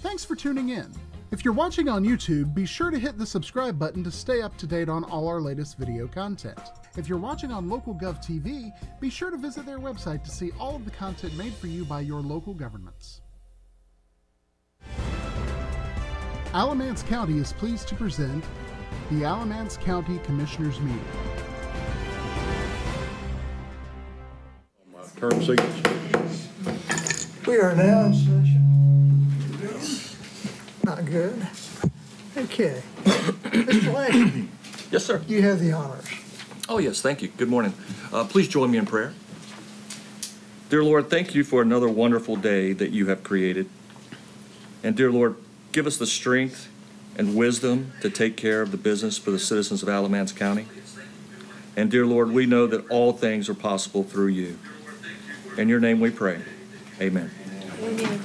Thanks for tuning in. If you're watching on YouTube, be sure to hit the subscribe button to stay up to date on all our latest video content. If you're watching on LocalGov TV, be sure to visit their website to see all of the content made for you by your local governments. Alamance County is pleased to present the Alamance County Commissioners Meeting. Term signature. We are now in session. Not good. Okay. Mr. Lashley, Yes, sir. you have the honors. Oh, yes, thank you. Good morning. Uh, Please join me in prayer. Dear Lord, thank you for another wonderful day that you have created. And dear Lord, give us the strength and wisdom to take care of the business for the citizens of Alamance County. And dear Lord, we know that all things are possible through you. In your name we pray. Amen. Amen.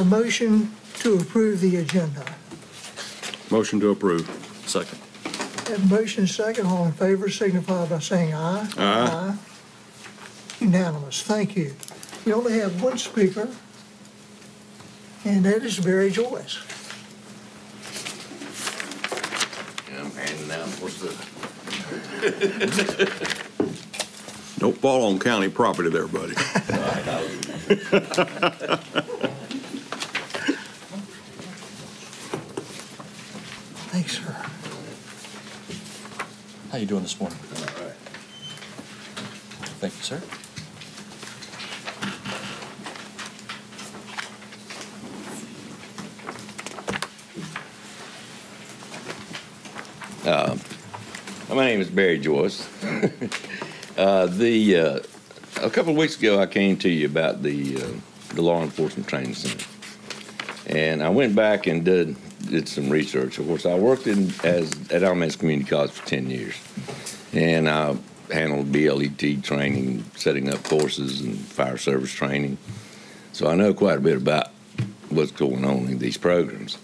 A motion to approve the agenda? Motion to approve. Second. Have a motion second, all in favor signify by saying aye. Aye. Unanimous, thank you. We only have one speaker, and that is Barry Joyce. I'm handing out what's the, Don't fall on county property there, buddy. How you doing this morning? all right. Thank you, sir. My name is Barry Joyce. Uh, The, uh, a couple of weeks ago, I came to you about the, uh, the law enforcement training center. And I went back and did, did some research. Of course, I worked in, as, at Alamance Community College for 10 years. And I handled BLET training, setting up courses and fire service training. So I know quite a bit about what's going on in these programs.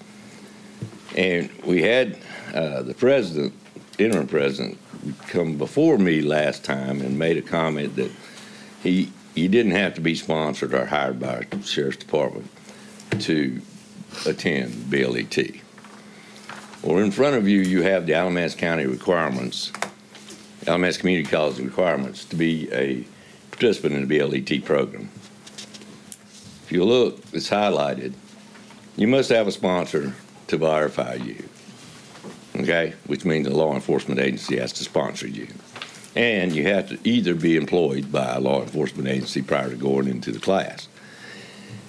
And we had uh, the president, interim president, come before me last time and made a comment that he he didn't have to be sponsored or hired by the sheriff's department to attend BLET. Well, in front of you, you have the Alamance County requirements, Alamance Community College requirements to be a participant in the BLET program. If you look, it's highlighted. You must have a sponsor to verify you okay? Which means a law enforcement agency has to sponsor you. And you have to either be employed by a law enforcement agency prior to going into the class.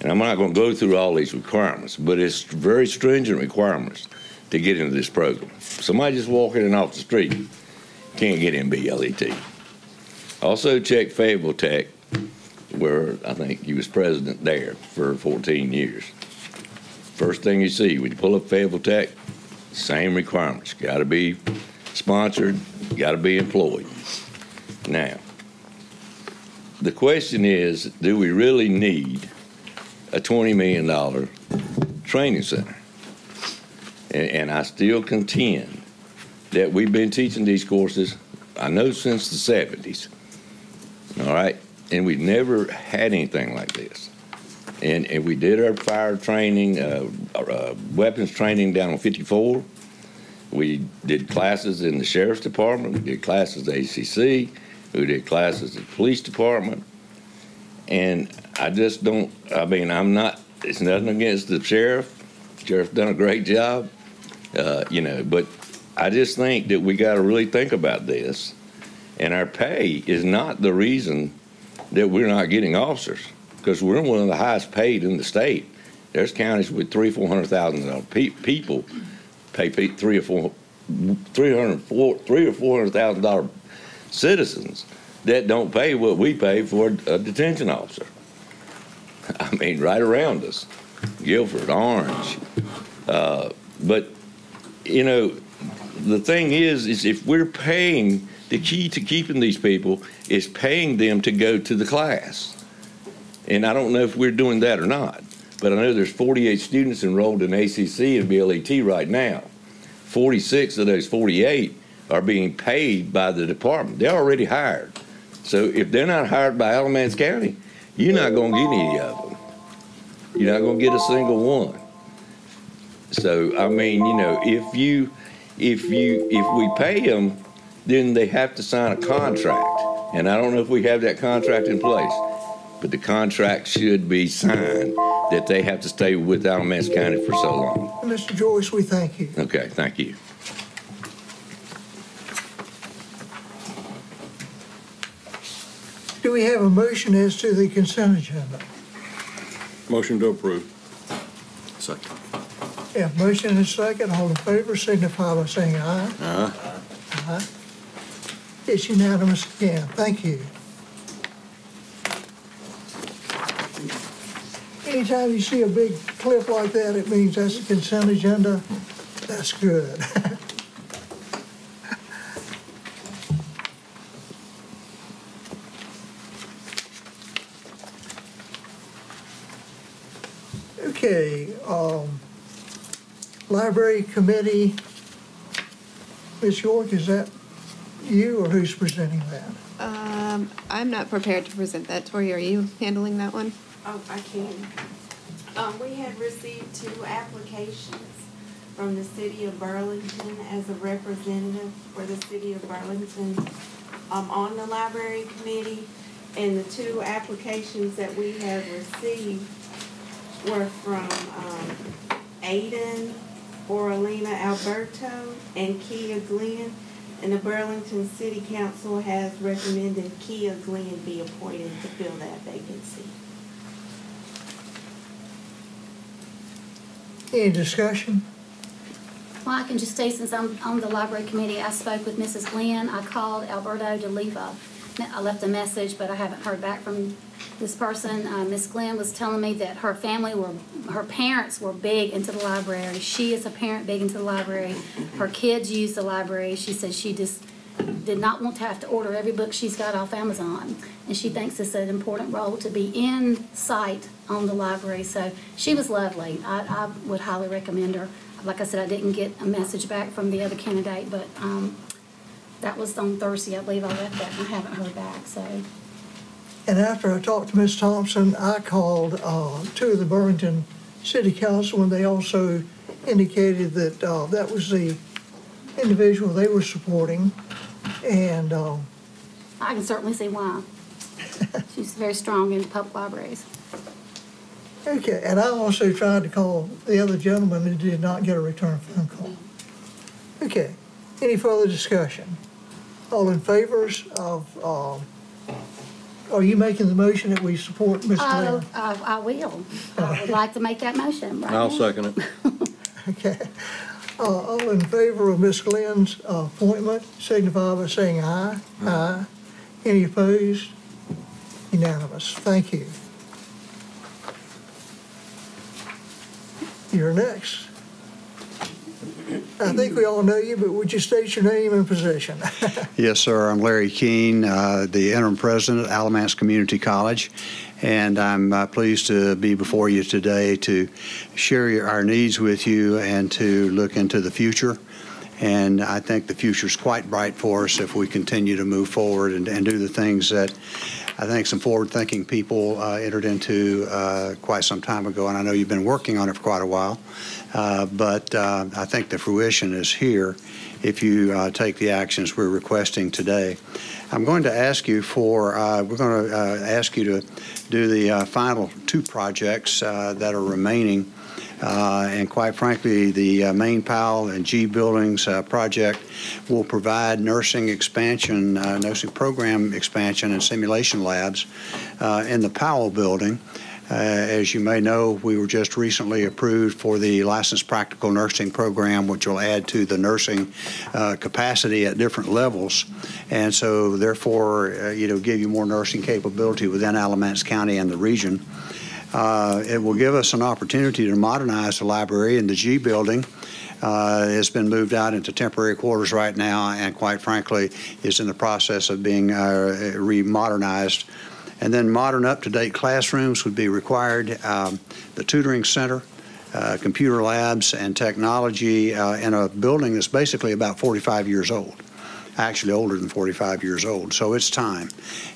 And I'm not going to go through all these requirements, but it's very stringent requirements to get into this program. Somebody just walking in off the street can't get in BLET. Also check Fayetteville Tech, where I think he was president there for 14 years. First thing you see when you pull up Fayetteville Tech, same requirements. Got to be sponsored, got to be employed. Now, the question is do we really need a $20 million training center? And, and I still contend that we've been teaching these courses, I know since the 70s, all right? And we've never had anything like this. And, and we did our fire training, uh, uh, weapons training down on 54. We did classes in the sheriff's department. We did classes at ACC. We did classes at the police department. And I just don't, I mean, I'm not, it's nothing against the sheriff. Sheriff's done a great job, uh, you know, but I just think that we got to really think about this. And our pay is not the reason that we're not getting officers because we're one of the highest paid in the state. There's counties with three, four hundred thousand dollar pe- people pay three or four, three hundred four, three or four hundred thousand dollar citizens that don't pay what we pay for a detention officer. I mean, right around us, Guilford, Orange. Uh, but, you know, the thing is, is if we're paying, the key to keeping these people is paying them to go to the class. And I don't know if we're doing that or not, but I know there's 48 students enrolled in ACC and BLET right now. 46 of those 48 are being paid by the department. They're already hired. So if they're not hired by Alamance County, you're not going to get any of them. You're not going to get a single one. So I mean, you know, if you if you if we pay them, then they have to sign a contract. And I don't know if we have that contract in place, but the contract should be signed that they have to stay with Alamance County for so long. Mr. Joyce, we thank you. Okay, thank you. Do we have a motion as to the consent agenda? Motion to approve. Second. Yeah, motion and a second. All in favor signify by saying aye. Aye. Aye. It's unanimous again. Thank you. Anytime you see a big clip like that, it means that's a consent agenda. That's good. Okay, um, Library Committee, Ms. York, is that you or who's presenting that? Um, I'm not prepared to present that. Tori, are you handling that one? Oh, I can. Um, we have received two applications from the city of Burlington as a representative for the city of Burlington, um, on the library committee. And the two applications that we have received were from, um, Aiden Oralina Alberto and Kia Glenn. And the Burlington City Council has recommended Kia Glenn be appointed to fill that vacancy. Any discussion? Well, I can just say, since I'm on the library committee, I spoke with Mrs. Glenn. I called Alberto to leave a, I left a message, but I haven't heard back from this person. Uh, Miss Glenn was telling me that her family were, her parents were big into the library. She is a parent big into the library. Her kids use the library. She said she just did not want to have to order every book she's got off Amazon. And she thinks it's an important role to be in sight on the library. So she was lovely. I, I would highly recommend her. Like I said, I didn't get a message back from the other candidate, but um, that was on Thursday, I believe I left that, and I haven't heard back, so. And after I talked to Ms. Thompson, I called uh, two of the Burlington City Council, and they also indicated that uh, that was the individual they were supporting. And um, I can certainly see why. She's very strong in public libraries. Okay, and I also tried to call the other gentleman and did not get a return phone call. Okay, any further discussion? All in favors of, um, are you making the motion that we support Ms. I, Glenn? I I will. I would like to make that motion right I'll now. second it. Okay. Uh, all in favor of Ms. Glenn's uh, appointment, signify by saying aye. Aye. Any opposed? Unanimous. Thank you. You're next. I think we all know you, but would you state your name and position? Yes, sir. I'm Larry Keen, uh, the interim president at Alamance Community College, and I'm uh, pleased to be before you today to share your- our needs with you and to look into the future. And I think the future is quite bright for us if we continue to move forward and, and do the things that I think some forward-thinking people uh, entered into uh, quite some time ago, and I know you've been working on it for quite a while. Uh, but uh, I think the fruition is here if you uh, take the actions we're requesting today. I'm going to ask you for, we're going to ask you to do the final two projects that are remaining. Uh, And quite frankly, the uh, main Powell and G Buildings uh, project will provide nursing expansion, nursing program expansion and simulation labs in the Powell Building. Uh, As you may know, we were just recently approved for the licensed practical nursing program, which will add to the nursing uh, capacity at different levels. And so therefore, uh, you know, give you more nursing capability within Alamance County and the region. Uh, It will give us an opportunity to modernize the library in the G building. Uh, It's been moved out into temporary quarters right now, and quite frankly, is in the process of being uh, remodernized. And then modern, up-to-date classrooms would be required. Um, The tutoring center, uh, computer labs, and technology uh, in a building that's basically about 45 years old, actually older than 45 years old. So it's time.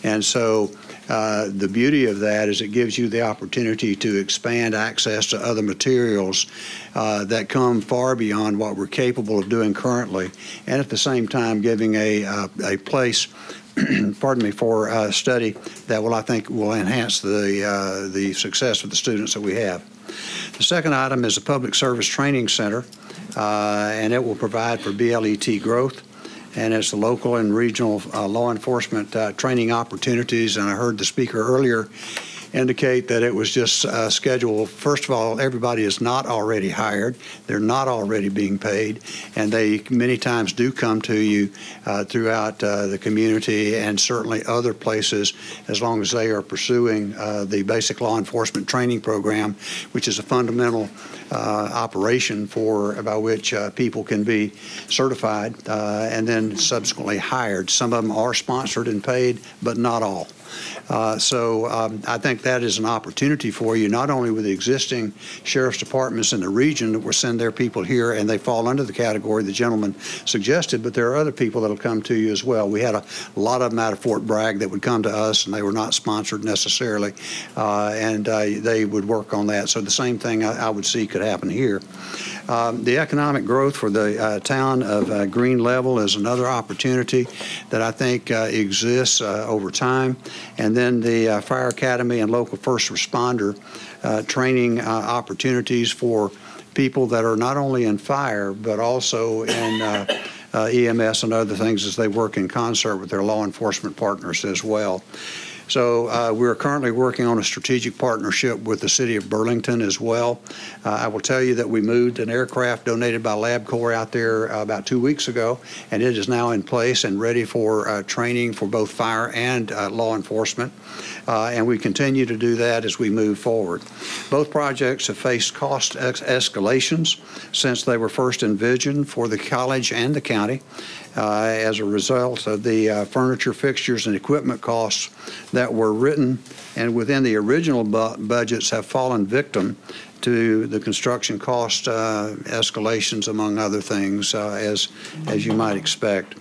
And so uh, the beauty of that is it gives you the opportunity to expand access to other materials uh, that come far beyond what we're capable of doing currently, and at the same time giving a, uh, a place pardon me, for uh, study that will, I think, will enhance the, uh, the success of the students that we have. The second item is a public service training center, uh, and it will provide for BLET growth. And it's the local and regional uh, law enforcement uh, training opportunities. And I heard the speaker earlier indicate that it was just uh, scheduled. First of all, everybody is not already hired. They're not already being paid, and they many times do come to you uh, throughout uh, the community and certainly other places as long as they are pursuing uh, the basic law enforcement training program, which is a fundamental uh, operation for by which uh, people can be certified and then subsequently hired. Some of them are sponsored and paid, but not all. Uh, So um, I think that is an opportunity for you, not only with the existing sheriff's departments in the region that will send their people here, and they fall under the category the gentleman suggested, but there are other people that'll come to you as well. We had a lot of them out of Fort Bragg that would come to us, and they were not sponsored necessarily, uh, and uh, they would work on that. So the same thing I I would see could happen here. Um, The economic growth for the uh, town of uh, Green Level is another opportunity that I think uh, exists uh, over time. And then the uh, Fire Academy and local first responder training opportunities for people that are not only in fire, but also in EMS and other things as they work in concert with their law enforcement partners as well. So uh, we're currently working on a strategic partnership with the city of Burlington as well. Uh, I will tell you that we moved an aircraft donated by LabCorp out there uh, about two weeks ago, and it is now in place and ready for uh, training for both fire and uh, law enforcement. Uh, and we continue to do that as we move forward. Both projects have faced cost ex- escalations since they were first envisioned for the college and the county uh, as a result of the uh, furniture, fixtures, and equipment costs that were written and within the original bu- budgets have fallen victim to the construction cost uh, escalations, among other things, uh, as, as you might expect.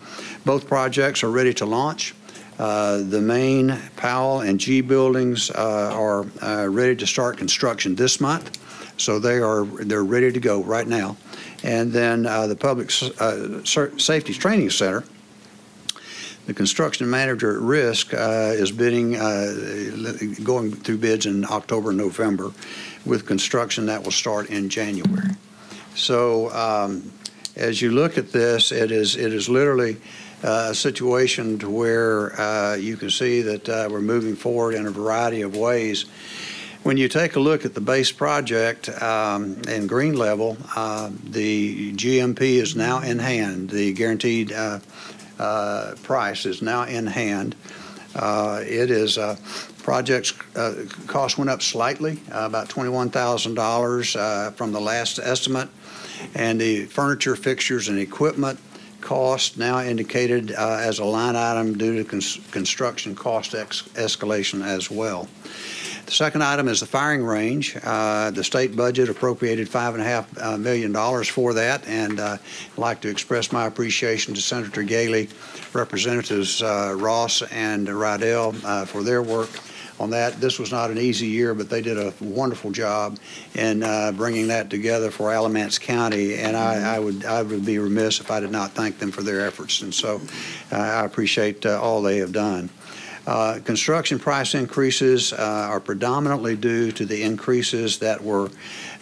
Both projects are ready to launch. Uh, The main Powell and G buildings uh, are uh, ready to start construction this month, so they are, they're ready to go right now. And then the Public Safety Training Center, the construction manager at risk uh, is bidding, uh, going through bids in October November with construction that will start in January. So um, as you look at this, it is, it is literally uh, a situation to where uh, you can see that uh, we're moving forward in a variety of ways. When you take a look at the base project um, in green level, uh, the GMP is now in hand. The guaranteed uh, uh, price is now in hand. It is, project's cost went up slightly, about $21,000 uh, from the last estimate. And the furniture, fixtures, and equipment cost now indicated uh, as a line item due to cons- construction cost escalation as well. The second item is the firing range. Uh, The state budget appropriated five and a half uh, million dollars for that, and uh, I'd like to express my appreciation to Senator Galey, Representatives uh, Ross and Riddell uh, for their work on that. This was not an easy year, but they did a wonderful job in uh, bringing that together for Alamance County, and I I would, I would be remiss if I did not thank them for their efforts, and so uh, I appreciate uh, all they have done. Uh, Construction price increases uh, are predominantly due to the increases that were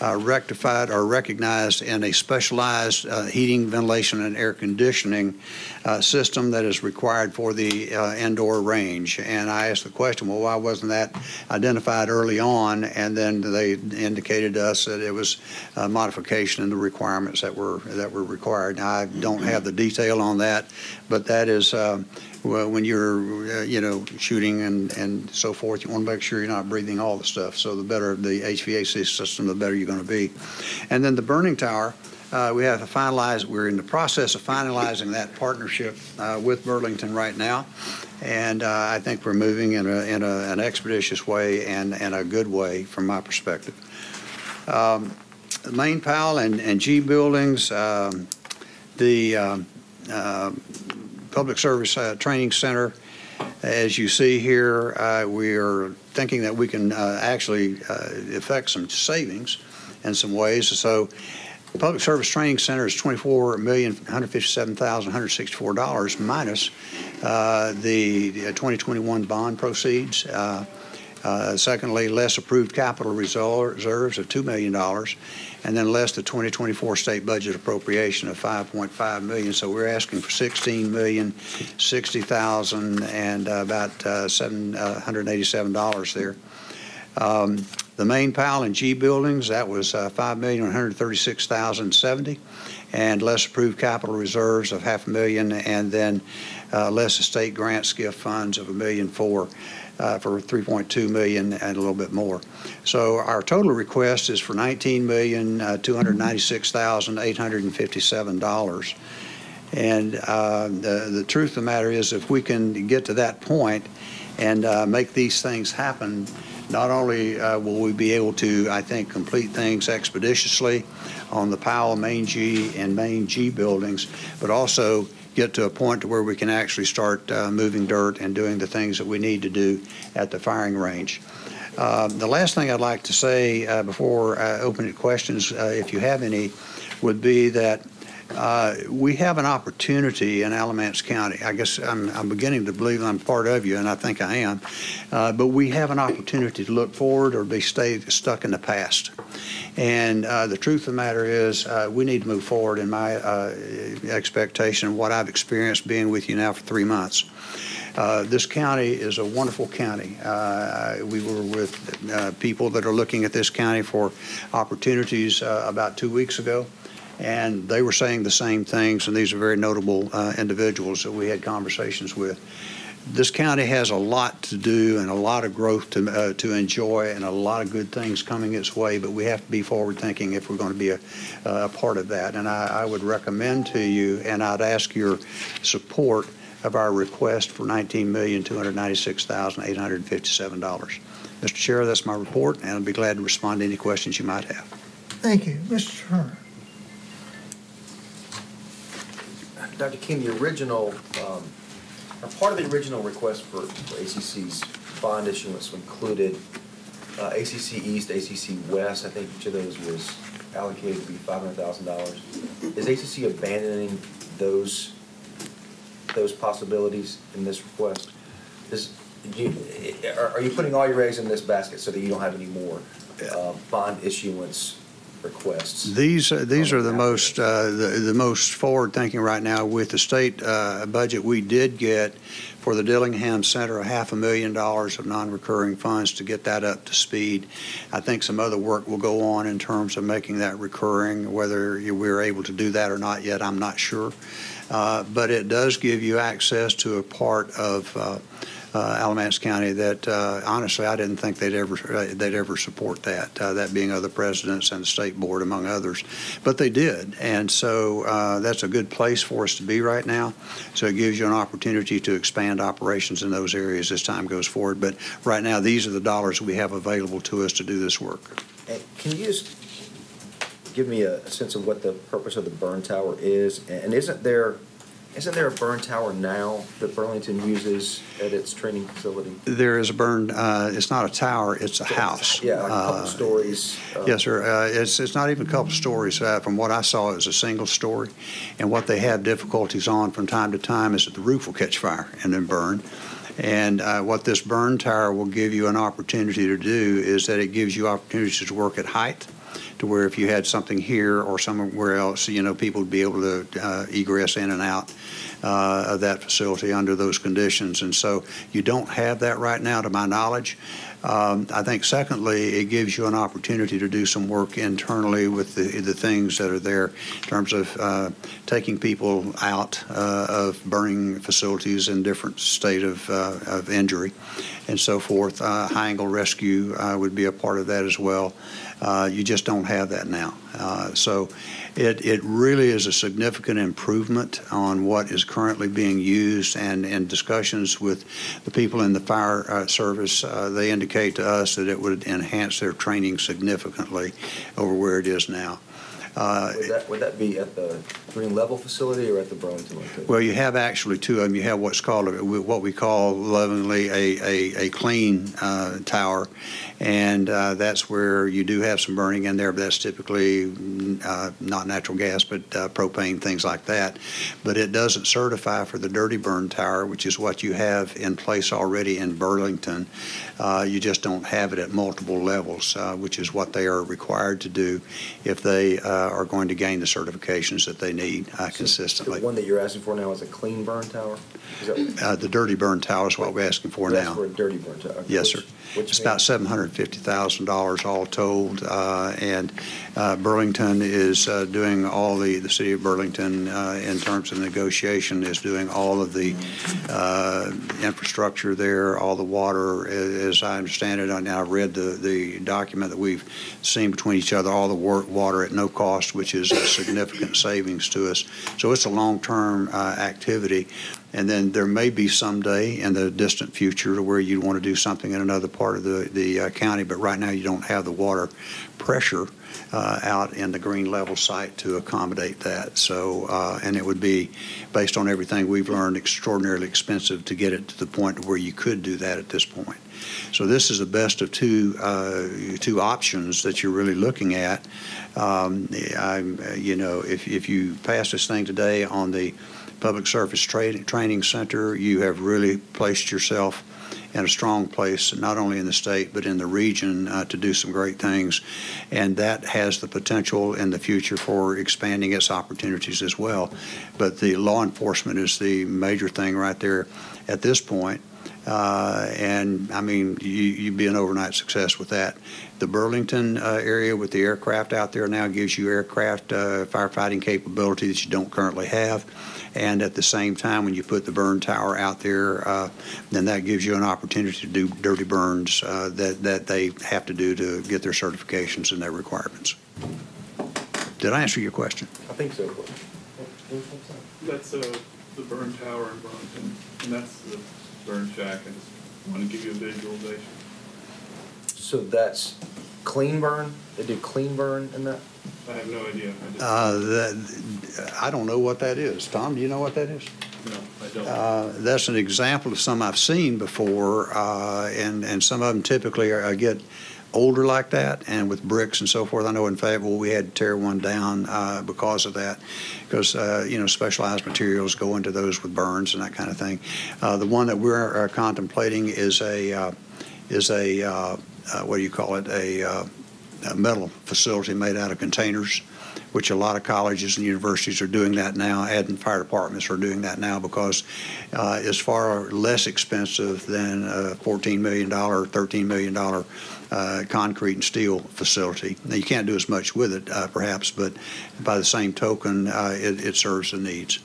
uh, rectified or recognized in a specialized uh, heating, ventilation, and air conditioning uh, system that is required for the indoor range. And I asked the question, well, why wasn't that identified early on? And then they indicated to us that it was a modification in the requirements that were, that were required. Now, I don't have the detail on that, but that is, well, when you're, uh, you know, shooting and, and so forth, you want to make sure you're not breathing all the stuff. So the better the HVAC system, the better you're going to be. And then the burning tower, uh, we have to finalize, we're in the process of finalizing that partnership uh, with Burlington right now. And uh, I think we're moving in, a, in a, an expeditious way and, and a good way from my perspective. Um, the main Powell and, and G buildings, um, the um, uh, Public Service uh, Training Center, as you see here, uh, we are thinking that we can uh, actually uh, effect some savings in some ways. So Public Service Training Center is $24,157,164 minus uh, the 2021 bond proceeds. Uh, uh, Secondly, less approved capital reserves of $2 million, and then less the 2024 state budget appropriation of 5.5 million. So we're asking for 16 million, 60,000, and uh, about uh, $787 there. Um, The main Powell in G buildings, that was uh, 5,136,070, and less approved capital reserves of half a million, and then uh, less estate grants gift funds of a million four uh, for 3.2 million and a little bit more. So our total request is for $19,296,857. And uh, the, the truth of the matter is, if we can get to that point and uh, make these things happen, not only uh, will we be able to, I think, complete things expeditiously on the Powell Main G and Main G buildings, but also get to a point to where we can actually start uh, moving dirt and doing the things that we need to do at the firing range. Uh, The last thing I'd like to say uh, before I open it questions, uh, if you have any, would be that uh, we have an opportunity in Alamance County. I guess I'm, I'm beginning to believe I'm part of you, and I think I am. Uh, but we have an opportunity to look forward or be stay stuck in the past. And uh, the truth of the matter is, uh, we need to move forward. In my uh, expectation, what I've experienced being with you now for three months. Uh, this county is a wonderful county. Uh, we were with uh, people that are looking at this county for opportunities about two weeks ago, and they were saying the same things, and these are very notable uh, individuals that we had conversations with. This county has a lot to do and a lot of growth to, uh, to enjoy and a lot of good things coming its way, but we have to be forward thinking if we're going to be a, a part of that. And I, I would recommend to you, and I'd ask your support of our request for $19,296,857. Mr. Chair, that's my report, and I'll be glad to respond to any questions you might have. Thank you. Mr. Turner? Dr. Keen, the original, um, or part of the original request for for ACC's bond issuance included uh, ACC East, ACC West. I think each of those was allocated to be $500,000. Is ACC abandoning those, those possibilities in this request? Is, you- are are you putting all your eggs in this basket so that you don't have any more uh, bond issuance requests? These, uh, these are the most, uh, the the most forward-thinking right now. With the state uh, budget, we did get for the Dillingham Center a half a million dollars of non-recurring funds to get that up to speed. I think some other work will go on in terms of making that recurring. Whether we're able to do that or not yet, I'm not sure. Uh, But it does give you access to a part of uh, Alamance County that uh, honestly, I didn't think they'd ever, uh, they'd ever support that, uh, that being other presidents and the state board among others. But they did, and so uh, that's a good place for us to be right now. So it gives you an opportunity to expand operations in those areas as time goes forward. But right now, these are the dollars we have available to us to do this work. Can you just give me a sense of what the purpose of the burn tower is? And isn't there, isn't there a burn tower now that Burlington uses at its training facility? There is a burn, uh, it's not a tower, it's a house. Yeah, like a couple Uh, stories. uh, Yes, sir. Uh, It's, it's not even a couple stories. Uh, From what I saw, it was a single story. And what they have difficulties on from time to time is that the roof will catch fire and then burn. And uh, what this burn tower will give you an opportunity to do is that it gives you opportunities to work at height, to where if you had something here or somewhere else, you know, people would be able to uh, egress in and out uh, of that facility under those conditions. And so you don't have that right now, to my knowledge. Um, I think secondly, it gives you an opportunity to do some work internally with the, the things that are there in terms of uh, taking people out uh, of burning facilities in different state of, uh, of injury and so forth. Uh, high angle rescue uh, would be a part of that as well. Uh, you just don't have that now. Uh, so it, it really is a significant improvement on what is currently being used and in discussions with the people in the fire uh, service, uh, they indicate to us that it would enhance their training significantly over where it is now. Uh, Would that, would that be at the Green Level facility or at the Burlington location? Well, you have actually two of them. You have what's called, a- what we call lovingly a, a, a clean uh, tower. And uh, that's where you do have some burning in there, but that's typically uh, not natural gas, but uh, propane, things like that. But it doesn't certify for the dirty burn tower, which is what you have in place already in Burlington. Uh, You just don't have it at multiple levels, uh, which is what they are required to do if they are going to gain the certifications that they need uh, consistently. The one that you're asking for now is a clean burn tower? Is that- Uh, The dirty burn tower is what we're asking for now. for a dirty burn tower? Yes, sir. It's about $750,000 all told, uh, and uh, Burlington is uh, doing all the, the city of Burlington, uh, in terms of negotiation, is doing all of the uh, infrastructure there, all the water, as I understand it, and I read the, the document that we've seen between each other, all the wa- water at no cost, which is a significant savings to us. So it's a long-term uh, activity. And then there may be someday in the distant future to where you'd want to do something in another part of the, the uh, county, but right now you don't have the water pressure uh, out in the green level site to accommodate that. So, uh, and it would be, based on everything we've learned, extraordinarily expensive to get it to the point where you could do that at this point. So this is the best of two, uh, two options that you're really looking at. Um, I'm, uh, you know, if, if you pass this thing today on the Public Service Training, Training Center, you have really placed yourself in a strong place, not only in the state, but in the region, uh, to do some great things. And that has the potential in the future for expanding its opportunities as well. But the law enforcement is the major thing right there at this point. Uh, and I mean, you, you'd be an overnight success with that. The Burlington uh, area with the aircraft out there now gives you aircraft uh, firefighting capability that you don't currently have. And at the same time, when you put the burn tower out there, uh, then that gives you an opportunity to do dirty burns uh, that, that they have to do to get their certifications and their requirements. Did I answer your question? I think so. That's uh, the burn tower in Burlington, and that's the burn shack. I just want to give you a visualization. So that's clean burn? They do clean burn in that? I have no idea. I just, Uh, that, I don't know what that is. Tom, do you know what that is? no, I don't. Uh, That's an example of some I've seen before, uh, and, and some of them typically are, uh, get older like that, and with bricks and so forth. I know in Fayetteville, we had to tear one down uh, because of that, because, uh, you know, specialized materials go into those with burns and that kind of thing. Uh, The one that we're uh, contemplating is a, uh, is a, uh, what do you call it, a a metal facility made out of containers, which a lot of colleges and universities are doing that now, and fire departments are doing that now because uh, it's far less expensive than a $14 million, $13 million uh, concrete and steel facility. Now, you can't do as much with it, uh, perhaps, but by the same token, uh, it, it serves the needs.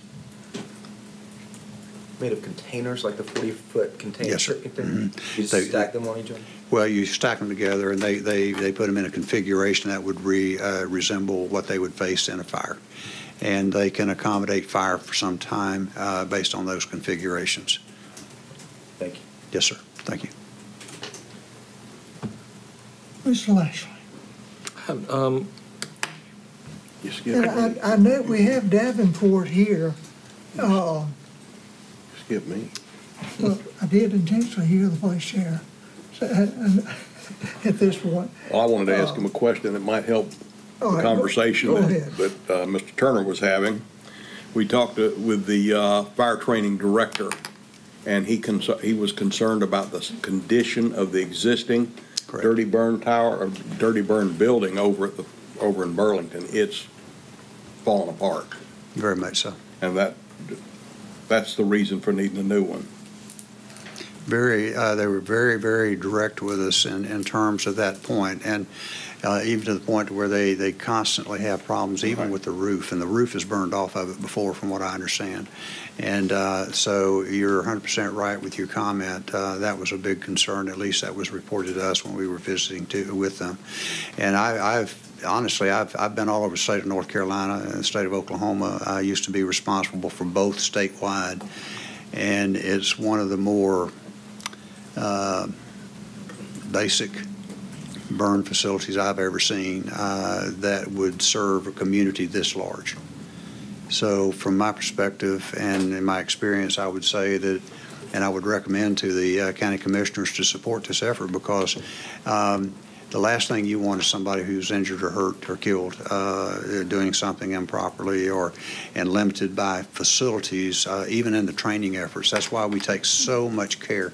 Made of containers, like the 40-foot container? Yes, sir. container? Mhm. You just They- stack them on each other? Well, you stack them together, and they, they, they put them in a configuration that would re, uh, resemble what they would face in a fire. And they can accommodate fire for some time uh, based on those configurations. Thank you. Yes, sir. Thank you. Mr. Lashley. Um, You skip And me. I, I know we have Davenport here. Uh, Skip me. Well, I did intentionally hear the vice chair so, and- and at this point. Well, I wanted to ask him a question that might help All the right, go- conversation go that ahead. that, uh, Mr. Turner was having. We talked uh, with the uh, fire training director, and he cons- he was concerned about the s- condition of the existing dirty burn tower, or dirty burn building over at the, over in Burlington. It's falling apart. Very much so. And that, that's the reason for needing a new one. Very, uh, they were very, very direct with us in, in terms of that point, and uh, even to the point where they, they constantly have problems, even with the roof, and the roof is burned off of it before, from what I understand. And uh, so you're 100% right with your comment. Uh, That was a big concern, at least that was reported to us when we were visiting to, with them. And I, I've, honestly, I've, I've been all over the state of North Carolina and the state of Oklahoma. I used to be responsible for both statewide, and it's one of the more uh, basic burn facilities I've ever seen uh, that would serve a community this large. So from my perspective and in my experience, I would say that, and I would recommend to the uh, county commissioners to support this effort because um, the last thing you want is somebody who's injured or hurt or killed uh, doing something improperly or and limited by facilities, uh, even in the training efforts. That's why we take so much care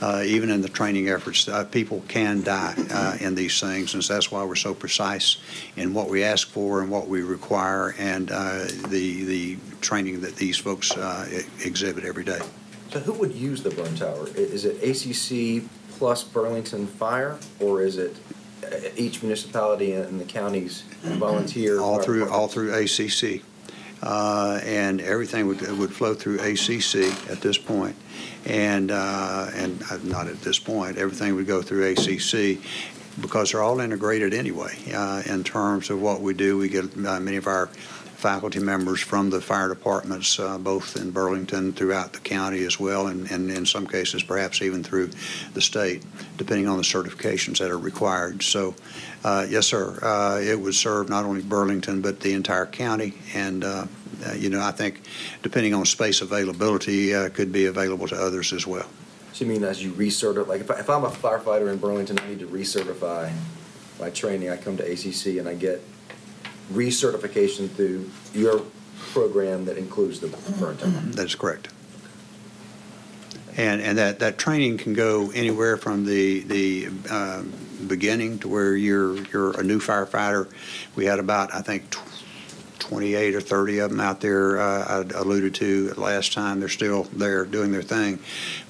uh, even in the training efforts, uh, people can die uh, in these things, and so that's why we're so precise in what we ask for and what we require, and uh, the the training that these folks uh, exhibit every day. So who would use the burn tower? Is it ACC plus Burlington Fire, or is it uh, each municipality in the counties volunteer? All through all through ACC, uh, and everything would would flow through ACC at this point, and uh, and uh, not at this point. Everything would go through ACC. Because they're all integrated anyway, uh, in terms of what we do. We get uh, many of our faculty members from the fire departments, uh, both in Burlington, throughout the county as well, and, and in some cases perhaps even through the state, depending on the certifications that are required. So, uh, yes, sir, uh, it would serve not only Burlington, but the entire county. And, uh, uh, you know, I think depending on space availability, uh, could be available to others as well. So you mean as you recertify, like if, I, if I'm a firefighter in Burlington, I need to recertify my training, I come to ACC and I get recertification through your program that includes the burn tower? That's correct. And, and that, that training can go anywhere from the, the um, beginning to where you're, you're a new firefighter. We had about, I think, 28 or 30 of them out there uh, I alluded to last time. They're still there doing their thing,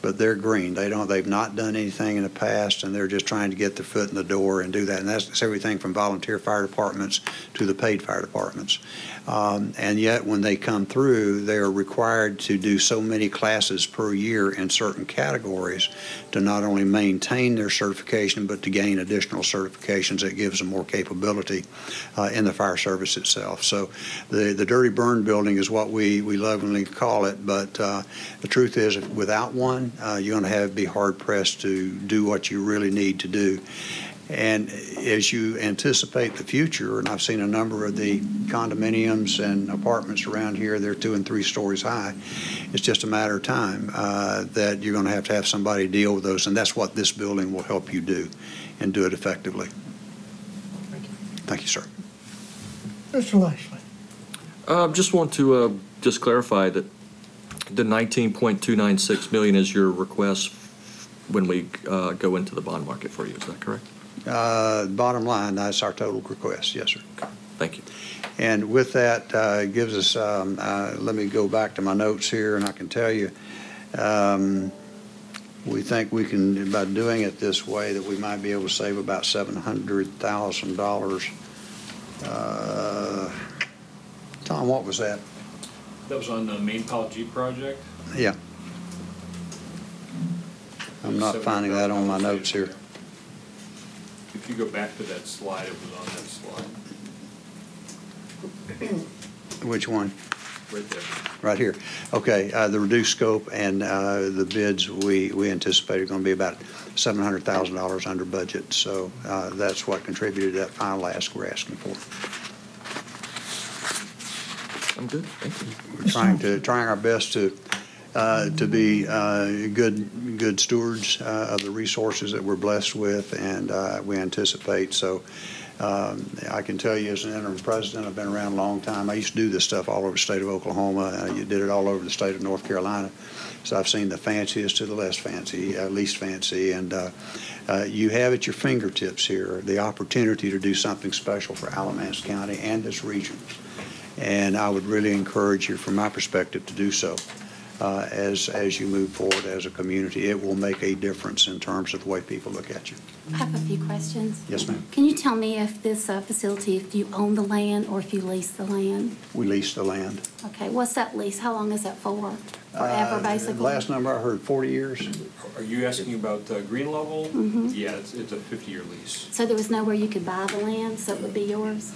but they're green. They don't, they've not done anything in the past, and they're just trying to get their foot in the door and do that. And that's, that's everything from volunteer fire departments to the paid fire departments. Um, and yet, when they come through, they are required to do so many classes per year in certain categories to not only maintain their certification, but to gain additional certifications that gives them more capability uh, in the fire service itself. So the, the dirty burn building is what we, we lovingly call it, but uh, the truth is, without one, uh, you're going to have be hard pressed to do what you really need to do. And as you anticipate the future, and I've seen a number of the condominiums and apartments around here, they're two and three stories high. It's just a matter of time uh, that you're going to have to have somebody deal with those, and that's what this building will help you do, and do it effectively. Thank you, Thank you sir. Mr. Lashley. Uh, just want to, uh, just clarify that the nineteen point two nine six million is your request when we, uh, go into the bond market for you, is that correct? Uh, Bottom line, that's our total request, yes, sir. Thank you. And with that, uh, it gives us, um, uh, let me go back to my notes here, and I can tell you, um, we think we can, by doing it this way, that we might be able to save about $700,000. Uh, Tom, what was that? That was on the main Powell G project. Yeah. I'm not finding that on my notes here. If you go back to that slide, it was on that slide, Which one? right there. Right here. Okay, uh, the reduced scope and uh, the bids, we, we anticipate are going to be about $700,000 under budget. So uh, that's what contributed to that final ask we're asking for. I'm good, thank you. We're trying to, trying our best to, uh, to be uh, good, good stewards uh, of the resources that we're blessed with, and we anticipate. So Um, I can tell you as an interim president, I've been around a long time. I used to do this stuff all over the state of Oklahoma. You did it all over the state of North Carolina. So I've seen the fanciest to the less fancy, uh, least fancy. And uh, uh, you have at your fingertips here the opportunity to do something special for Alamance County and this region. And I would really encourage you, from my perspective, to do so uh, as, as you move forward as a community. It will make a difference in terms of the way people look at you. I have a few questions. Yes, ma'am. Can you tell me if this uh, facility, if you own the land or if you lease the land? We lease the land. Okay, what's that lease? How long is that for? Forever, Uh, basically? Last number I heard, 40 years? Are you asking about uh, green level? Mhm. Yeah, it's, it's a fifty-year lease. So there was nowhere you could buy the land, so it would be yours?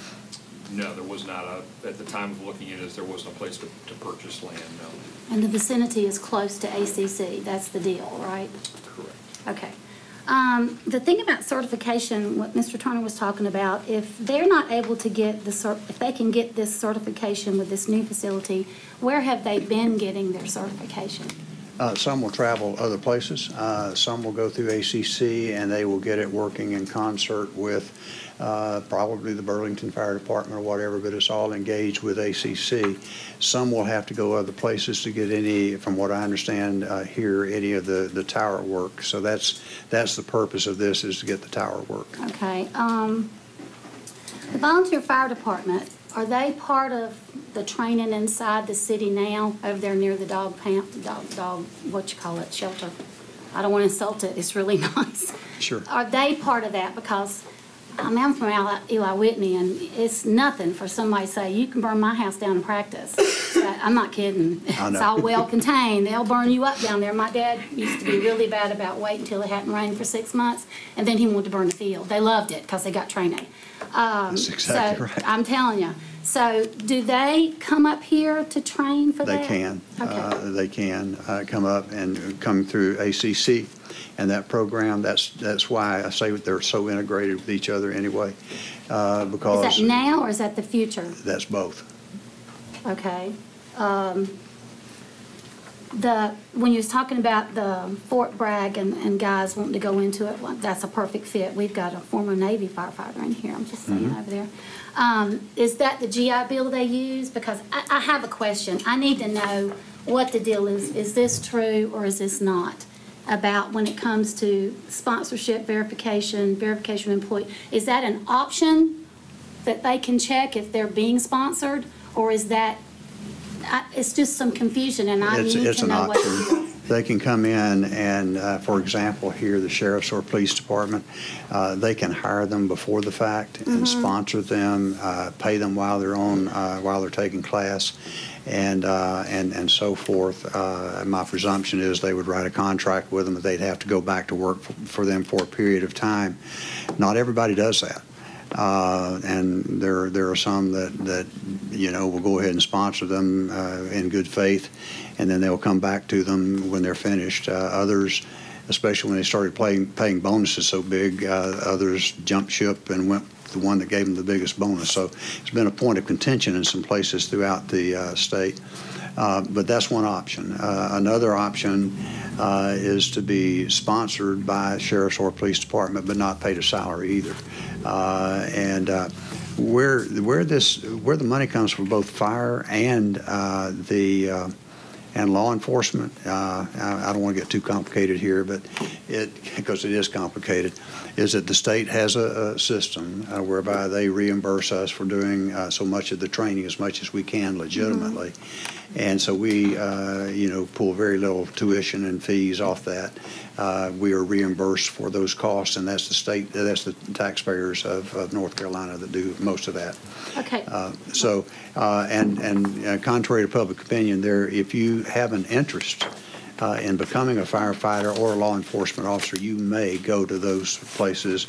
No, there was not a, at the time of looking at it, there wasn't a place to, to purchase land, no. And the vicinity is close to ACC, that's the deal, right? Correct. Okay. Um, the thing about certification, what Mr. Turner was talking about, if they're not able to get the cert, if they can get this certification with this new facility, where have they been getting their certification? Uh, Some will travel other places. Uh, Some will go through ACC, and they will get it working in concert with uh, probably the Burlington Fire Department or whatever, but it's all engaged with ACC. Some will have to go other places to get any, from what I understand uh, here, any of the, the tower work. So that's, that's the purpose of this, is to get the tower work. Okay, um, the volunteer fire department, are they part of the training inside the city now, over there near the dog pam, dog, dog, what you call it, shelter? I don't want to insult it, it's really nice. Sure. Are they part of that? Because, I mean, I'm from Eli Eli Whitney, and it's nothing for somebody to say, you can burn my house down in practice. But I'm not kidding. I It's all well-contained. They'll burn you up down there. My dad used to be really bad about waiting until it hadn't rained for six months, and then he wanted to burn the field. They loved it because they got training. Um, That's exactly so, right. I'm telling you. So do they come up here to train for They that? can. Okay. Uh, They can uh, come up and come through ACC. And that program, that's, that's why I say that they're so integrated with each other anyway, uh, Is because that now or is that the future? that's both. Okay. Um, The, when you was talking about the Fort Bragg and, and guys wanting to go into it, well, that's a perfect fit. We've got a former Navy firefighter in here, I'm just saying Mhm. over there. Um, Is that the GI Bill they use? Because I, I have a question. I need to know what the deal is. Is this true or is this not? About when it comes to sponsorship verification, verification of employee. Is that an option that they can check if they're being sponsored? Or is that, I- it's just some confusion and I It's, need it's to an know what. option. They can come in and, uh, for example, here, the sheriff's or police department, uh, they can hire them before the fact and Mhm. sponsor them, uh, pay them while they're on, uh, while they're taking class, and, uh, and, and so forth. Uh, My presumption is they would write a contract with them, that they'd have to go back to work for- for them for a period of time. Not everybody does that. Uh, And there, there are some that, that, you know, will go ahead and sponsor them uh, in good faith, and then they'll come back to them when they're finished. Uh, Others, especially when they started paying, paying bonuses so big, uh, others jumped ship and went the one that gave them the biggest bonus. So it's been a point of contention in some places throughout the uh, state. Uh, But that's one option. Uh, Another option uh, is to be sponsored by sheriff's or police department, but not paid a salary either. Uh, And uh, where, where this, where the money comes from both fire and uh, the, and law enforcement, uh, I I don't want to get too complicated here, but it, because it is complicated, is that the state has a, a system uh, whereby they reimburse us for doing uh, so much of the training as much as we can legitimately. And so we, uh, you know, pull very little tuition and fees off that. Uh, We are reimbursed for those costs, and that's the state, that's the taxpayers of, of North Carolina that do most of that. Okay. Uh, So, uh, and, and uh, contrary to public opinion, there, if you have an interest uh, in becoming a firefighter or a law enforcement officer, you may go to those places,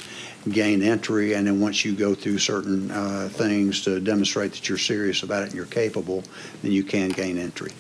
gain entry, and then once you go through certain uh, things to demonstrate that you're serious about it and you're capable, then you can gain entry.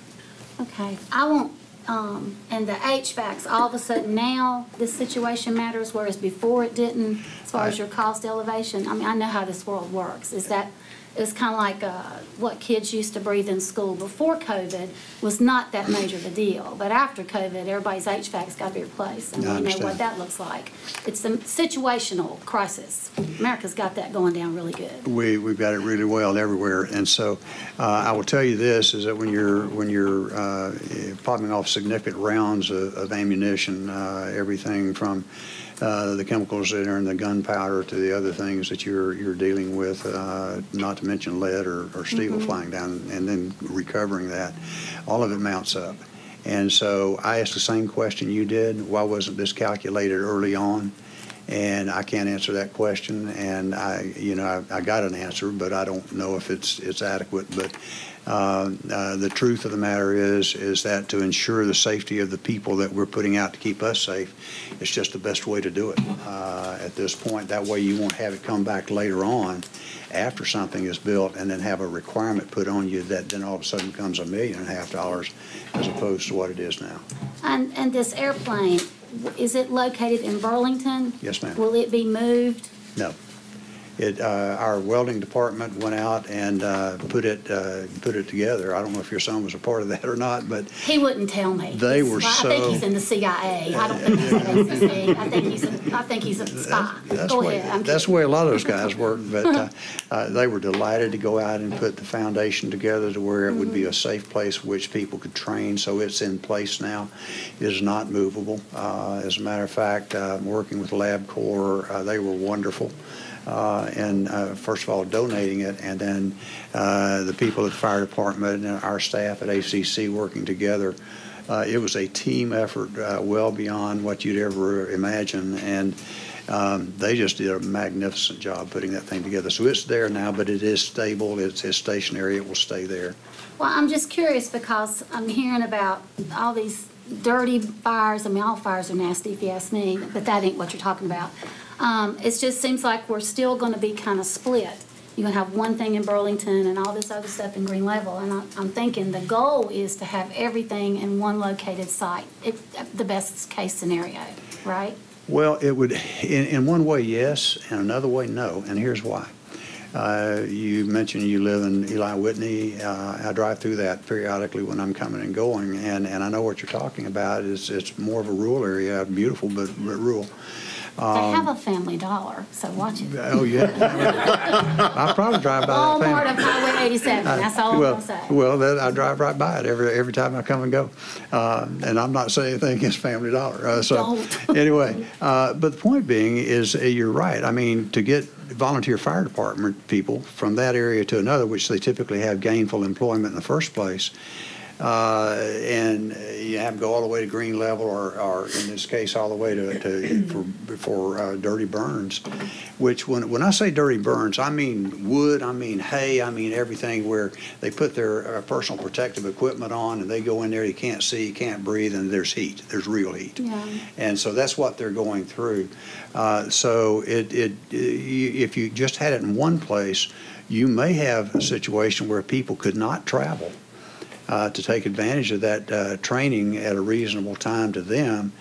Okay, I won't, um, and the HVACs, all of a sudden now, this situation matters, whereas before it didn't, as far as your cost elevation. I mean, I know how this world works. Is that, It's kind of like uh, what kids used to breathe in school before COVID was not that major of a deal. But after COVID, everybody's HVAC's got to be replaced. And I we know what that looks like. It's a situational crisis. America's got that going down really good. We, we've got it really well everywhere. And so uh, I will tell you this, is that when you're, when you're uh, popping off significant rounds of of ammunition, uh, everything from uh, the chemicals that are in the gunpowder to the other things that you're, you're dealing with, uh, not to mention lead or, or steel Mhm. flying down and then recovering that, all of it mounts up. And so I asked the same question you did, why wasn't this calculated early on? And I can't answer that question, and I, you know, I, I got an answer, but I don't know if it's, it's adequate. But uh, uh, the truth of the matter is, is that to ensure the safety of the people that we're putting out to keep us safe, it's just the best way to do it uh, at this point. That way you won't have it come back later on after something is built and then have a requirement put on you that then all of a sudden becomes a million and a half dollars as opposed to what it is now. And, and this airplane, is it located in Burlington? Yes, ma'am. Will it be moved? No. It, uh, our welding department went out and, uh, put it, uh, put it together. I don't know if your son was a part of that or not, but He wouldn't tell me. They were Well, I think he's in the CIA. I don't think he's at ACC. I think he's, a- I think he's a spy. that's Go the way, ahead. I'm that's the way a lot of those guys work. But, uh, uh, they were delighted to go out and put the foundation together to where it would be a safe place which people could train. So it's in place now. It is not movable. Uh, as a matter of fact, uh, working with LabCorp, uh, they were wonderful. Uh, and, uh, first of all, donating it, and then, uh, the people at the fire department and our staff at ACC working together. Uh, it was a team effort, uh, well beyond what you'd ever imagine. And, um, they just did a magnificent job putting that thing together. So it's there now, but it is stable, it's, it's stationary, it will stay there. Well, I'm just curious because I'm hearing about all these dirty fires. I mean, all fires are nasty if you ask me, but that ain't what you're talking about. Um, it just seems like we're still gonna be kind of split. You're gonna have one thing in Burlington and all this other stuff in Green Level. And I'm, I'm thinking the goal is to have everything in one located site, it, the best case scenario, right? Well, it would, in, in one way, yes, and another way, no, and here's why. Uh, you mentioned you live in Eli Whitney. Uh, I drive through that periodically when I'm coming and going, and, and I know what you're talking about. It's, it's more of a rural area, beautiful, but, but rural. They Um, have a Family Dollar, so watch it. Oh, yeah. I probably drive by that. Walmart of Highway 87, that's all I'm Well, gonna say. Well, that, I drive right by it every, every time I come and go. Uh, and I'm not saying anything against Family Dollar. Uh, so, anyway, uh, but the point being is, uh, you're right. I mean, to get volunteer fire department people from that area to another, which they typically have gainful employment in the first place, uh, and you have them go all the way to green level, or, or in this case, all the way to, to for, for uh, dirty burns. Which, when when I say dirty burns, I mean wood, I mean hay, I mean everything where they put their uh, personal protective equipment on, and they go in there, you can't see, you can't breathe, and there's heat, there's real heat. Yeah. And so that's what they're going through. Uh, So it, it, if you just had it in one place, you may have a situation where people could not travel uh, to take advantage of that uh, training at a reasonable time to them,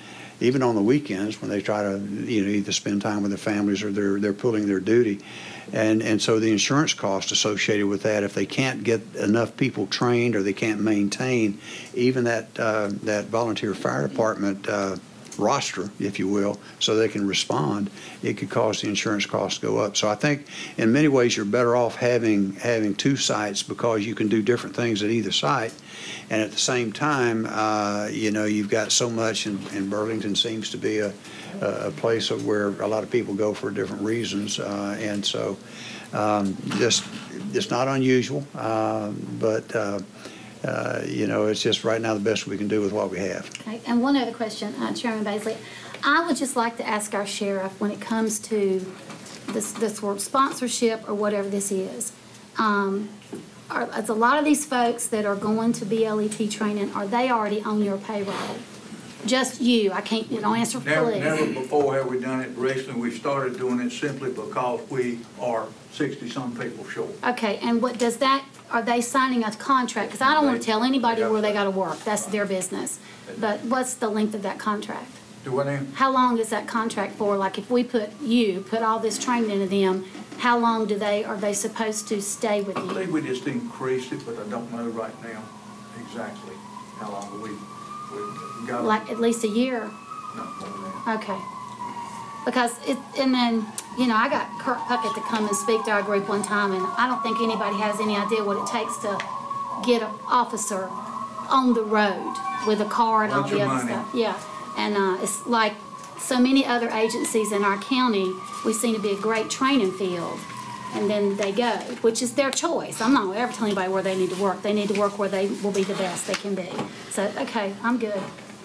even on the weekends when they try to, you know, either spend time with their families or they're, they're pulling their duty. And, and so the insurance cost associated with that, if they can't get enough people trained or they can't maintain even that, uh, that volunteer fire department uh, roster, if you will, so they can respond, it could cause the insurance costs to go up. So I think in many ways you're better off having, having two sites because you can do different things at either site. And at the same time, uh, you know, you've got so much and, and Burlington seems to be a, a place where a lot of people go for different reasons. Uh, and so, um, just, it's not unusual, uh, but, uh, uh, you know, it's just right now the best we can do with what we have. Okay, and one other question, uh, Chairman Paisley. I would just like to ask our sheriff, when it comes to this, this word sponsorship or whatever this is, um, are, it's a lot of these folks that are going to BLET training, are they already on your payroll? Just you, I can't, you don't answer Never, please. never before have we done it. Recently, we started doing it simply because we are sixty-some people short. Okay, and what does that, are they signing a contract? Because I don't want to tell anybody where they got to work, that's their business. But what's the length of that contract? Do what now? How long is that contract for? Like if we put you, put all this training into them, how long do they, are they supposed to stay with you? I believe we just increased it, but I don't know right now exactly how long we, we got. Like at least a year? No, more than that. Okay. Because it, and then, you know, I got Kurt Puckett to come and speak to our group one time, and I don't think anybody has any idea what it takes to get an officer on the road with a car and all the other money. stuff. Yeah, and, uh, it's like so many other agencies in our county, we seem to be a great training field. And then they go, which is their choice. I'm not ever telling anybody where they need to work. They need to work where they will be the best they can be. So, okay, I'm good.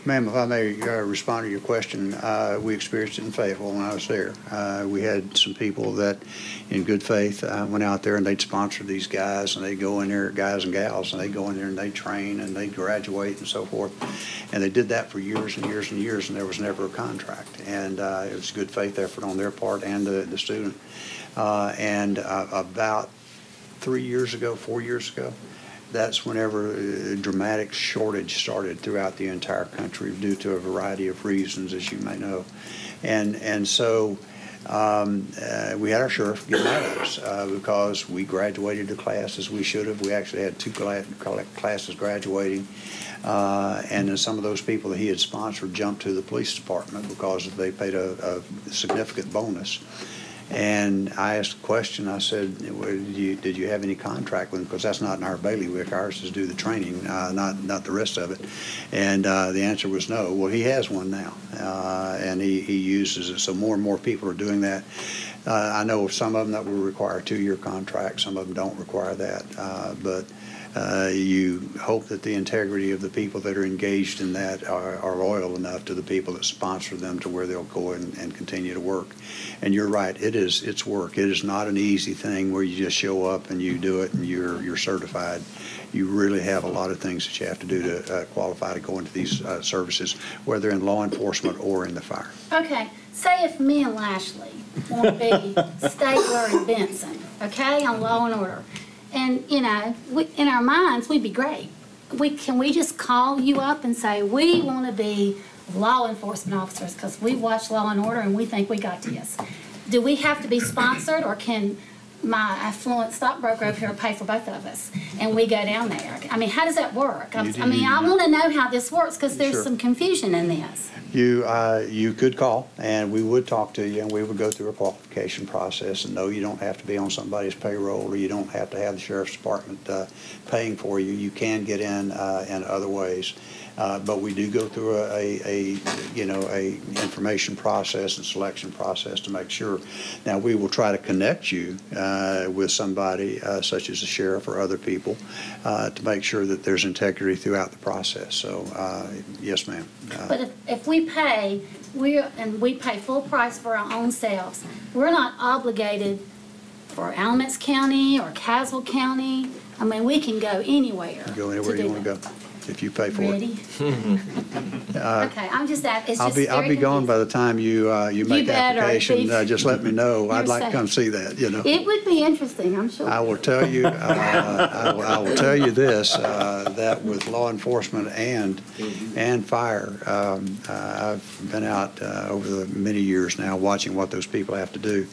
Ma'am, if I may uh, respond to your question, uh, we experienced it in Fayetteville when I was there. Uh, We had some people that, in good faith, uh, went out there and they'd sponsor these guys, and they'd go in there, guys and gals, and they'd go in there and they'd train, and they'd graduate and so forth. And they did that for years and years and years, and there was never a contract. And uh, it was a good faith effort on their part and the the student. Uh, And about three years ago, four years ago, that's whenever a dramatic shortage started throughout the entire country due to a variety of reasons, as you may know. And, and so um, uh, we had our sheriff get mad at us uh, because we graduated the class as we should have. We actually had two cla- cla- classes graduating. Uh, And then some of those people that he had sponsored jumped to the police department because they paid a, a significant bonus. And I asked the question, I said, "Well, did you, did you have any contract with him? Because that's not in our bailiwick, ours is do the training, uh, not, not the rest of it. And, uh, the answer was no. Well, he has one now, uh, and he, he uses it, so more and more people are doing that. Uh, I know some of them that will require two-year contract, some of them don't require that, uh, but, uh, you hope that the integrity of the people that are engaged in that are, are loyal enough to the people that sponsor them to where they'll go and, and continue to work. And you're right, it is, it's work. It is not an easy thing where you just show up and you do it and you're, you're certified. You really have a lot of things that you have to do to uh, qualify to go into these uh, services, whether in law enforcement or in the fire. Okay, say if me and Lashley want to be Stabler and Benson, okay, on Law and Order. And, you know, we, in our minds, we'd be great. We, can we just call you up and say, we want to be law enforcement officers because we watch Law and Order and we think we got to this? Do we have to be sponsored or can my affluent stockbroker over here pay for both of us? And we go down there? I mean, how does that work? I I mean, I want to know how this works because there's Sure. some confusion in this. You, uh, you could call, and we would talk to you, and we would go through a qualification process, and no, you don't have to be on somebody's payroll, or you don't have to have the sheriff's department uh, paying for you. You can get in uh, in other ways. Uh, But we do go through a, a, a, you know, a information process and selection process to make sure. Now, we will try to connect you uh, with somebody uh, such as the sheriff or other people uh, to make sure that there's integrity throughout the process. So, uh, yes, ma'am. Uh, But if, if we pay, we're, and we pay full price for our own selves, we're not obligated for Alamance County or Caswell County. I mean, we can go anywhere Go anywhere you want to go, if you pay for it. Uh, Okay, I'm just, at- it's I'll just be, I'll very be gone confusing. by the time you, uh, you make better application. be- Uh, Just let me know. I'd You're like to come see that, you know. It would be interesting, I'm sure. I will tell you, uh, I will- I will tell you this, uh, that with law enforcement and, and fire, um, uh, I've been out uh, over the many years now watching what those people have to do.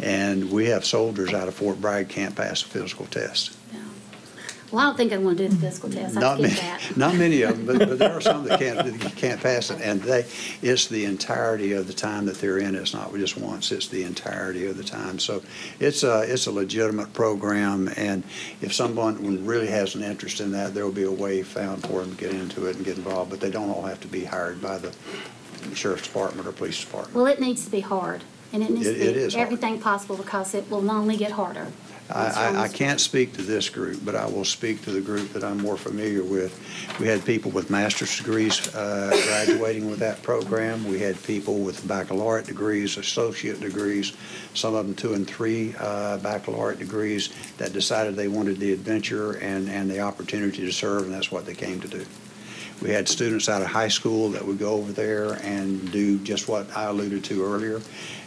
And we have soldiers out of Fort Bragg can't pass a physical test. Well, I don't think I'd want to do the physical test, I Not many, that. not many of them, but, but there are some that can't, that can't pass it. And they, it's the entirety of the time that they're in. It's not just once, it's the entirety of the time. So it's a, it's a legitimate program. And if someone really has an interest in that, there will be a way found for them to get into it and get involved. But they don't all have to be hired by the sheriff's department or police department. Well, it needs to be hard, and it needs to It- is be hard. everything possible because it will only get harder. I, I can't speak to this group, but I will speak to the group that I'm more familiar with. We had people with master's degrees uh, graduating with that program. We had people with baccalaureate degrees, associate degrees, some of them two and three uh, baccalaureate degrees that decided they wanted the adventure and, and the opportunity to serve, and that's what they came to do. We had students out of high school that would go over there and do just what I alluded to earlier,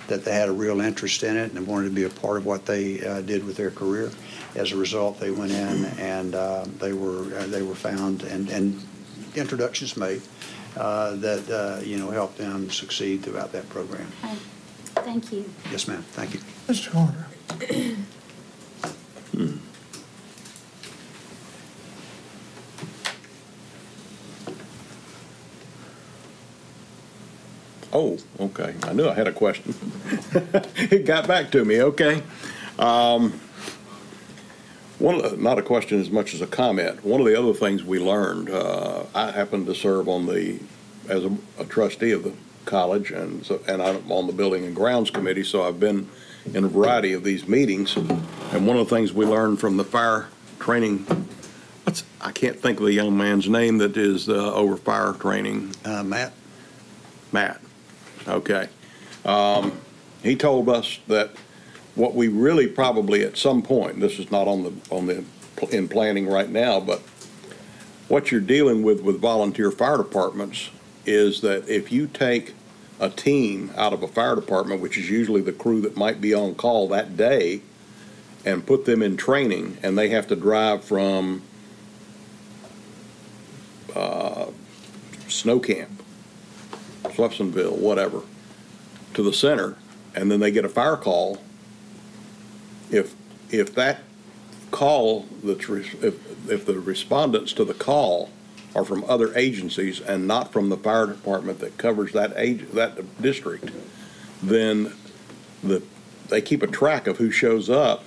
that they had a real interest in it and wanted to be a part of what they uh, did with their career. As a result, they went in and uh, they were, uh, they were found and, and introductions made. uh, that, uh, you know, help them succeed throughout that program. Okay. Thank you. Yes, ma'am. Thank you. Mr. Carter. Oh, okay. I knew I had a question. It got back to me, okay. Um, one, not a question as much as a comment. One of the other things we learned, uh, I happened to serve on the, as a a trustee of the college, and so, and I'm on the Building and Grounds Committee, so I've been in a variety of these meetings. And one of the things we learned from the fire training, what's, I can't think of the young man's name that is uh, over fire training. Uh, Matt? Matt, okay. Um, He told us that what we really probably at some point, this is not on the, on the, in planning right now, but what you're dealing with with volunteer fire departments is that if you take a team out of a fire department, which is usually the crew that might be on call that day, and put them in training, and they have to drive from uh, snow camp, Swepsonville, whatever, to the center, and then they get a fire call, if, if that call, that's, if, if the respondents to the call are from other agencies and not from the fire department that covers that age, that district, then the, they keep a track of who shows up,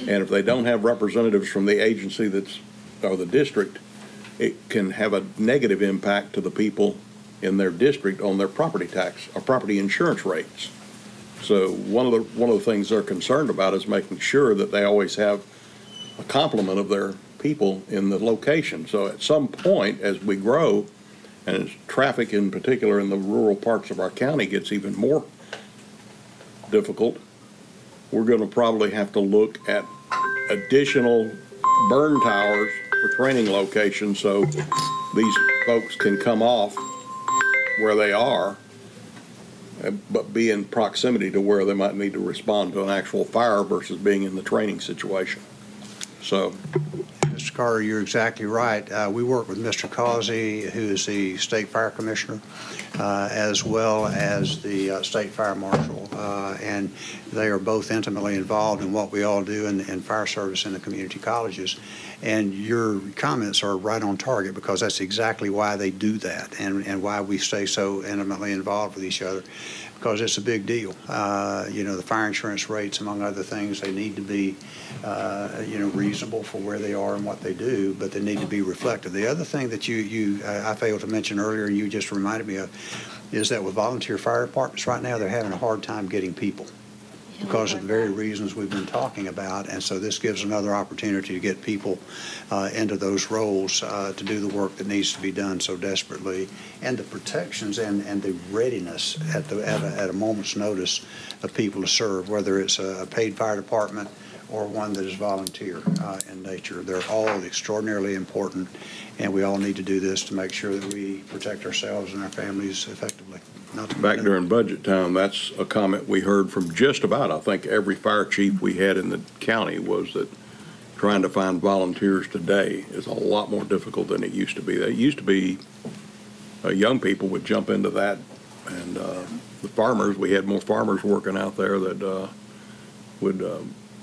and if they don't have representatives from the agency that's, or the district, it can have a negative impact to the people in their district on their property tax, or property insurance rates. So one of the, one of the things they're concerned about is making sure that they always have a complement of their people in the location. So at some point, as we grow, and as traffic in particular in the rural parts of our county gets even more difficult, we're gonna probably have to look at additional burn towers for training locations, so these folks can come off where they are, uh, but be in proximity to where they might need to respond to an actual fire versus being in the training situation. So, Mr. Carter, you're exactly right. Uh, We work with Mr. Causey, who is the State Fire Commissioner, uh, as well as the uh, State Fire Marshal, uh, and they are both intimately involved in what we all do in, in fire service in the community colleges. And your comments are right on target, because that's exactly why they do that, and, and why we stay so intimately involved with each other, because it's a big deal. Uh, You know, the fire insurance rates, among other things, they need to be, uh, you know, reasonable for where they are and what they do, but they need to be reflective. The other thing that you, you, uh, I failed to mention earlier, and you just reminded me of, is that with volunteer fire departments right now, they're having a hard time getting people because of the very reasons we've been talking about. And so this gives another opportunity to get people uh, into those roles uh, to do the work that needs to be done so desperately. And the protections and, and the readiness at the, at a, at a moment's notice of people to serve, whether it's a a paid fire department or one that is volunteer uh, in nature. They're all extraordinarily important, and we all need to do this to make sure that we protect ourselves and our families effectively. Not to- back during budget time, that's a comment we heard from just about, I think, every fire chief we had in the county was that trying to find volunteers today is a lot more difficult than it used to be. It used to be, uh, young people would jump into that, and, uh, the farmers, we had more farmers working out there that, uh, would, uh,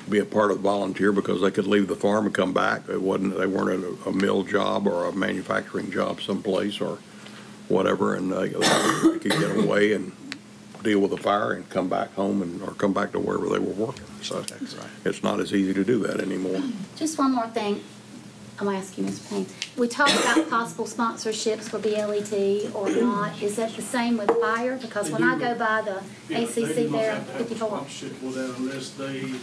be a part of the volunteer because they could leave the farm and come back. It wasn't, they weren't at a, a mill job or a manufacturing job someplace or whatever, and they, they could get away and deal with the fire and come back home and, or come back to wherever they were working. So it's not as easy to do that anymore. Just one more thing. I'm gonna ask Mr. Payne. We talked about possible sponsorships for BLET or not. Is that the same with fire? Because when I go by the Yeah, they ACC there, have to have fifty-four. Sponsorship for that unless they,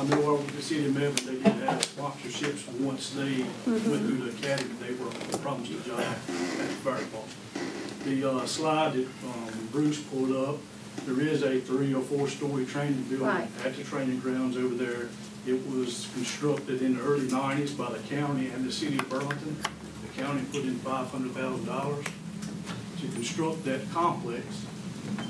I know over the city of Mebane, they did have sponsorships once they went mm-hmm. through the academy, they were promised a job at the fire department. The, uh, slide that, um, Bruce pulled up, there is a three or four story training building Right. at the training grounds over there. It was constructed in the early nineties by the county and the city of Burlington. The county put in five hundred thousand dollars to construct that complex.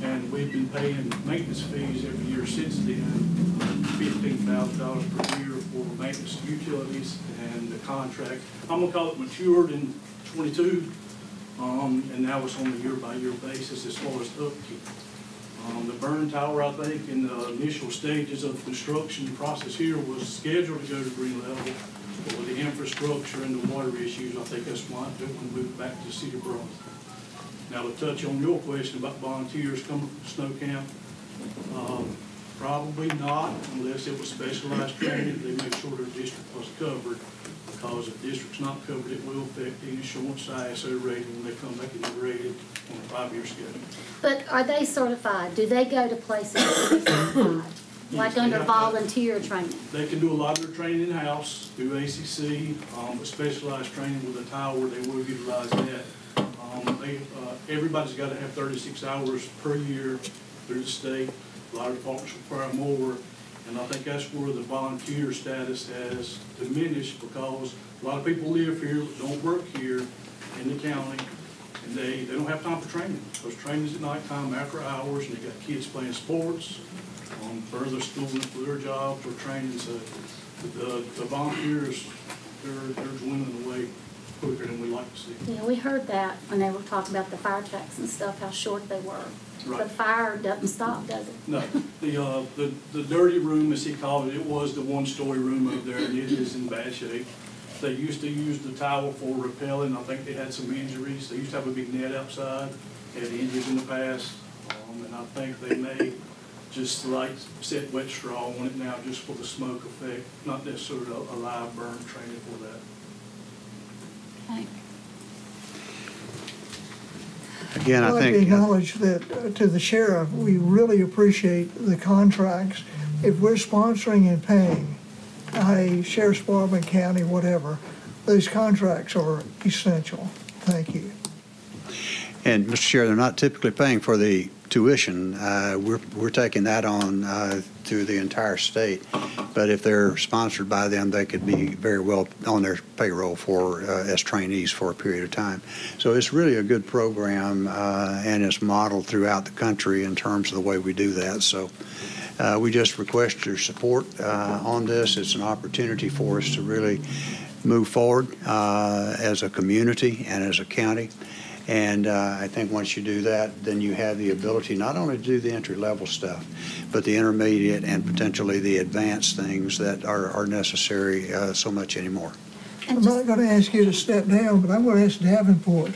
And we've been paying maintenance fees every year since then, fifteen thousand dollars per year for maintenance utilities and the contract. I'm gonna call it matured in twenty-two, Um, and that was on a year-by-year basis as far as upkeep. Um, the burn tower, I think, in the initial stages of the construction process here was scheduled to go to green level. But with the infrastructure and the water issues, I think that's why it went moved back to of Burlington. Now, to touch on your question about volunteers coming from snow camp, um, probably not unless it was specialized training. They make sure their district was covered. Because if district's not covered, it will affect the insurance ISO rating when they come back and get rated on a five-year schedule. But are they certified? Do they go to places that are certified? Like under volunteer training? They can do a lot of their training in-house through ACC, um, but specialized training with a tower, they will utilize that. Um, they, uh, everybody's gotta have thirty-six hours per year through the state. A lot of departments require more, and I think that's where the volunteer status has diminished because a lot of people live here, don't work here in the county, and they, they don't have time for training. Because training's at nighttime after hours, and they got kids playing sports, um, further schooling for their jobs or training, so the, the volunteers, they're, they're dwindling away quicker than we like to see. Yeah, we heard that when they were talking about the fire trucks and stuff, how short they were. Right. But fire doesn't stop, does it? No, the, uh, the, the dirty room, as he called it, it was the one-story room up there, and it is in bad shape. They used to use the tower for rappelling, I think they had some injuries, they used to have a big net outside, They had injuries in the past, um, and I think they may just like set wet straw on it now, just for the smoke effect, not necessarily a, a live burn training for that. Okay. Again, I'd I like to think, acknowledge that uh, to the sheriff, we really appreciate the contracts. If we're sponsoring and paying, i.e. Sheriff's Department, county, whatever, those contracts are essential. Thank you. and Mr. Chair, they're not typically paying for the tuition. Uh, We're, we're taking that on uh, through the entire state. But if they're sponsored by them, they could be very well on their payroll for, uh, as trainees for a period of time. So it's really a good program, uh, and it's modeled throughout the country in terms of the way we do that. So uh, we just request your support uh, on this. It's an opportunity for us to really move forward as a community and as a county. And uh, I think once you do that, then you have the ability not only to do the entry-level stuff, but the intermediate and potentially the advanced things that are, are necessary uh, so much anymore. I'm not going to ask you to step down, but I'm going to ask Davenport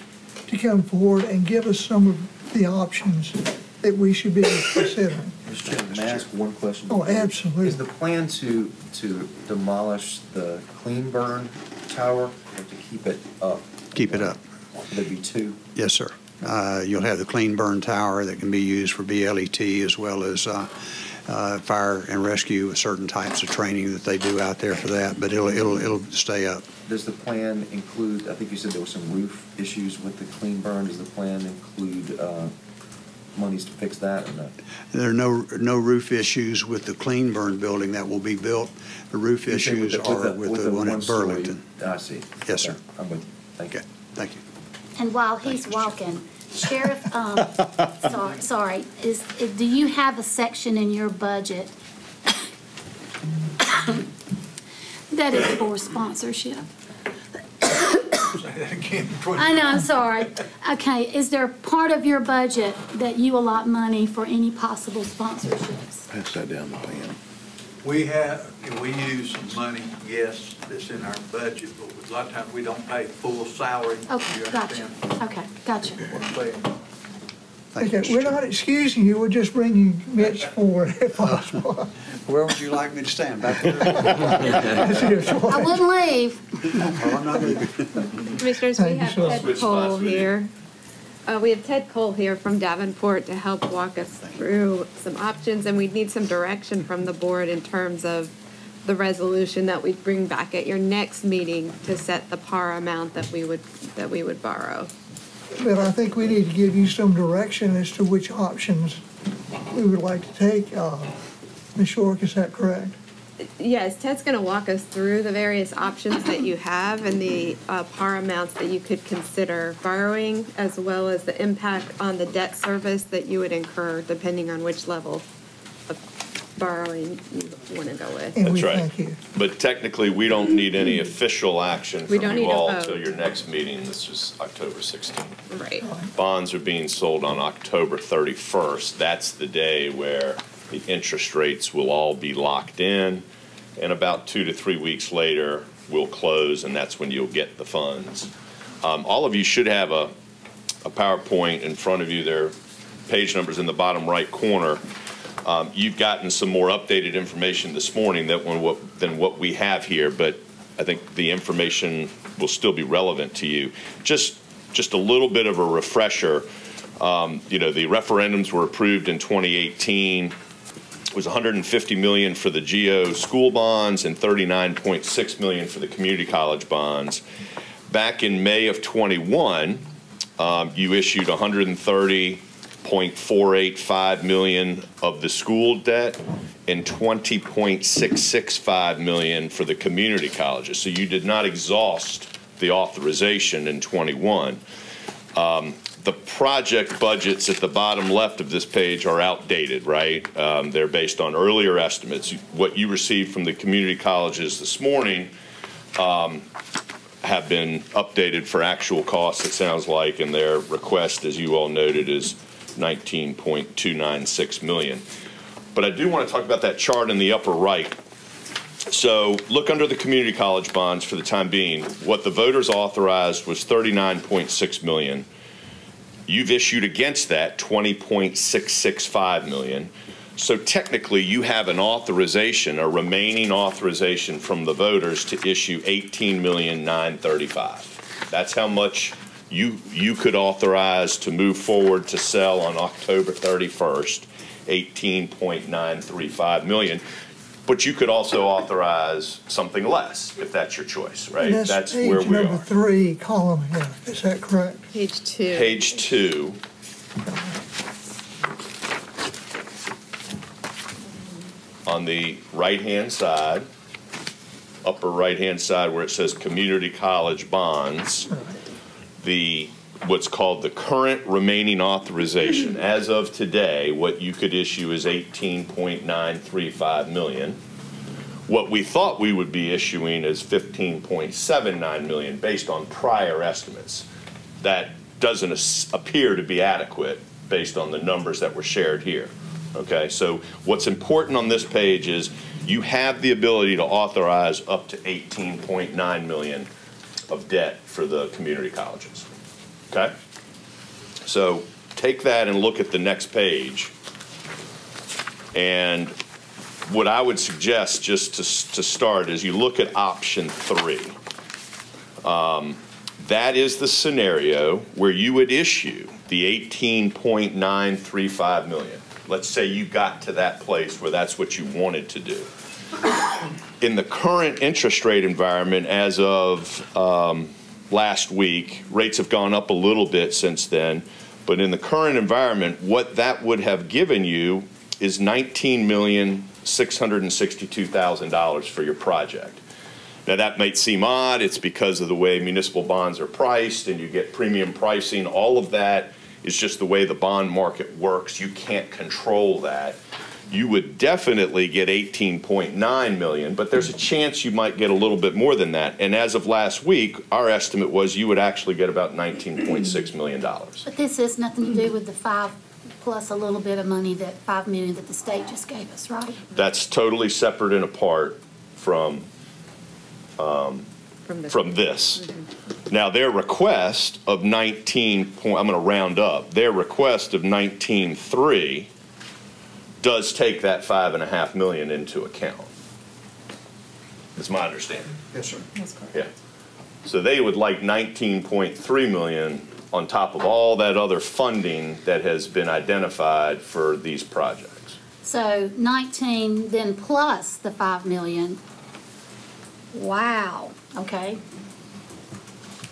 to come forward and give us some of the options that we should be considering. Mr. Chairman, may I ask one question? Oh, absolutely. Is the plan to, to demolish the clean burn tower or to keep it up? Keep it up. Would there be two? Yes, sir. Uh, You'll have the clean burn tower that can be used for BLET as well as uh, uh, fire and rescue, with certain types of training that they do out there for that, but it'll, it'll, it'll stay up. Does the plan include, I think you said there were some roof issues with the clean burn. Does the plan include uh, monies to fix that or not? There are no, no roof issues with the clean burn building that will be built. The roof You issues with the- are with the one at one-story- Burlington. I see. Yes, sir. I'm with you. Thank you. Thank you. And while he's walking, Sheriff, um, sorry, sorry, is, is- do you have a section in your budget that is for sponsorship? Say that again. I know, I'm sorry. Okay, is there part of your budget that you allot money for any possible sponsorships? Pass that down the pan. We have, we use some money, yes, that's in our budget, but a lot of times we don't pay full salary. Okay, gotcha. Okay, gotcha. what I'm saying? Thank you, Okay, we're not excusing you, we're just bringing Mitch forward if possible. Where would you like me to stand? Back there? That's your I wouldn't leave. Well, I'm not leaving. Commissioners, we you, have sir. Ted Switch Cole spots with you. here. Uh, we have Ted Cole here from Davenport to help walk us through some options, and we'd need some direction from the board in terms of the resolution that we'd bring back at your next meeting to set the par amount that we would, that we would borrow. But I think we need to give you some direction as to which options we would like to take. Uh, Ms. Shork, is that correct? Yes, Ted's going to walk us through the various options that you have and the uh, par amounts that you could consider borrowing, as well as the impact on the debt service that you would incur depending on which level of borrowing you want to go with. And we That's right. thank you. But technically, we don't need any official action We from don't you need all until your next meeting, this is October 16th. Right. Bonds are being sold on October 31st. That's the day where the interest rates will all be locked in. And about two to three weeks later, we'll close, and that's when you'll get the funds. Um, All of you should have a, a PowerPoint in front of you. There page numbers in the bottom right corner. Um, You've gotten some more updated information this morning that when what, than what we have here, but I think the information will still be relevant to you. Just, just a little bit of a refresher. Um, You know, the referendums were approved in 2018. Was 150 million for the GO school bonds and 39.6 million for the community college bonds. Back in May of 21, um, you issued 130.485 million of the school debt and 20.665 million for the community colleges. So you did not exhaust the authorization in 21. Um, The project budgets at the bottom left of this page are outdated, right? Um, They're based on earlier estimates. What you received from the community colleges this morning um, have been updated for actual costs, it sounds like, and their request, as you all noted, is 19.296 million. But I do want to talk about that chart in the upper right. So look under the community college bonds for the time being. What the voters authorized was 39.6 million. You've issued against that 20.665 million. So technically, you have an authorization, a remaining authorization from the voters to issue 18,935. That's how much you, you could authorize to move forward to sell on October 31st, 18.935 million. But you could also authorize something less, if that's your choice, right? And That's page where we number are. three, column F, is that correct? Page two. Page two. On the right-hand side, upper right-hand side where it says community college bonds, the, what's called the current remaining authorization. As of today, what you could issue is 18.935 million. What we thought we would be issuing is 15.79 million based on prior estimates. That doesn't appear to be adequate based on the numbers that were shared here. Okay, so what's important on this page is you have the ability to authorize up to 18.9 million of debt for the community colleges. Okay? So take that and look at the next page. And what I would suggest, just to, to start, is you look at option three. Um, That is the scenario where you would issue the 18.935 million. Let's say you got to that place where that's what you wanted to do. In the current interest rate environment, as of um, last week, rates have gone up a little bit since then, but in the current environment, what that would have given you is $19,662,000 for your project. Now, that might seem odd. It's because of the way municipal bonds are priced and you get premium pricing. All of that is just the way the bond market works. You can't control that. You would definitely get 18.9 million, but there's a chance you might get a little bit more than that. And as of last week, our estimate was you would actually get about 19.6 million dollars. But this has nothing to do with the five plus a little bit of money that, five million that the state just gave us, right? That's totally separate and apart from, um, From the- from this. Now, their request of 19 point, I'm going to round up, their request of 19.3 does take that five and a half million into account. Is my understanding. Yes, sir. That's correct. Yeah. So they would like 19.3 million on top of all that other funding that has been identified for these projects. So nineteen, then plus the five million. Wow, okay.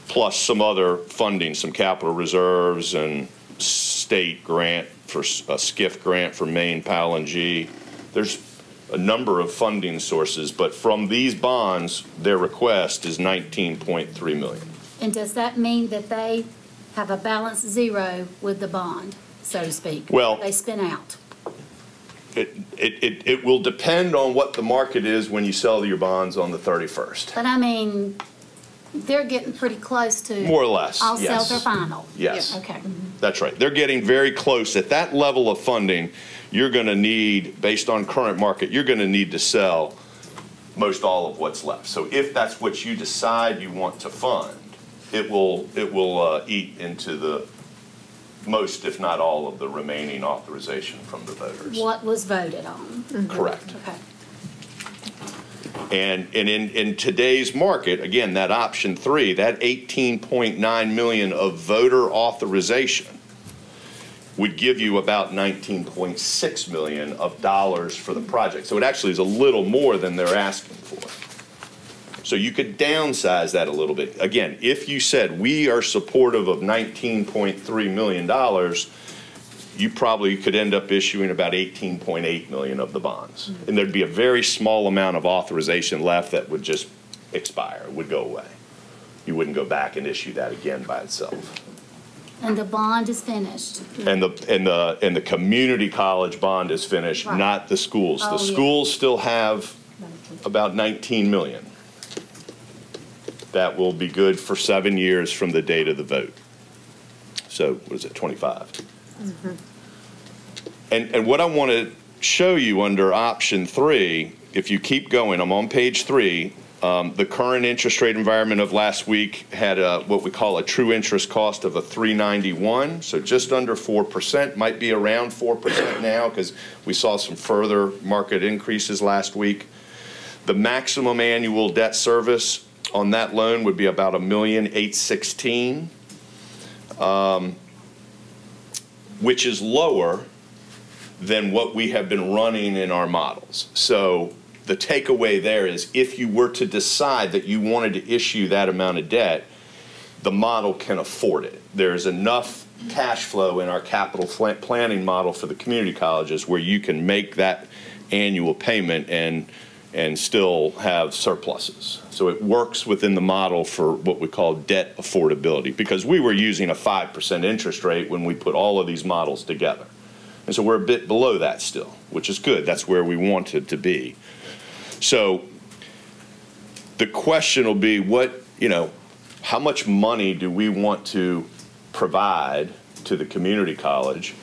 plus some other funding, some capital reserves and state grant for, a SCIF grant for Maine, PAL, and G. There's a number of funding sources, but from these bonds, their request is 19.3 million. And does that mean that they have a balance zero with the bond, so to speak? Well- They spin out? It, it, it, it will depend on what the market is when you sell your bonds on the 31st. But I mean, they're getting pretty close to. More or less, All sales are final. Yes. Okay. That's right. They're getting very close. At that level of funding, you're going to need, based on current market, you're going to need to sell most all of what's left. So if that's what you decide you want to fund, it will, it will uh, eat into the most, if not all, of the remaining authorization from the voters. What was voted on? Correct. Okay. And, and in, in today's market, again, that option three, that 18.9 million of voter authorization would give you about 19.6 million of dollars for the project. So it actually is a little more than they're asking for. So you could downsize that a little bit. Again, if you said, we are supportive of $19.3 million, you probably could end up issuing about 18.8 million of the bonds. Mm-hmm. And there'd be a very small amount of authorization left that would just expire, would go away. You wouldn't go back and issue that again by itself. And the bond is finished. And the, and the, and the community college bond is finished, Right. not the schools. Oh, The yeah. schools still have about 19 million. That will be good for seven years from the date of the vote. So what is it, 25? And, and what I want to show you under option three, if you keep going, I'm on page three. Um, the current interest rate environment of last week had a, what we call a true interest cost of a 391, so just under 4%, might be around 4% now because we saw some further market increases last week. The maximum annual debt service on that loan would be about a million eight sixteen, um, which is lower than what we have been running in our models. So the takeaway there is if you were to decide that you wanted to issue that amount of debt, the model can afford it. There's enough cash flow in our capital planning model for the community colleges where you can make that annual payment and and still have surpluses. So it works within the model for what we call debt affordability because we were using a 5% interest rate when we put all of these models together. And so we're a bit below that still, which is good. That's where we wanted to be. So the question will be what, you know, how much money do we want to provide to the community college?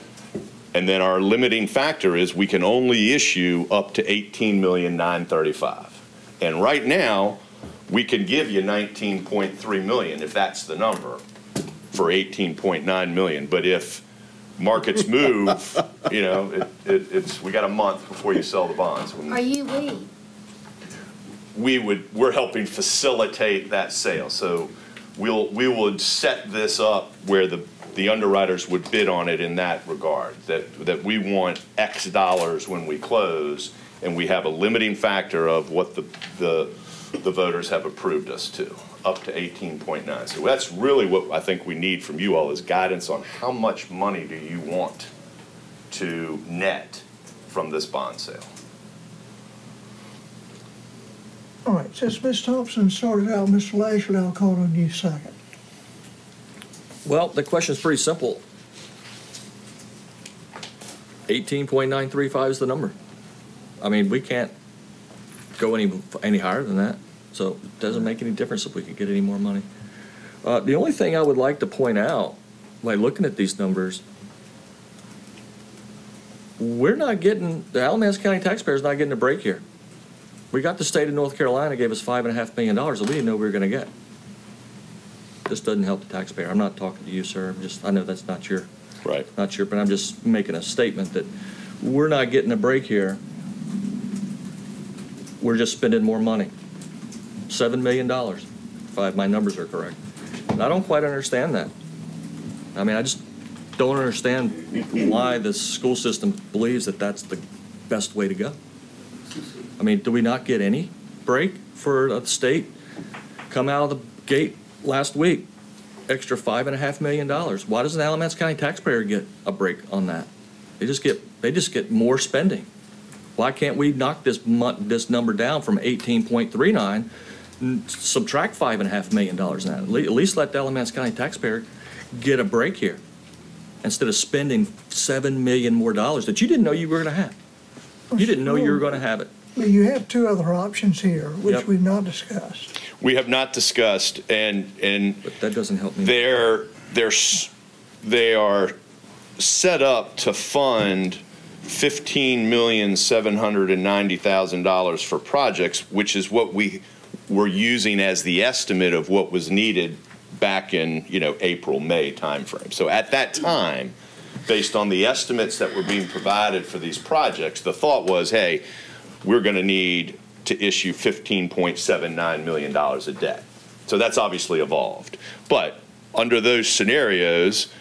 And then our limiting factor is we can only issue up to 18,935. And right now, we can give you 19.3 million if that's the number for 18.9 million. But if markets move, you know, it, it, it's, we got a month before you sell the bonds. Are you we? we would, we're helping facilitate that sale. So we'll, we would set this up where the, the underwriters would bid on it in that regard, that, that we want X dollars when we close, and we have a limiting factor of what the, the, the voters have approved us to, up to 18.9. So that's really what I think we need from you all is guidance on how much money do you want to net from this bond sale? All right, since Ms. Thompson started out, Mr. Lashley, I'll call on you second. Well, the question is pretty simple. Eighteen point nine three five is the number. I mean, we can't go any, any higher than that, so it doesn't make any difference if we could get any more money. Uh, the only thing I would like to point out, by looking at these numbers, we're not getting, the Alamance County taxpayer's not getting a break here. We got the state of North Carolina gave us five and a half million dollars that we didn't know we were gonna get. This doesn't help the taxpayer. I'm not talking to you, sir. I'm just, I know that's not your, Right. not your, but I'm just making a statement that we're not getting a break here. We're just spending more money. Seven million dollars, if my numbers are correct. And I don't quite understand that. I mean, I just don't understand why the school system believes that that's the best way to go. I mean, do we not get any break for the state? Come out of the gate last week, extra five and a half million dollars. Why doesn't the Alamance County taxpayer get a break on that? They just get, they just get more spending. Why can't we knock this mon, this number down from eighteen point three nine, subtract five and a half million dollars in that? At least let the Alamance County taxpayer get a break here, instead of spending seven million more dollars that you didn't know you were gonna have. You didn't know you were gonna have it. But you have two other options here, which Yep. we've not discussed. We have not discussed, and, and. But that doesn't help me. They're, they're, they are set up to fund fifteen million, seven hundred and ninety thousand dollars for projects, which is what we were using as the estimate of what was needed back in, you know, April, May timeframe. So at that time, based on the estimates that were being provided for these projects, the thought was, hey, we're going to need to issue $15.79 million of debt. So that's obviously evolved. But under those scenarios,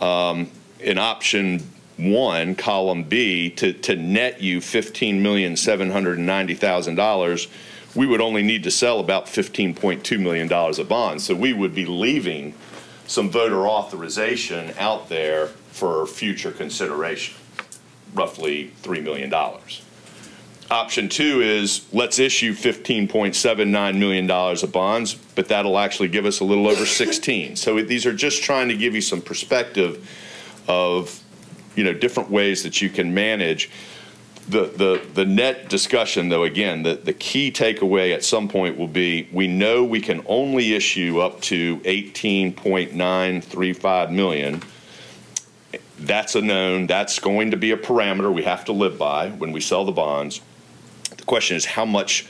um, in option one, column B, to, to net you $15,790,000, we would only need to sell about $15.2 million of bonds. So we would be leaving some voter authorization out there for future consideration, roughly $3 million. Option two is let's issue $15.79 million of bonds, but that'll actually give us a little over 16. So these are just trying to give you some perspective of, you know, different ways that you can manage. The, the, the net discussion, though, again, the, the key takeaway at some point will be, we know we can only issue up to 18.935 million. That's a known, that's going to be a parameter we have to live by when we sell the bonds. The question is how much,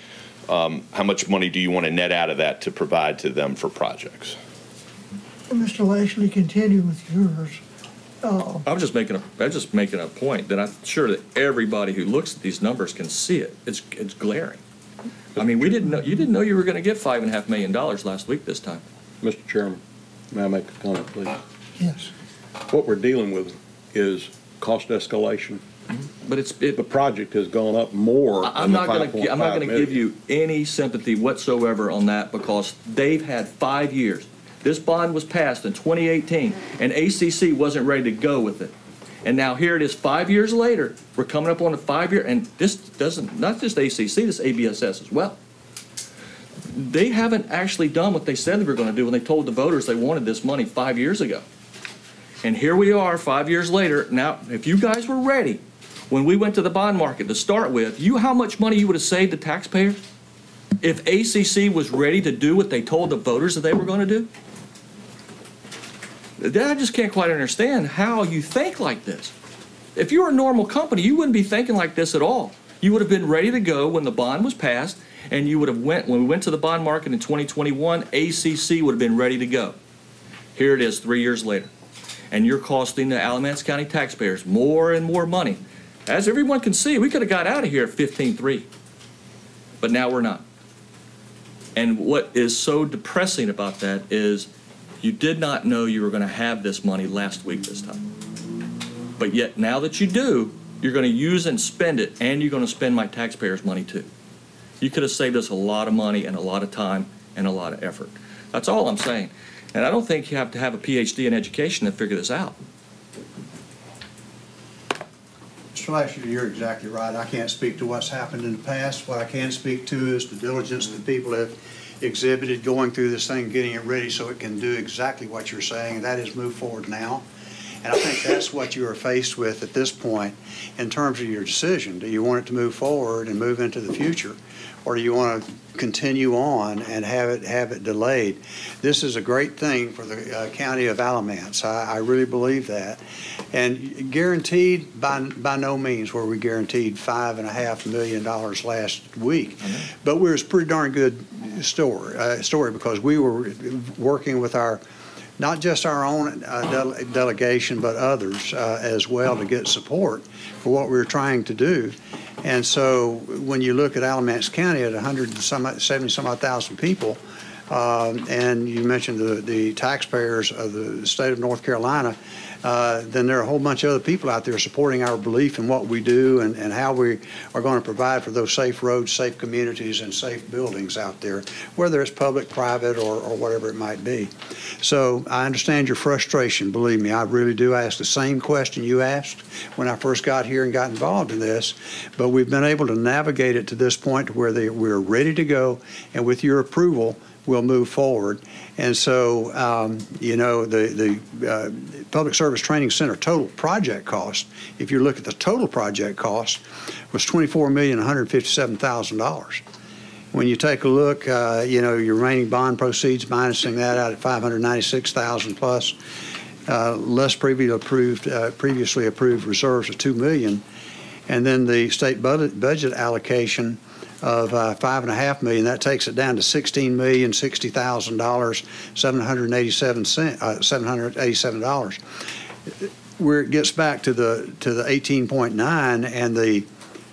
um, how much money do you want to net out of that to provide to them for projects? Mr. Lashley, continue with yours. Uh, I'm just making a, I was just making a point that I'm sure that everybody who looks at these numbers can see it. It's, it's glaring. I mean, we didn't know, you didn't know you were gonna get five and a half million dollars last week this time. Mr. Chairman, may I make a comment, please? Yes. What we're dealing with is cost escalation. But it's, it. The project has gone up more I'm than the not gonna, gi- I'm not 5.5 gonna give million. you any sympathy whatsoever on that because they've had five years. This bond was passed in 2018 and ACC wasn't ready to go with it. And now here it is, five years later, we're coming up on a five-year, and this doesn't, not just ACC, this ABSS as well. They haven't actually done what they said they were gonna do when they told the voters they wanted this money five years ago. And here we are, five years later. Now, if you guys were ready, when we went to the bond market to start with, you how much money you would have saved the taxpayer? If ACC was ready to do what they told the voters that they were gonna do? I just can't quite understand how you think like this. If you were a normal company, you wouldn't be thinking like this at all. You would have been ready to go when the bond was passed, and you would have went, when we went to the bond market in 2021, ACC would have been ready to go. Here it is, three years later. And you're costing the Alamance County taxpayers more and more money. As everyone can see, we could have got out of here at 15-3, but now we're not. And what is so depressing about that is you did not know you were going to have this money last week this time. But yet, now that you do, you're going to use and spend it, and you're going to spend my taxpayers' money too. You could have saved us a lot of money and a lot of time and a lot of effort. That's all I'm saying. And I don't think you have to have a PhD in education to figure this out. Mr. Lashley, you're exactly right. I can't speak to what's happened in the past. What I can speak to is the diligence that people have exhibited going through this thing, getting it ready so it can do exactly what you're saying, that is move forward now. And I think that's what you are faced with at this point in terms of your decision. Do you want it to move forward and move into the future? Or do you want to continue on and have it, have it delayed? This is a great thing for the uh, county of Alamance. I, I really believe that. And guaranteed, by, by no means were we guaranteed five and a half million dollars last week. But we was a pretty darn good story, uh, story because we were working with our not just our own uh, dele- delegation, but others uh, as well to get support for what we were trying to do. And so when you look at Alamance County at 100 and some, 70 some odd thousand people, um, and you mentioned the, the taxpayers of the state of North Carolina, uh, then there are a whole bunch of other people out there supporting our belief in what we do and, and how we are going to provide for those safe roads, safe communities, and safe buildings out there, whether it's public, private, or, or whatever it might be. So I understand your frustration. Believe me, I really do ask the same question you asked when I first got here and got involved in this. But we've been able to navigate it to this point where they, we're ready to go, and with your approval, will move forward. And so, um, you know, the, the uh, Public Service Training Center total project cost, if you look at the total project cost, was $24,157,000. When you take a look, uh, you know, your remaining bond proceeds, minusing that out at 596,000 plus, uh, less previously approved, uh, previously approved reserves of 2 million, and then the state budget, budget allocation of uh, five and a half million, that takes it down to sixteen million, sixty thousand dollars, seven hundred eighty-seven cent, uh, seven hundred eighty-seven dollars. Where it gets back to the, to the eighteen point nine and the,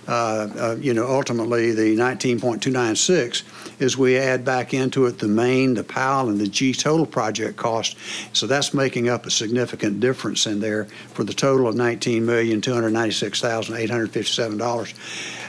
uh, uh, you know, ultimately the nineteen point two nine six is we add back into it the main, the Powell, and the G total project cost. So that's making up a significant difference in there for the total of nineteen million, two hundred ninety-six thousand, eight hundred fifty-seven dollars.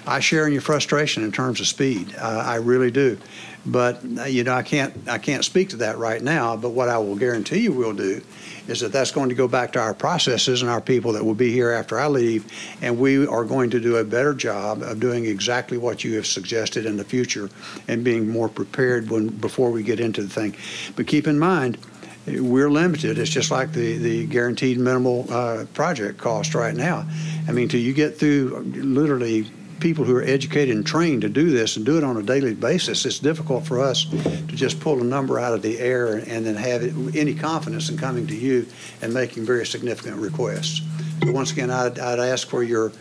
I share in your frustration in terms of speed. Uh, I really do. But, uh, you know, I can't, I can't speak to that right now, but what I will guarantee you we'll do is that that's going to go back to our processes and our people that will be here after I leave, and we are going to do a better job of doing exactly what you have suggested in the future and being more prepared when, before we get into the thing. But keep in mind, we're limited. It's just like the, the guaranteed minimal uh, project cost right now. I mean, till you get through literally people who are educated and trained to do this and do it on a daily basis, it's difficult for us to just pull a number out of the air and then have it, any confidence in coming to you and making very significant requests. So once again, I'd, I'd ask for your,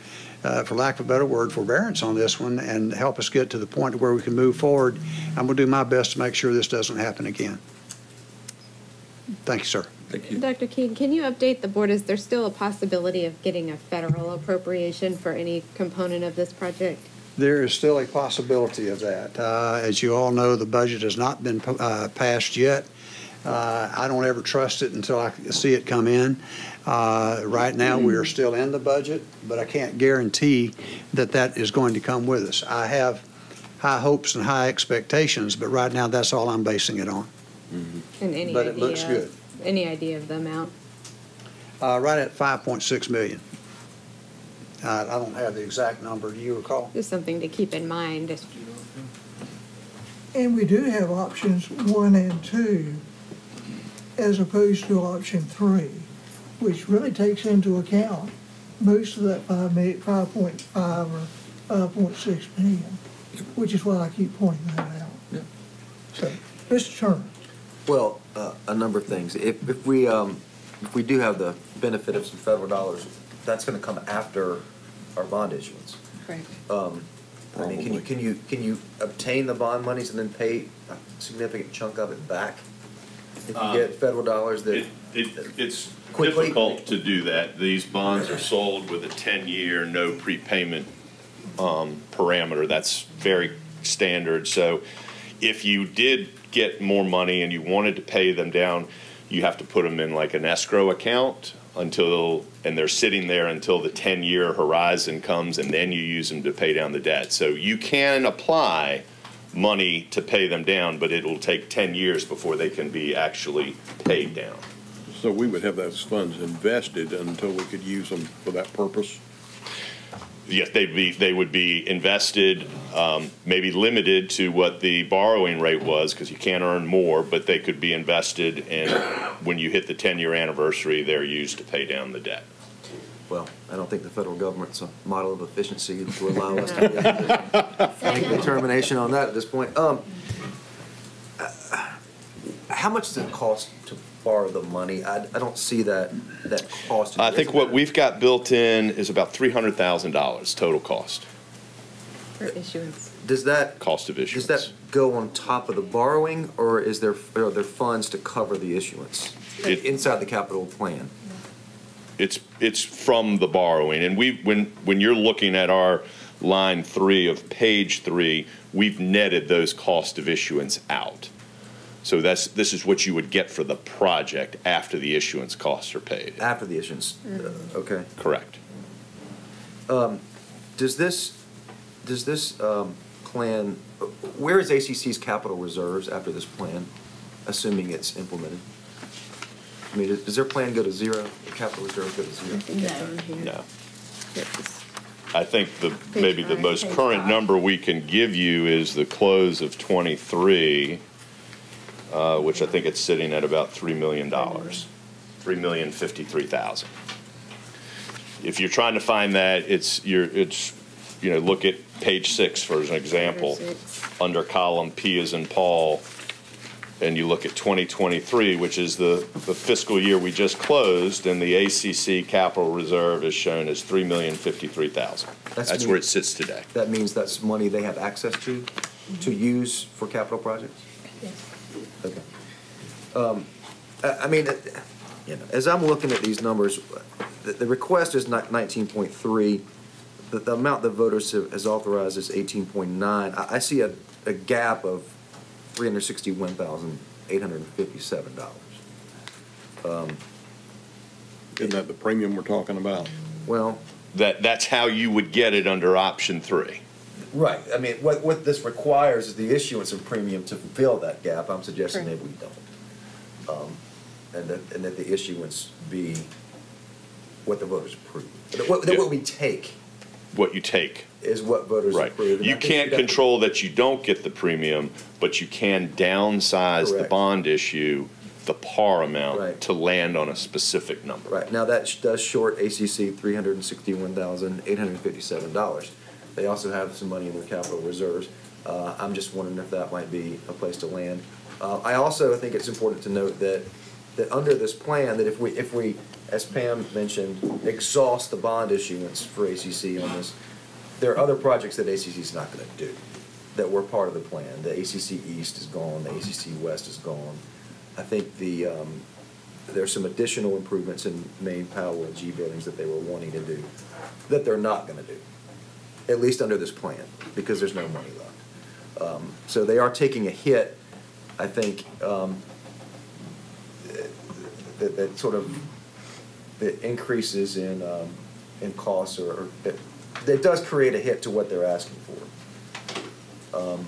uh, for lack of a better word, forbearance on this one and help us get to the point where we can move forward. I'm going to do my best to make sure this doesn't happen again. Thank you, sir. Thank you. Dr. King, can you update the board? Is there still a possibility of getting a federal appropriation for any component of this project? There is still a possibility of that. Uh, As you all know, the budget has not been uh, passed yet. Uh, I don't ever trust it until I see it come in. Uh, Right now, we are still in the budget, but I can't guarantee that that is going to come with us. I have high hopes and high expectations, but right now, that's all I'm basing it on. And any But it looks good. Any idea of the amount? Uh, Right at 5.6 million. Uh, I don't have the exact number. Do you recall? Just something to keep in mind. And we do have options one and two as opposed to option three, which really takes into account most of that five million, five point five or five point six million, which is why I keep pointing that out. So, Mr. Turner, Well, uh, a number of things. If, if we, um, if we do have the benefit of some federal dollars, that's gonna come after our bond issuance. Correct. Um, I mean, can you, can you, can you obtain the bond monies and then pay a significant chunk of it back? If you Um, get federal dollars that, It, it, it's Quickly? difficult to do that. These bonds are sold with a ten-year, no prepayment, um, parameter. That's very standard. So if you did get more money and you wanted to pay them down, you have to put them in like an escrow account until, and they're sitting there until the ten-year horizon comes, and then you use them to pay down the debt. So you can apply money to pay them down, but it'll take ten years before they can be actually paid down. So we would have those funds invested until we could use them for that purpose? Yes, they'd be, they would be invested, um, maybe limited to what the borrowing rate was, because you can't earn more, but they could be invested, and when you hit the ten-year anniversary, they're used to pay down the debt. well, I don't think the federal government's a model of efficiency to allow us to make a determination on that at this point. Um, uh, how much does it cost to borrow the money? I, I don't see that, that cost. I think what we've got built in is about three hundred thousand dollars total cost, For issuance. Does that, cost of does issuance. that go on top of the borrowing, or is there, are there funds to cover the issuance It- inside the capital plan? It's, it's from the borrowing, and we, when, when you're looking at our line three of page three, we've netted those cost of issuance out. So that's, this is what you would get for the project after the issuance costs are paid. After the issuance, uh, okay. Correct. Um, Does this, does this um, plan, where is ACC's capital reserves after this plan, assuming it's implemented? I mean, does their plan go to zero, the capital reserves go to zero? No. I think the, maybe the most current number we can give you is the close of twenty-three. Uh, which I think it's sitting at about $3 million. 3,053,000. If you're trying to find that, it's, you're, it's, you know, look at page six for an example. Under column P as in Paul, and you look at 2023, which is the, the fiscal year we just closed, and the ACC capital reserve is shown as 3,053,000. That's That's me- where it sits today. That means that's money they have access to, to use for capital projects? Okay. Um, I, I mean, uh, you know, as I'm looking at these numbers, the, the request is nineteen point three. The, the amount the voters have, has authorized is eighteen point nine. I, I see a, a gap of three hundred sixty-one thousand, eight hundred and fifty-seven dollars. Um, Isn't that the premium we're talking about? Well. That, that's how you would get it under option three. Right, I mean, what, what this requires is the issuance of premium to fill that gap, I'm suggesting maybe we don't. Um, And that, and that the issuance be what the voters approve. That What, that what we take What you take. is what voters Right. approve. and I You think can't control that you don't get the premium, but you can downsize the Correct. bond issue, the par Right. amount, to land on a specific number. Right, now that sh- does short ACC three hundred and sixty-one thousand, eight hundred and fifty-seven dollars. They also have some money in their capital reserves. Uh, I'm just wondering if that might be a place to land. Uh, I also think it's important to note that, that under this plan, that if we, if we, as Pam mentioned, exhaust the bond issuance for ACC on this, there are other projects that ACC is not gonna do, that were part of the plan. The ACC East is gone, the ACC West is gone. I think the, um, there's some additional improvements in main Powell and G buildings that they were wanting to do, that they're not gonna do, at least under this plan, because there's no money left. Um, So they are taking a hit, I think, um, that, that sort of, the increases in, um, in costs or, or that, that does create a hit to what they're asking for. Um,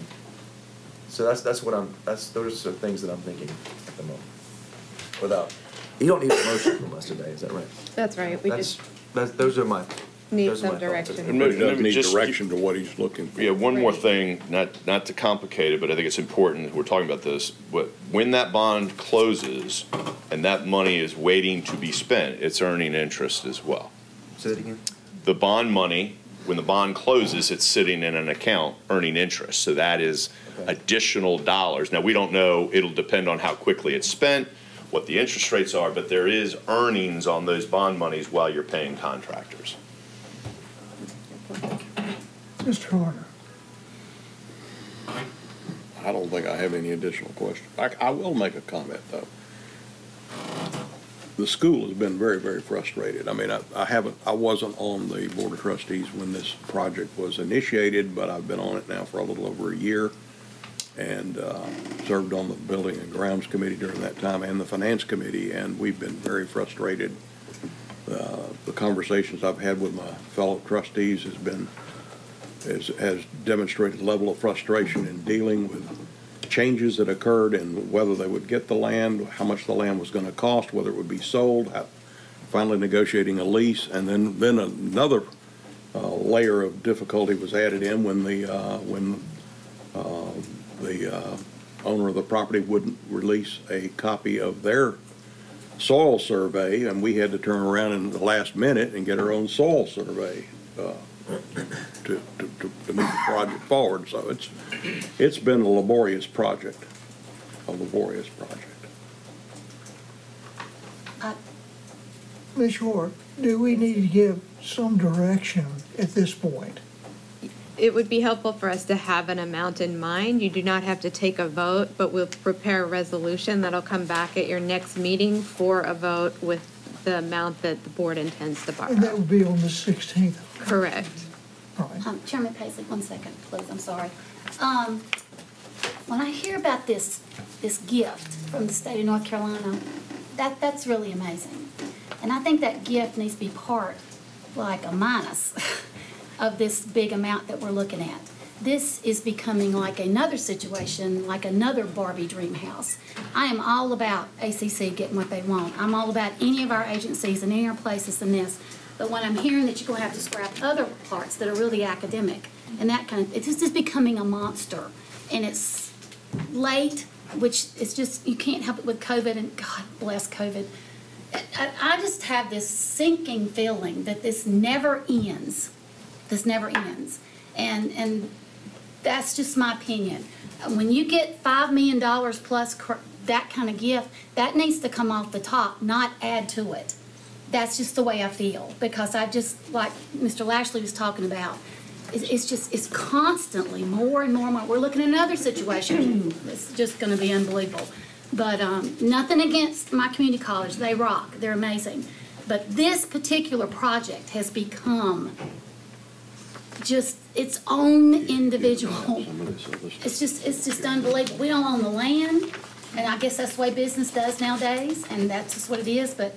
So that's, that's what I'm, that's, those are things that I'm thinking at the moment. Without, you don't need a motion from us today, is that right? That's right, we That's, just that's, those are my, need those are some my thoughts. direction. And But he does maybe need just- direction to what he's looking for. Yeah, one more Right. thing, not, not to complicate it, but I think it's important, we're talking about this, but when that bond closes and that money is waiting to be spent, it's earning interest as well. Say that again? The bond money, when the bond closes, it's sitting in an account earning interest, so that is Okay. additional dollars. Now, we don't know, it'll depend on how quickly it's spent, what the interest rates are, but there is earnings on those bond monies while you're paying contractors. Mr. Horner. I don't think I have any additional questions. I, I will make a comment, though. The school has been very, very frustrated. I mean, I, I haven't, I wasn't on the Board of Trustees when this project was initiated, but I've been on it now for a little over a year and uh, served on the Building and Grounds Committee during that time and the Finance Committee, and we've been very frustrated. Uh, The conversations I've had with my fellow trustees has been, has, has demonstrated level of frustration in dealing with changes that occurred and whether they would get the land, how much the land was gonna cost, whether it would be sold, how- finally negotiating a lease, and then, then another uh, layer of difficulty was added in when the, uh, when uh, the uh, owner of the property wouldn't release a copy of their soil survey, and we had to turn around in the last minute and get our own soil survey uh, to, to, to to move the project forward. So it's, it's been a laborious project, a laborious project. Ms. York, do we need to give some direction at this point? It would be helpful for us to have an amount in mind. You do not have to take a vote, but we'll prepare a resolution that'll come back at your next meeting for a vote with the amount that the board intends to And that borrow. would be on the 16th. Correct. Right. Um, Chairman Paisley, one second, please, I'm sorry. Um, when I hear about this, this gift from the state of North Carolina, that, that's really amazing. And I think that gift needs to be part, like a minus, of this big amount that we're looking at. This is becoming like another situation, like another Barbie dream house. I am all about ACC getting what they want. I'm all about any of our agencies and any of our places in this. But when I'm hearing that you're gonna have to scrap other parts that are really academic and that kind of, it's just becoming a monster. And it's late, which is just, you can't help it with COVID, and God bless COVID. I, I just have this sinking feeling that this never ends. This never ends. And, and that's just my opinion. When you get five million dollars plus that kind of gift, that needs to come off the top, not add to it. That's just the way I feel, because I just, like Mr. Lashley was talking about, it's, it's just, it's constantly more and more and more. We're looking at another situation, it's just gonna be unbelievable. But, um, nothing against my community college, they rock, they're amazing. But this particular project has become just its own individual. It's just, it's just unbelievable. We don't own the land, and I guess that's the way business does nowadays, and that's just what it is, but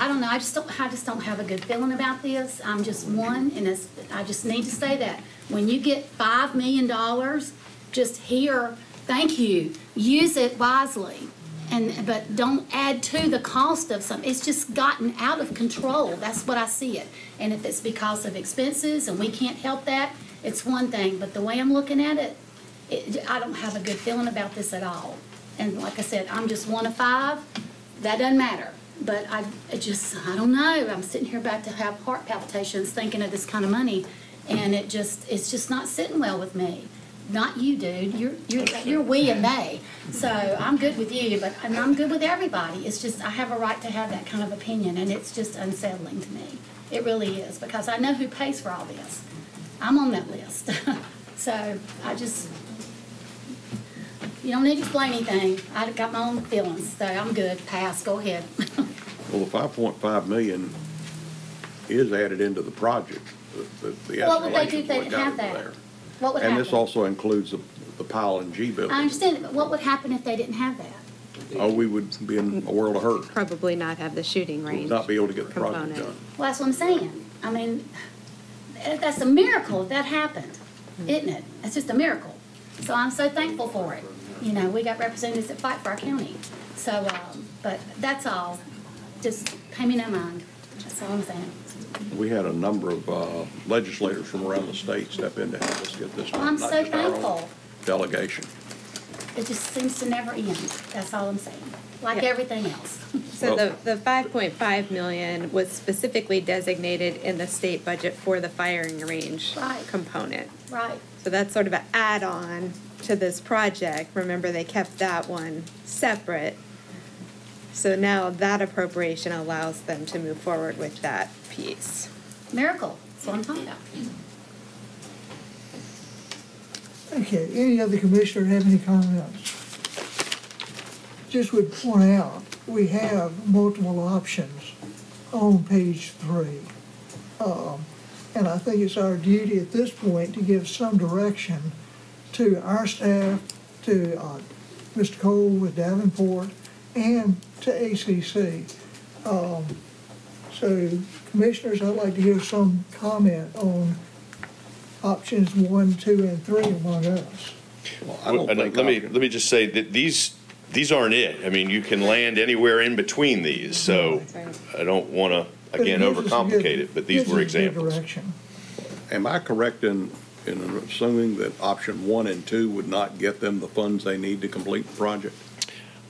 I don't know, I just don't, I just don't have a good feeling about this. I'm just one, and it's, I just need to say that. When you get five million dollars, just here, thank you, use it wisely. And, but don't add to the cost of some, it's just gotten out of control, that's what I see it. And if it's because of expenses and we can't help that, it's one thing, but the way I'm looking at it, it, I don't have a good feeling about this at all. And like I said, I'm just one of five, that doesn't matter. But I, it just, I don't know, I'm sitting here about to have heart palpitations thinking of this kind of money, and it just, it's just not sitting well with me. Not you, dude, you're, you're, you're we and they. So I'm good with you, but, and I'm good with everybody. It's just, I have a right to have that kind of opinion, and it's just unsettling to me. It really is, because I know who pays for all this. I'm on that list. So I just, you don't need to explain anything. I got my own feelings, so I'm good. Pass, go ahead. Well, the five point five million is added into the project, the, the- the What would they do if they didn't have that? there. What would And this also includes the, the Powell and G building. I understand, but what would happen if they didn't have that? Oh, we would be in a world of hurt. Probably not have the shooting Would range. not be able to get the project component. done. Well, that's what I'm saying. I mean, that's a miracle if that happened, hmm. isn't it? It's just a miracle. So I'm so thankful for it. You know, we got representatives that fight for our county. So, um, but that's all. Just pay me no mind. That's all I'm saying. We had a number of uh, legislators from around the state step in to help us get this Well, done. I'm so just our own thankful. Delegation. It just seems to never end. That's all I'm saying. Like everything else. So the, the five point five million was specifically designated in the state budget for the firing range Right. component. Right. So that's sort of an add-on to this project. Remember, they kept that one separate. So now that appropriation allows them to move forward with that piece. Miracle. That's what I'm talking about. Okay, any other commissioner have any comments? Just would point out, we have multiple options on page three. Um, And I think it's our duty at this point to give some direction to our staff, to uh, Mr. Cole with Davenport, and to ACC. Um, So commissioners, I'd like to hear some comment on options one, two, and three among us. I don't And think Let me, option- let me just say that these, these aren't it. I mean, you can land anywhere in between these, so I don't want to, again, gives us a good- overcomplicate it, but these were us a good examples. Am I correct in, in assuming that option one and two would not get them the funds they need to complete the project?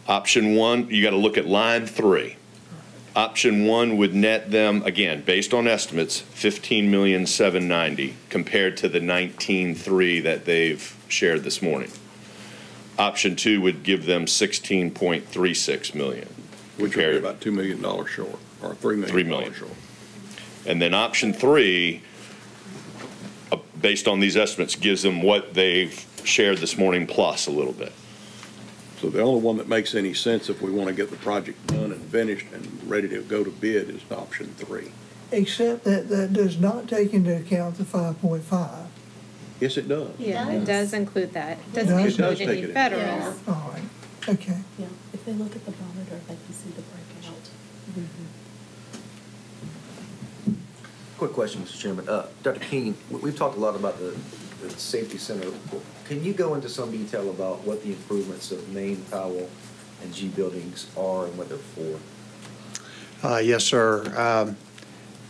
Option one, you got to look at line three. Option one would net them, again, based on estimates, fifteen million, seven ninety, compared to the nineteen-three that they've shared this morning. Option two would give them 16.36 million. Which would be about $2 million short, or $3 Three million million. short. And then option three, based on these estimates, gives them what they've shared this morning plus a little bit. So the only one that makes any sense if we want to get the project done and finished and ready to go to bid is option three. Except that that does not take into account the five point five. Yes, it does. Yeah, it does include that. It It doesn't does? It include does take any in. federal. Yes. All right, okay. Yeah, if they look at the monitor, they can see the breakout. Quick question, Mr. Chairman. Uh, Dr. King, we- we've talked a lot about the, the safety center. Can you go into some detail about what the improvements of Main, Powell, and G buildings are and what they're for? Uh, Yes, sir. Um,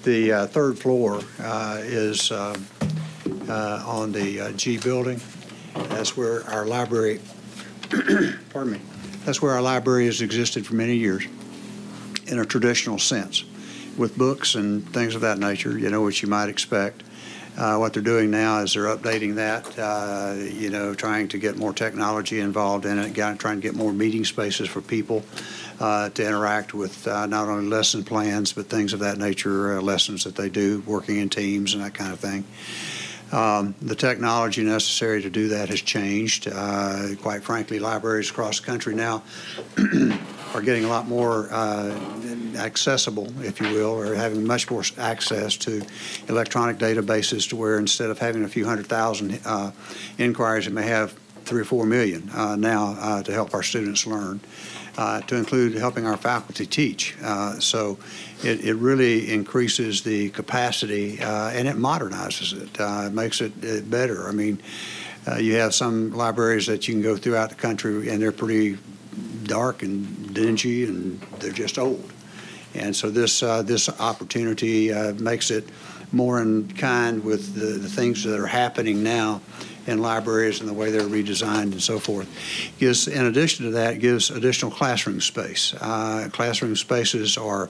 The uh, third floor uh, is um, uh, on the uh, G building. That's where our library, pardon me, that's where our library has existed for many years in a traditional sense, with books and things of that nature, you know, which you might expect. Uh, What they're doing now is they're updating that, uh, you know, trying to get more technology involved in it, trying to get more meeting spaces for people uh, to interact with uh, not only lesson plans, but things of that nature, uh, lessons that they do, working in teams and that kind of thing. Um, The technology necessary to do that has changed. Uh, Quite frankly, libraries across the country now are getting a lot more uh, accessible, if you will, or having much more access to electronic databases to where instead of having a few hundred thousand uh, inquiries, it may have three or four million uh, now uh, to help our students learn, uh, to include helping our faculty teach. Uh, So it, it really increases the capacity uh, and it modernizes it. Uh, It makes it uh, better. I mean, you have some libraries that you can go throughout the country and they're pretty dark and dingy and they're just old. And so this, uh, this opportunity uh, makes it more in kind with the, the things that are happening now in libraries and the way they're redesigned and so forth. Gives, in addition to that, gives additional classroom space. Uh, classroom spaces are,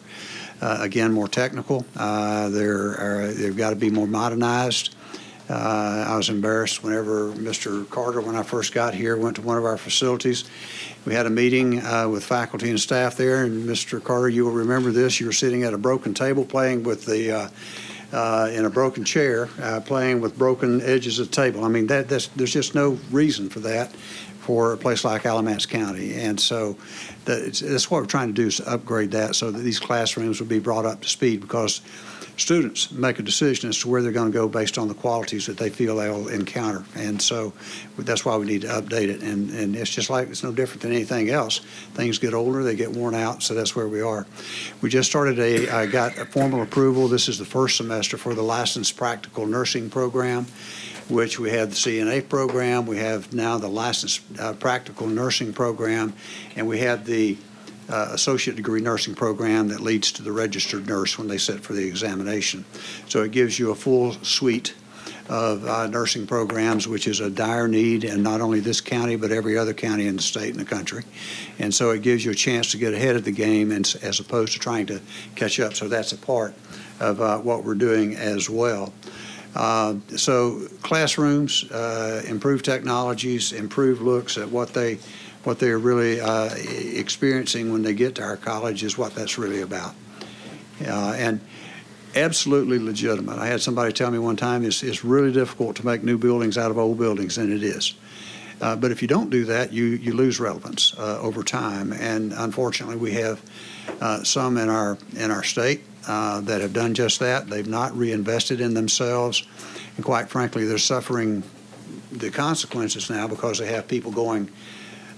uh, again, more technical. Uh, they're, uh, they've got to be more modernized. Uh, I was embarrassed whenever Mr. Carter, when I first got here, went to one of our facilities. We had a meeting uh, with faculty and staff there, and Mr. Carter, you will remember this. You were sitting at a broken table playing with the, uh, in a broken chair, uh, playing with broken edges of the table. I mean, that, there's just no reason for that for a place like Alamance County. And so that, that's what we're trying to do is upgrade that so that these classrooms will be brought up to speed because students make a decision as to where they're going to go based on the qualities that they feel they'll encounter. And so that's why we need to update it. And, and it's just like, it's no different than anything else. Things get older, they get worn out, so that's where we are. We just started a, I got a formal approval. This is the first semester for the licensed practical nursing program which we have the CNA program, we have now the licensed uh, practical nursing program, and we have the uh, associate degree nursing program that leads to the registered nurse when they sit for the examination. So it gives you a full suite of uh, nursing programs, which is a dire need in not only this county, but every other county in the state and the country. And so it gives you a chance to get ahead of the game and, as opposed to trying to catch up. So that's a part of uh, what we're doing as well. Uh, So classrooms, uh, improved technologies, improved looks at what they, what they're really uh, experiencing when they get to our college is what that's really about. Uh, And absolutely legitimate. I had somebody tell me one time, it's, it's really difficult to make new buildings out of old buildings, and it is. Uh, But if you don't do that, you, you lose relevance uh, over time. And unfortunately, we have uh, some in our, in our state uh, that have done just that. They've not reinvested in themselves. And quite frankly, they're suffering the consequences now because they have people going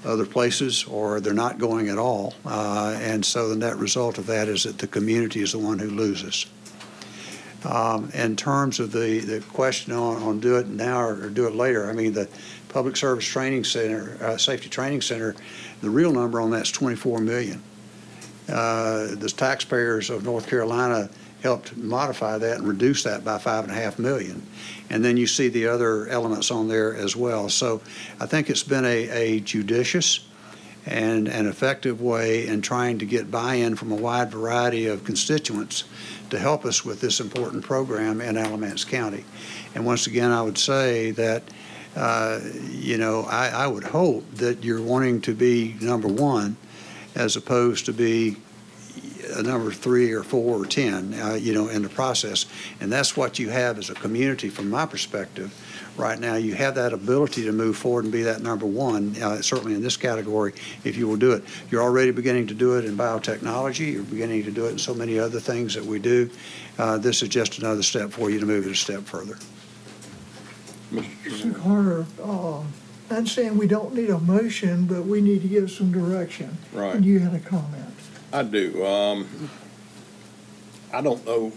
other places or they're not going at all. Uh, And so the net result of that is that the community is the one who loses. Um, In terms of the, the question on, on do it now or do it later, I mean, the Public Service Training Center, uh, Safety Training Center, the real number on that's 24 million. Uh, The taxpayers of North Carolina helped modify that and reduce that by five and a half million. And then you see the other elements on there as well. So I think it's been a, a judicious and an effective way in trying to get buy-in from a wide variety of constituents to help us with this important program in Alamance County. And once again, I would say that, uh, you know, I, I would hope that you're wanting to be number one as opposed to be a number three or four or 10, uh, you know, in the process. And that's what you have as a community from my perspective. Right now, you have that ability to move forward and be that number one, uh, certainly in this category, if you will do it. You're already beginning to do it in biotechnology. You're beginning to do it in so many other things that we do. Uh, This is just another step for you to move it a step further. Mr. Carter, uh, I understand we don't need a motion, but we need to give some direction. Right. And you had a comment. I do. Um, I don't know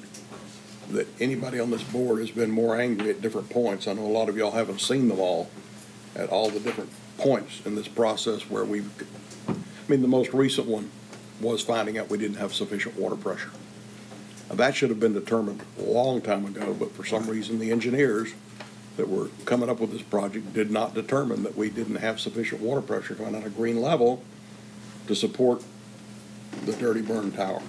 that anybody on this board has been more angry at different points. I know a lot of y'all haven't seen them all, at all the different points in this process where we've, I mean, the most recent one was finding out we didn't have sufficient water pressure. Now, That should have been determined a long time ago, but for some reason, the engineers that were coming up with this project did not determine that we didn't have sufficient water pressure going out a Green Level to support the dirty burn tower.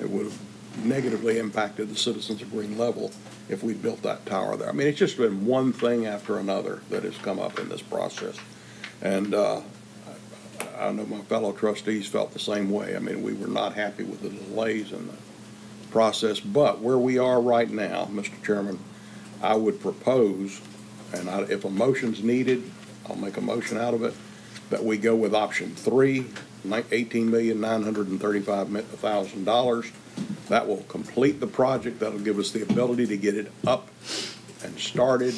It would have negatively impacted the citizens of Green Level if we'd built that tower there. I mean, it's just been one thing after another that has come up in this process. And uh, I I know my fellow trustees felt the same way. I mean, we were not happy with the delays in the process, but where we are right now, Mr. Chairman, I would propose, and I- if a motion's needed, I'll make a motion out of it, that we go with option three, eighteen million, nine hundred and thirty-five thousand dollars. That will complete the project. That'll give us the ability to get it up and started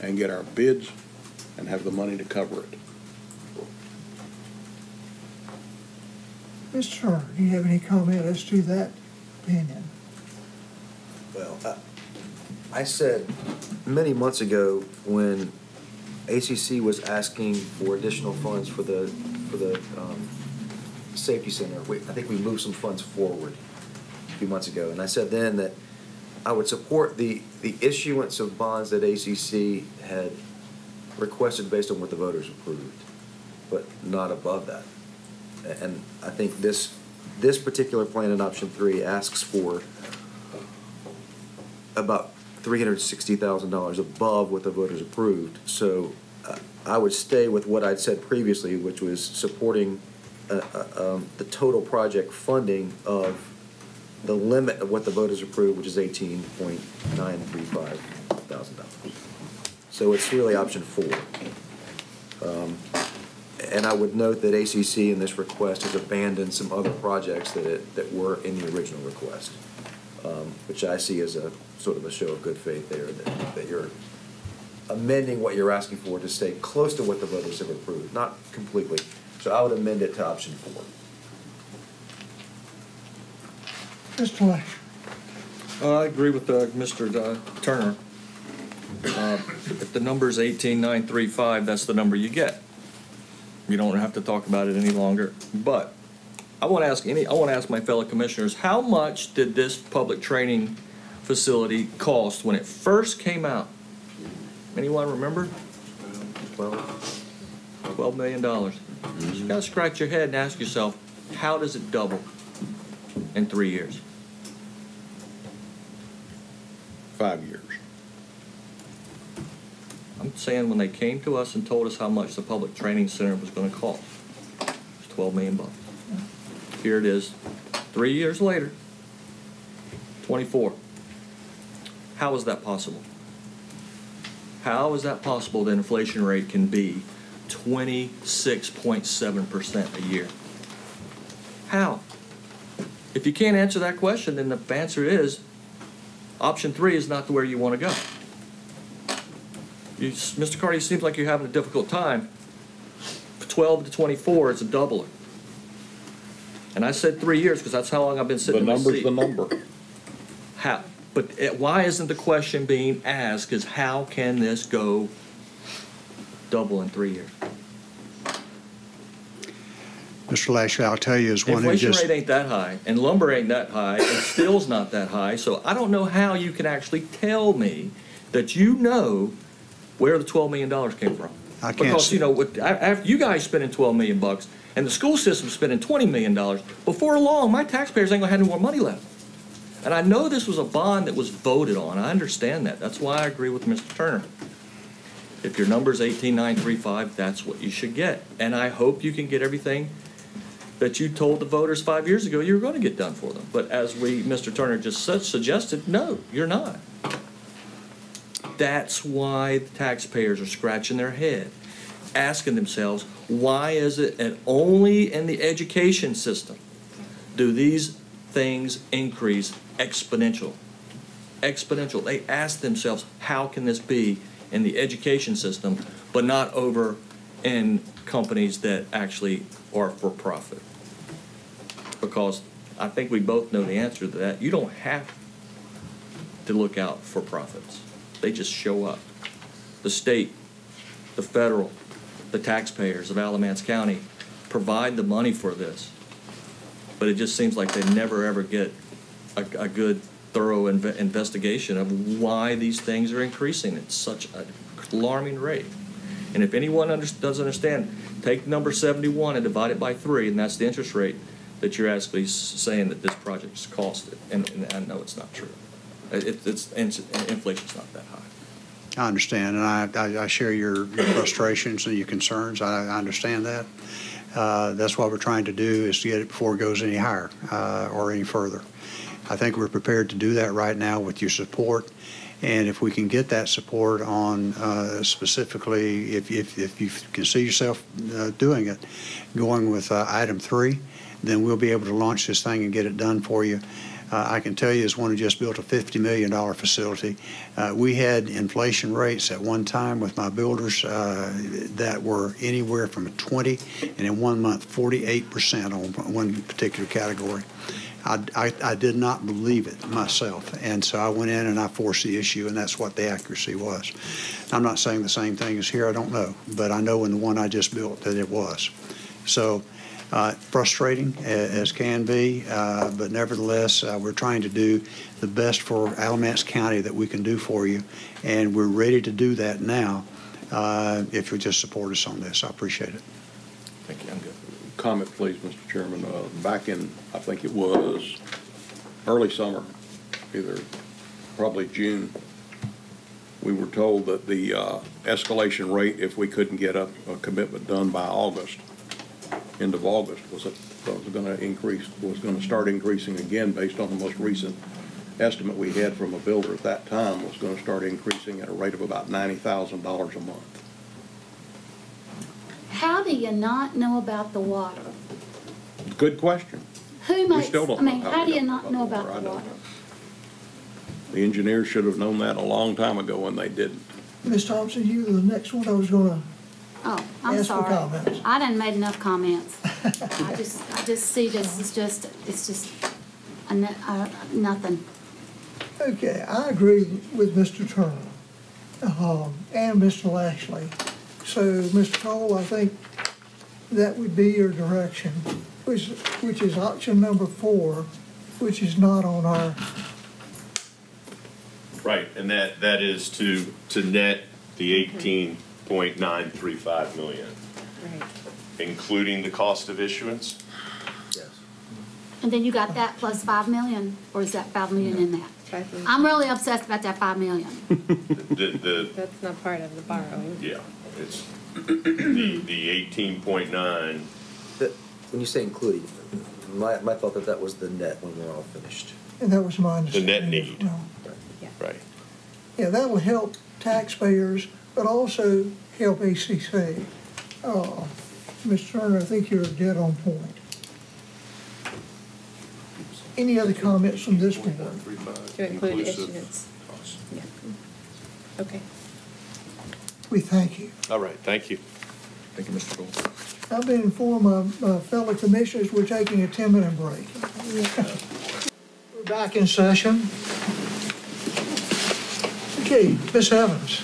and get our bids and have the money to cover it. Mr. Turner, do you have any comment as to that opinion? Well, I- I said many months ago, when ACC was asking for additional funds for the, for the um, safety center, we- I think we moved some funds forward a few months ago. And I said then that I would support the, the issuance of bonds that ACC had requested based on what the voters approved, but not above that. And I think this, this particular plan in option three asks for about three hundred sixty thousand dollars above what the voters approved. So uh, I would stay with what I'd said previously, which was supporting uh, uh, um, the total project funding of the limit of what the voters approved, which is eighteen point nine three five thousand dollars. So it's really option four. Um, And I would note that ACC in this request has abandoned some other projects that it, that were in the original request, um, which I see as a sort of a show of good faith there, that, that you're amending what you're asking for to stay close to what the voters have approved, not completely. So I would amend it to option four. Mr. Lashley? Uh, I agree with uh, Mr. Turner. Uh, If the number's 18935, that's the number you get. You don't have to talk about it any longer. But I want to ask any, I want to ask my fellow commissioners, how much did this public training facility cost when it first came out? Anyone remember? Twelve. Twelve million dollars. You gotta scratch your head and ask yourself, how does it double in three years? Five years. I'm saying when they came to us and told us how much the public training center was gonna cost, twelve million bucks. Here it is, three years later, twenty-four. How is that possible? How is that possible that inflation rate can be twenty-six point seven percent a year? How? If you can't answer that question, then the answer is, option three is not the where you wanna go. You, Mr. Carter, it seems like you're having a difficult time. Twelve to twenty-four, is a doubler. And I said three years, because that's how long I've been The sitting in my number's seat. the number. How, but it, why isn't the question being asked is how can this go double in three years? Mr. Lashley, I'll tell you as one who Inflation just, rate ain't that high, and lumber ain't that high, and steel's not that high, so I don't know how you can actually tell me that you know where the twelve million dollars came from. I can't Because, say- you know, with, after you guys spending twelve million bucks, and the school system spending twenty million dollars, before long, my taxpayers ain't gonna have any more money left. And I know this was a bond that was voted on, I understand that, that's why I agree with Mr. Turner. If your nine three five, that's what you should get, and I hope you can get everything that you told the voters five years ago you were gonna get done for them. But as we, Mr. Turner just su- suggested, no, you're not. That's why the taxpayers are scratching their head, asking themselves, why is it that only in the education system do these things increase exponential? Exponential. They ask themselves, how can this be in the education system, but not over in companies that actually are for profit? Because I think we both know the answer to that. You don't have to look out for profits. They just show up. The state, the federal, the taxpayers of Alamance County provide the money for this. But it just seems like they never, ever get a, a good thorough inve- investigation of why these things are increasing at such an alarming rate. And if anyone under- doesn't understand, take number 71 and divide it by three, and that's the interest rate that you're actually saying that this project's costed. And, and I know it's not true. It, it's, inflation's not that high. I understand, and I, I- I share your your frustrations and your concerns. I, I understand that. Uh, That's what we're trying to do, is to get it before it goes any higher uh, or any further. I think we're prepared to do that right now with your support. And if we can get that support on uh, specifically, if, if, if you can see yourself uh, doing it, going with uh, item three, then we'll be able to launch this thing and get it done for you. Uh, I can tell you, as one who just built a $50 million facility, uh, we had inflation rates at one time with my builders uh, that were anywhere from 20 and in one month 48% on one particular category. I, I, I did not believe it myself, and so I went in and I forced the issue, and that's what the accuracy was. I'm not saying the same thing as here, I don't know, but I know in the one I just built that it was. So uh, frustrating a- as can be, uh, but nevertheless, uh, we're trying to do the best for Alamance County that we can do for you, and we're ready to do that now uh, if you just support us on this. I appreciate it. Thank you, I'm good. Comment, please, Mr. Chairman. Uh, Back in, I think it was early summer, either probably June, we were told that the uh, escalation rate, if we couldn't get a a commitment done by August, end of August, was was going to increase, was going to start increasing again based on the most recent estimate we had from a builder at that time, was going to start increasing at a rate of about $90,000 a month. How do you not know about the water? Good question. Who We makes, still don't I mean, know how how we do you don't not know know about about the the water. I water? The engineers should have known that a long time ago when they didn't. Ms. Thompson, you were the next one I was gonna, Oh, I'm Ask for sorry. comments. I didn't make enough comments. I just, I just see this as just, it's just, a ne- uh, nothing. okay, I agree with Mr. Turner, um, and Mr. Lashley. So, Mr. Cole, I think that would be your direction, which, which is option number four, which is not on our, Right, and that, that is to, to net the eighteen point nine three five million, Right. including the cost of issuance? Yes. And then you got that plus five million, or is that five million in that? Five million. I'm really obsessed about that five million. The, the, That's not part of the borrowing. yeah, it's, the, the eighteen point nine, That- When you say including, my, my thought that that was the net when we're all finished. and that was my The net understanding as need. well. right. Yeah, that'll help taxpayers, but also help ACC. Uh, Mr. Turner, I think you're dead on point. Any other comments from this board? To include issuance. Yeah. Okay. We thank you. All right, thank you. Thank you, Mr. Gold. I've been informed by my fellow commissioners, we're taking a 10-minute break. We're back in session. Okay, Ms. Evans.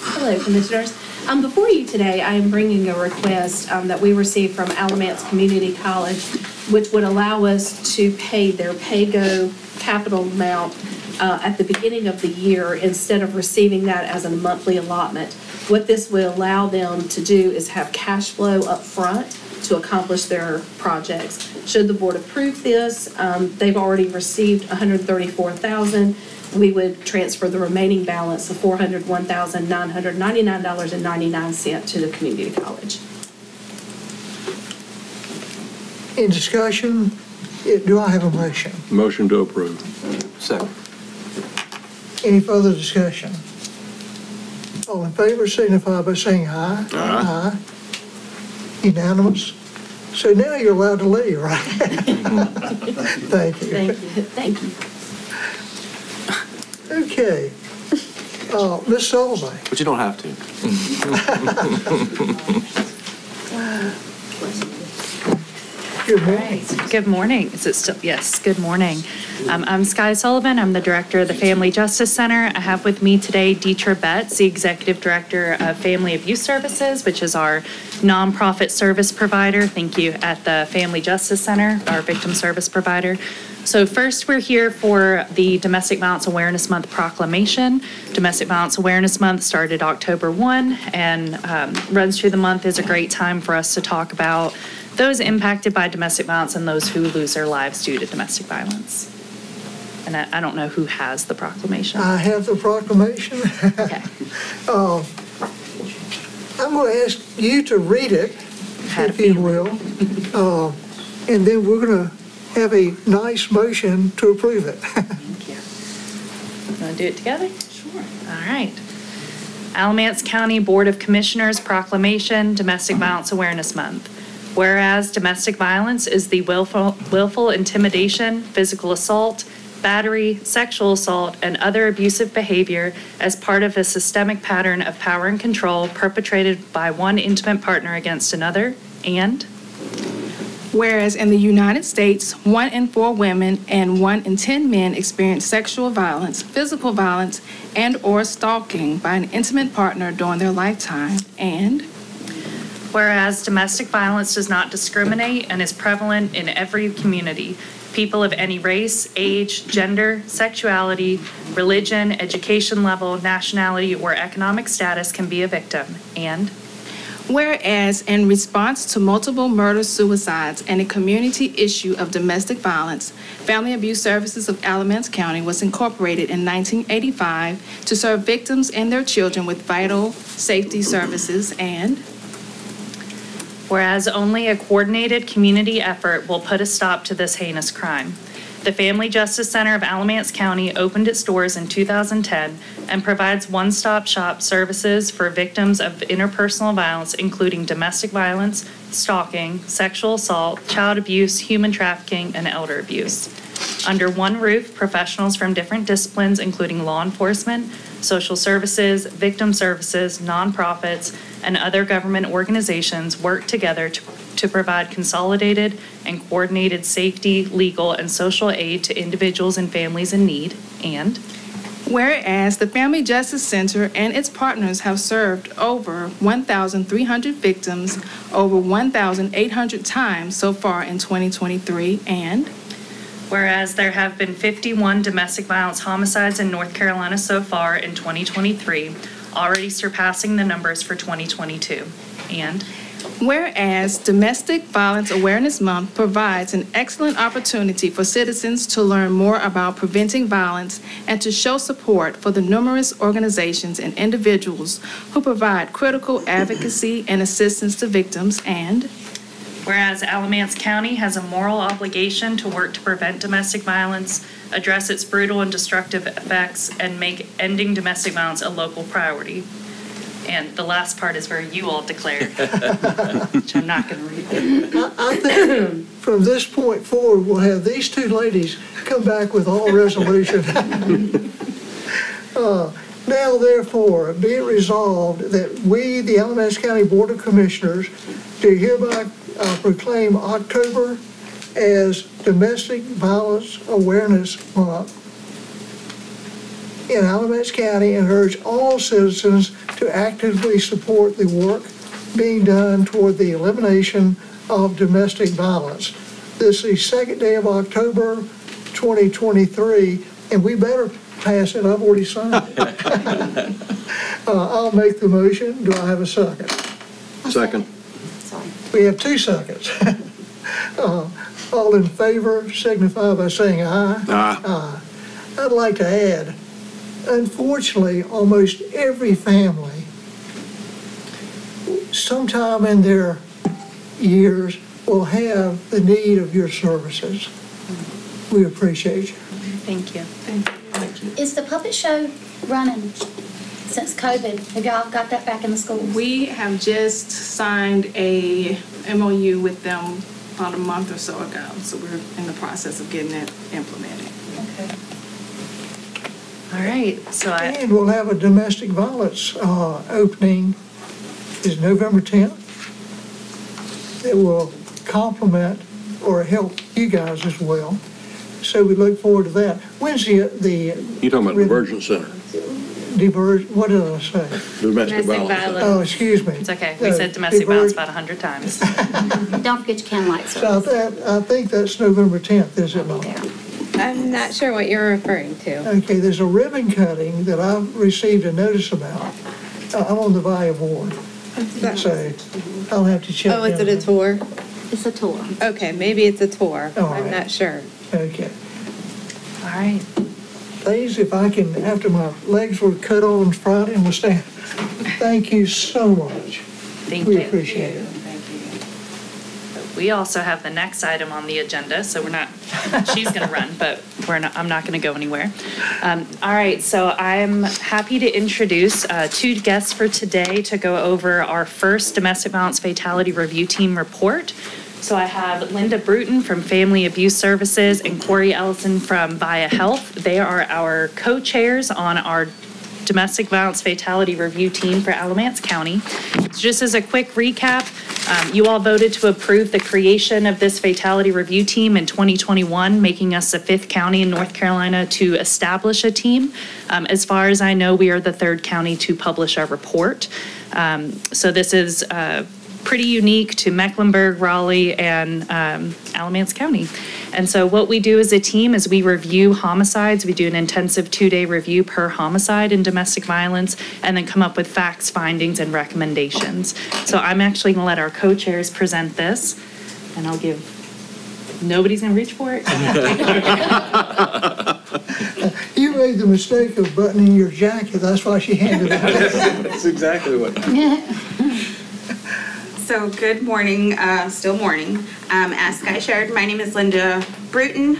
Hello, Commissioners. Um, Before you today, I am bringing a request um, that we received from Alamance Community College, which would allow us to pay their PAYGO capital amount uh, at the beginning of the year instead of receiving that as a monthly allotment. What this will allow them to do is have cash flow up front to accomplish their projects. Should the board approve this, um, they've already received 134,000 we would transfer the remaining balance of four hundred one thousand nine hundred ninety-nine dollars and ninety-nine cent to the community college. In discussion, do I have a motion? Motion to approve. Second. Any further discussion? All in favor signify by saying aye. Aye. Aye. Unanimous. So now you're allowed to leave, right? Thank you. Thank you, thank you. Okay. Uh, Ms. Sullivan, But you don't have to. good morning. Good morning. Is it still, yes, good morning. Um, I'm Sky Sullivan. I'm the director of the Family Justice Center. I have with me today Deetra Betts, the executive director of Family Abuse Services, which is our nonprofit service provider. Thank you at the Family Justice Center, our victim service provider. So first, we're here for the Domestic Violence Awareness Month proclamation. Domestic Violence Awareness Month started October 1 and um, runs through the month is a great time for us to talk about those impacted by domestic violence and those who lose their lives due to domestic violence. And I I don't know who has the proclamation. I have the proclamation. Okay. Uh, I'm going to ask you to read it, if you will. Uh, And then we're going to have a nice motion to approve it. Thank you. Want to do it together? Sure. All right. Alamance County Board of Commissioners Proclamation Domestic Violence Awareness Month. Whereas domestic violence is the willful willful intimidation, physical assault, battery, sexual assault, and other abusive behavior as part of a systemic pattern of power and control perpetrated by one intimate partner against another, and Whereas in the United States, one in four women and one in 10 men experience sexual violence, physical violence, and/or stalking by an intimate partner during their lifetime. And Whereas domestic violence does not discriminate and is prevalent in every community. People of any race, age, gender, sexuality, religion, education level, nationality, or economic status can be a victim. And Whereas in response to multiple murder suicides and a community issue of domestic violence, Family Abuse Services of Alamance County was incorporated in 1985 to serve victims and their children with vital safety services. And Whereas only a coordinated community effort will put a stop to this heinous crime. The Family Justice Center of Alamance County opened its doors in 2010 and provides one-stop shop services for victims of interpersonal violence, including domestic violence, stalking, sexual assault, child abuse, human trafficking, and elder abuse. Under one roof, professionals from different disciplines, including law enforcement, social services, victim services, nonprofits, and other government organizations work together to, to provide consolidated and coordinated safety, legal, and social aid to individuals and families in need. And Whereas the Family Justice Center and its partners have served over 1,300 victims over 1,800 times so far in 2023, and Whereas there have been 51 domestic violence homicides in North Carolina so far in 2023, already surpassing the numbers for 2022. And? Whereas Domestic Violence Awareness Month provides an excellent opportunity for citizens to learn more about preventing violence and to show support for the numerous organizations and individuals who provide critical advocacy and assistance to victims, and Whereas Alamance County has a moral obligation to work to prevent domestic violence, address its brutal and destructive effects, and make ending domestic violence a local priority. And the last part is where you all declare, which I'm not going to read. I I think from this point forward, we'll have these two ladies come back with all resolution. Uh, Now therefore, be it resolved that we, the Alamance County Board of Commissioners, do hereby uh, proclaim October as Domestic Violence Awareness Month in Alamance County and urge all citizens to actively support the work being done toward the elimination of domestic violence. This is the second day of October 2023, and we better pass it. I've already signed it. Uh, I'll make the motion. Do I have a second? Second. We have two seconds. Uh, All in favor signify by saying aye. Aye. Aye. I'd like to add, unfortunately, almost every family, sometime in their years, will have the need of your services. We appreciate you. Thank you. Is the puppet show running since COVID? Have y'all got that back in the schools? we have just signed a MOU with them about a month or so ago, so we're in the process of getting that implemented. Okay. All right, so I, And we'll have a domestic violence uh, opening, is November 10th, that will complement or help you guys as well. So we look forward to that. When's the, the You talking about Diversion Center, diversion, what did I say? domestic violence. Oh, excuse me. it's okay. We Uh, said domestic violence diversion. about 100 times. Don't forget your can light So I service. think, I think that's November 10th, is it not? I'm not sure what you're referring to. Okay, there's a ribbon cutting that I've received a notice about. Uh, I'm on the Vaya board, so I'll have to check. Oh, is it down. a tour? It's a tour. Okay, maybe it's a tour. All I'm right. not sure. Okay. All right. Please, if I can, after my legs were cut on Friday and was stand, thank you so much. Thank We you. appreciate it. We also have the next item on the agenda, so we're not, she's gonna run, but we're not, I'm not gonna go anywhere. Um, all right, so I'm happy to introduce, uh, two guests for today to go over our first domestic violence fatality review team report. So I have Linda Bruton from Family Abuse Services and Corey Ellison from Vaya Health. They are our co-chairs on our domestic violence fatality review team for Alamance County. So Just as a quick recap, um, you all voted to approve the creation of this fatality review team in 2021, making us the fifth county in North Carolina to establish a team. Um, As far as I know, we are the third county to publish a report. Um, So this is uh, pretty unique to Mecklenburg, Raleigh, and um, Alamance County. And so what we do as a team is we review homicides. We do an intensive two-day review per homicide in domestic violence, and then come up with facts, findings, and recommendations. So I'm actually going to let our co-chairs present this, and I'll give, nobody's going to reach for it? You made the mistake of buttoning your jacket, that's why she handed it. That's exactly what. So, good morning, uh, still morning. Um, As Sky shared, my name is Linda Bruton,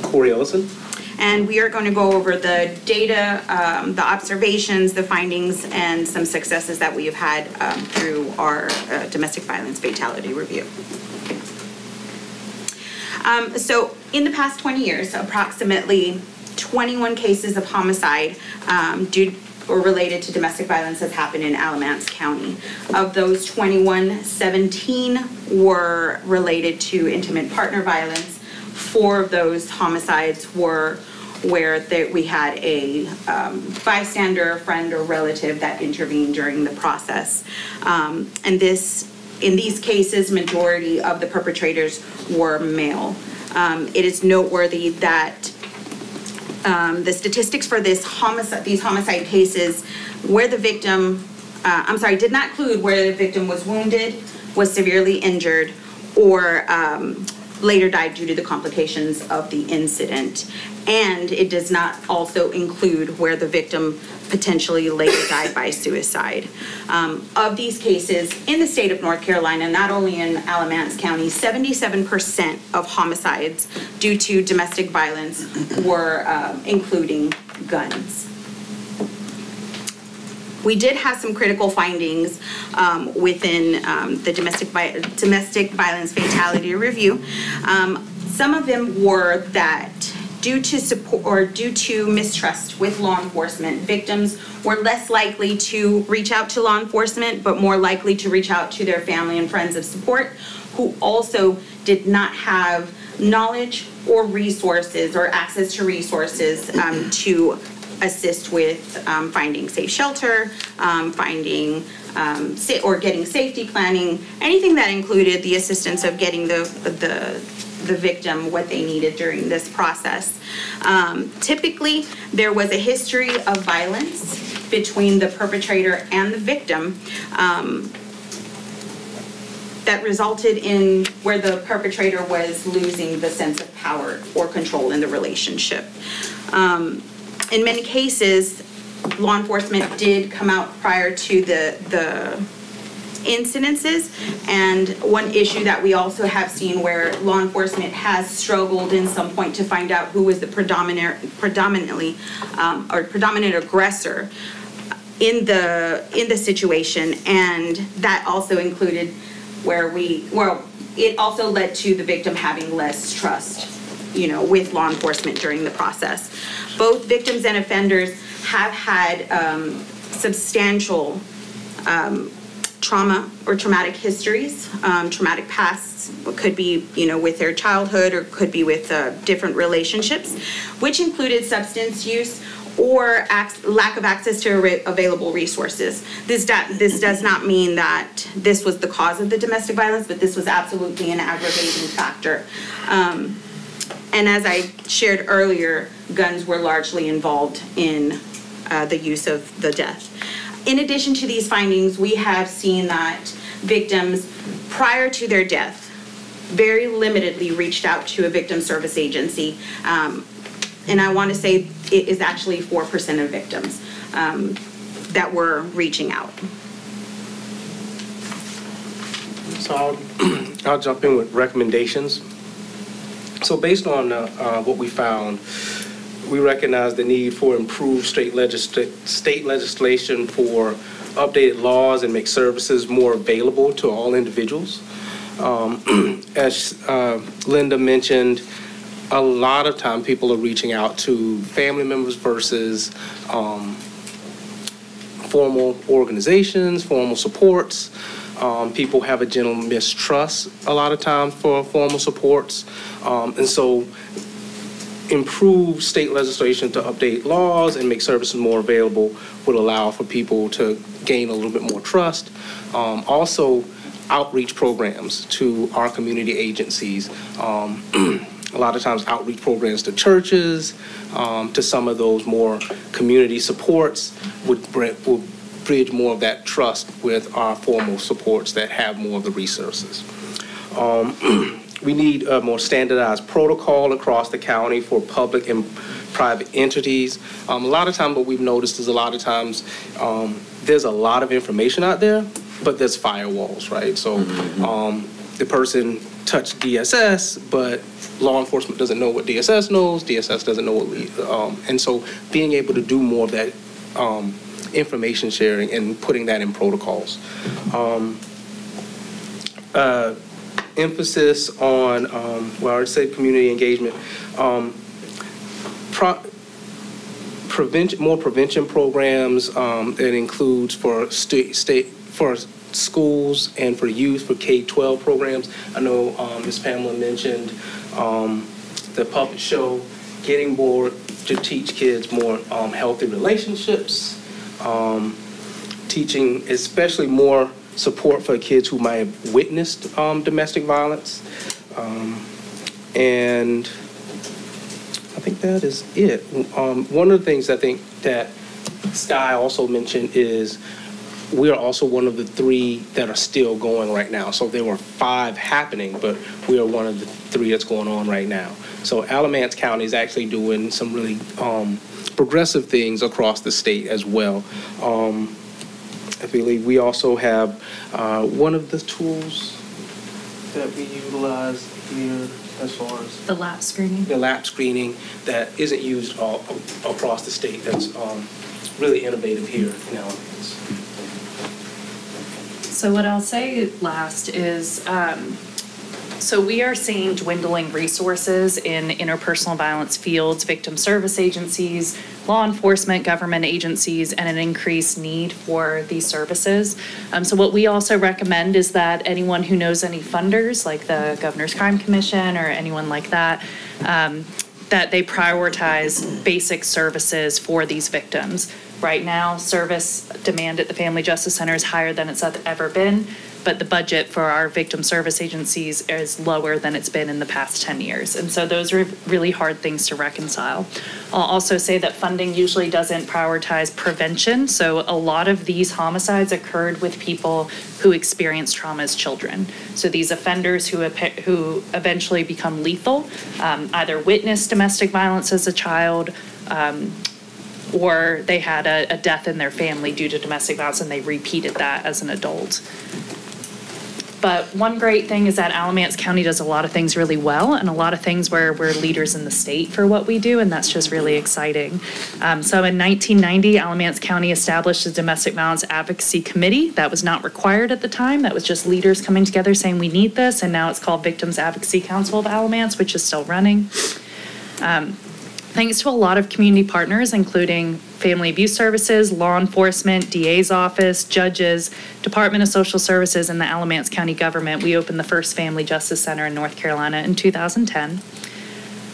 Corey Ellison. and we are going to go over the data, um, the observations, the findings, and some successes that we have had um, through our uh, domestic violence fatality review. Um, So, in the past 20 years, approximately 21 cases of homicide um, due or related to domestic violence has happened in Alamance County. Of those 21, 17 were related to intimate partner violence. Four of those homicides were where that we had a um, bystander, friend, or relative that intervened during the process. Um, And this, in these cases, majority of the perpetrators were male. Um, It is noteworthy that um, the statistics for this homicide, these homicide cases, where the victim, uh, I'm sorry, did not include where the victim was wounded, was severely injured, or um, later died due to the complications of the incident. And it does not also include where the victim potentially later died by suicide. Um, Of these cases, in the state of North Carolina, not only in Alamance County, 77% of homicides due to domestic violence were um, including guns. We did have some critical findings um, within um, the domestic vi- domestic violence fatality review. Um, Some of them were that due to support, or due to mistrust with law enforcement, victims were less likely to reach out to law enforcement, but more likely to reach out to their family and friends of support, who also did not have knowledge or resources or access to resources um, to assist with um, finding safe shelter, um, finding, um, or getting safety planning, anything that included the assistance of getting the, the, the victim what they needed during this process. Um, Typically, there was a history of violence between the perpetrator and the victim. um, that resulted in where the perpetrator was losing the sense of power or control in the relationship. Um, in many cases, law enforcement did come out prior to the, the incidences. And one issue that we also have seen where law enforcement has struggled in some point to find out who was the predominant, predominantly, um, or predominant aggressor in the, in the situation. And that also included where we, well, it also led to the victim having less trust, you know, with law enforcement during the process. Both victims and offenders have had um, substantial um, trauma or traumatic histories, um, traumatic pasts, could be, you know, with their childhood or could be with uh, different relationships, which included substance use or ac- lack of access to re- available resources. This, this does not mean that this was the cause of the domestic violence, but this was absolutely an aggravating factor. Um, And as I shared earlier, guns were largely involved in uh, the use of the death. In addition to these findings, we have seen that victims, prior to their death, very limitedly reached out to a victim service agency. Um, And I want to say it is actually 4% of victims um, that were reaching out. So I'll, I'll jump in with recommendations. So based on uh, uh, what we found, we recognize the need for improved state state legislation for updated laws and make services more available to all individuals. Um, As uh, Linda mentioned, a lot of time people are reaching out to family members versus um, formal organizations, formal supports. Um, people have a general mistrust a lot of times for formal supports. Um, and so improve state legislation to update laws and make services more available would allow for people to gain a little bit more trust. Um, also, outreach programs to our community agencies. Um, a lot of times outreach programs to churches, um, to some of those more community supports would, would bridge more of that trust with our formal supports that have more of the resources. Um, we need a more standardized protocol across the county for public and private entities. Um, a lot of times, what we've noticed is a lot of times, um, there's a lot of information out there, but there's firewalls, right? So, um, the person touched DSS, but law enforcement doesn't know what DSS knows, DSS doesn't know what we, um, and so being able to do more of that, um, information sharing and putting that in protocols. Um, uh, emphasis on, um, well, I already said community engagement. Um, pro- prevention, more prevention programs, um, that includes for state, state, for schools and for youth, for K-12 programs. I know, um, Ms. Pamela mentioned, um, the puppet show, getting more to teach kids more, um, healthy relationships, um, teaching especially more support for kids who might have witnessed um, domestic violence. Um, and I think that is it. Um, one of the things I think that Sky also mentioned is we are also one of the three that are still going right now. So there were five happening, but we are one of the three that's going on right now. So Alamance County is actually doing some really um, progressive things across the state as well. Um, I believe we also have uh, one of the tools that we utilize here as far as The LAP screening? the LAP screening that isn't used all, across the state. That's um, really innovative here in Alamance. So what I'll say last is, um, so we are seeing dwindling resources in interpersonal violence fields, victim service agencies, law enforcement, government agencies, and an increased need for these services. Um, so what we also recommend is that anyone who knows any funders, like the Governor's Crime Commission or anyone like that, um, that they prioritize basic services for these victims. Right now, service demand at the Family Justice Center is higher than it's ever been, but the budget for our victim service agencies is lower than it's been in the past 10 years. And so those are really hard things to reconcile. I'll also say that funding usually doesn't prioritize prevention. So a lot of these homicides occurred with people who experienced trauma as children. So these offenders who, who eventually become lethal, um, either witnessed domestic violence as a child, um, or they had a, a death in their family due to domestic violence and they repeated that as an adult. But one great thing is that Alamance County does a lot of things really well and a lot of things where we're leaders in the state for what we do, and that's just really exciting. Um, so in 1990, Alamance County established a domestic violence advocacy committee. That was not required at the time. That was just leaders coming together saying we need this, and now it's called Victims Advocacy Council of Alamance, which is still running. Um, Thanks to a lot of community partners, including Family Abuse Services, law enforcement, DA's office, judges, Department of Social Services, and the Alamance County government, we opened the first Family Justice Center in North Carolina in 2010.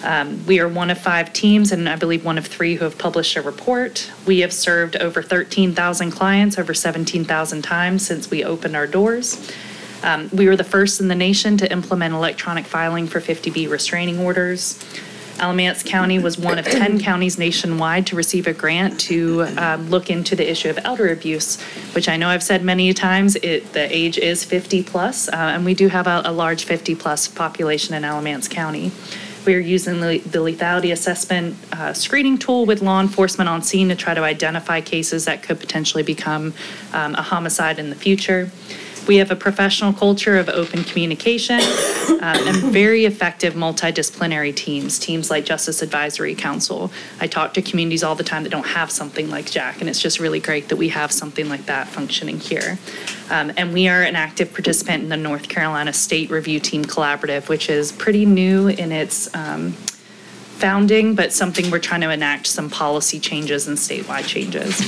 Um, we are one of five teams, and I believe one of three who have published a report. We have served over 13,000 clients over 17,000 times since we opened our doors. Um, We were the first in the nation to implement electronic filing for 50B restraining orders. Alamance County was one of 10 counties nationwide to receive a grant to um, look into the issue of elder abuse, which I know I've said many times, it, the age is 50 plus, uh, and we do have a, a large 50 plus population in Alamance County. We are using the the lethality assessment uh, screening tool with law enforcement on scene to try to identify cases that could potentially become um, a homicide in the future. We have a professional culture of open communication um, and very effective multidisciplinary teams, teams like Justice Advisory Council. I talk to communities all the time that don't have something like JAC, and it's just really great that we have something like that functioning here. Um, And we are an active participant in the North Carolina State Review Team Collaborative, which is pretty new in its um, founding, but something we're trying to enact some policy changes and statewide changes.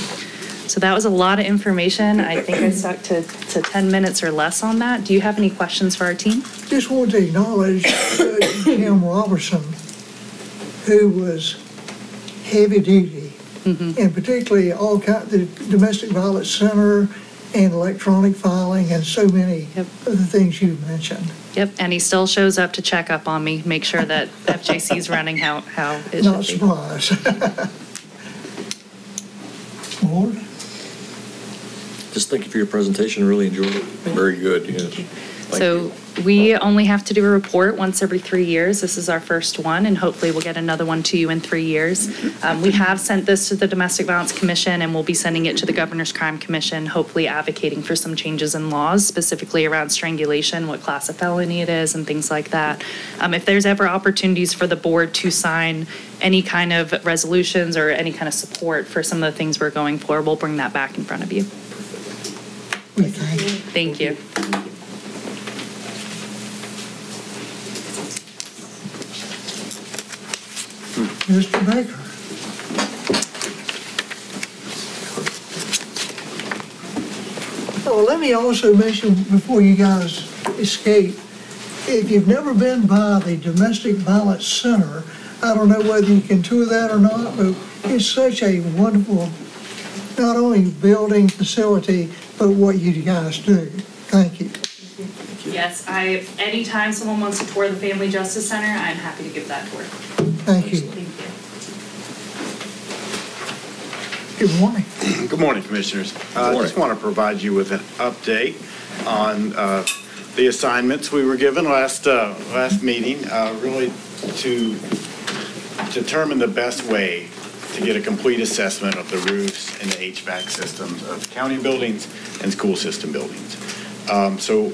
So that was a lot of information. I think I stuck to, to 10 minutes or less on that. Do you have any questions for our team? Just wanted to acknowledge uh, Judge Kim Robertson, who was heavy duty, mm-hmm. and particularly all kind, the Domestic Violence Center and electronic filing and so many of the things you mentioned. Yep, and he still shows up to check up on me, make sure that FJC is running how, how it Not should be. surprised. Lord? Just thank you for your presentation, really enjoyed it. Very good, yes. So we only have to do a report once every three years. This is our first one, and hopefully we'll get another one to you in three years. Um, We have sent this to the Domestic Violence Commission, and we'll be sending it to the Governor's Crime Commission, hopefully advocating for some changes in laws, specifically around strangulation, what class of felony it is, and things like that. Um, If there's ever opportunities for the board to sign any kind of resolutions or any kind of support for some of the things we're going for, we'll bring that back in front of you. Thank you. Mr. Baker? Oh, let me also mention before you guys escape, if you've never been by the Domestic Violence Center, I don't know whether you can tour that or not, but it's such a wonderful, not only building facility, but what you guys do. Thank you. Yes, I, anytime someone wants to tour the Family Justice Center, I'm happy to give that tour. Thank you. Good morning. Good morning, Commissioners. Uh, I morning. just want to provide you with an update on uh, the assignments we were given last, uh, last meeting, uh, really to determine the best way to get a complete assessment of the roofs and the HVAC systems of county buildings and school system buildings. Um, So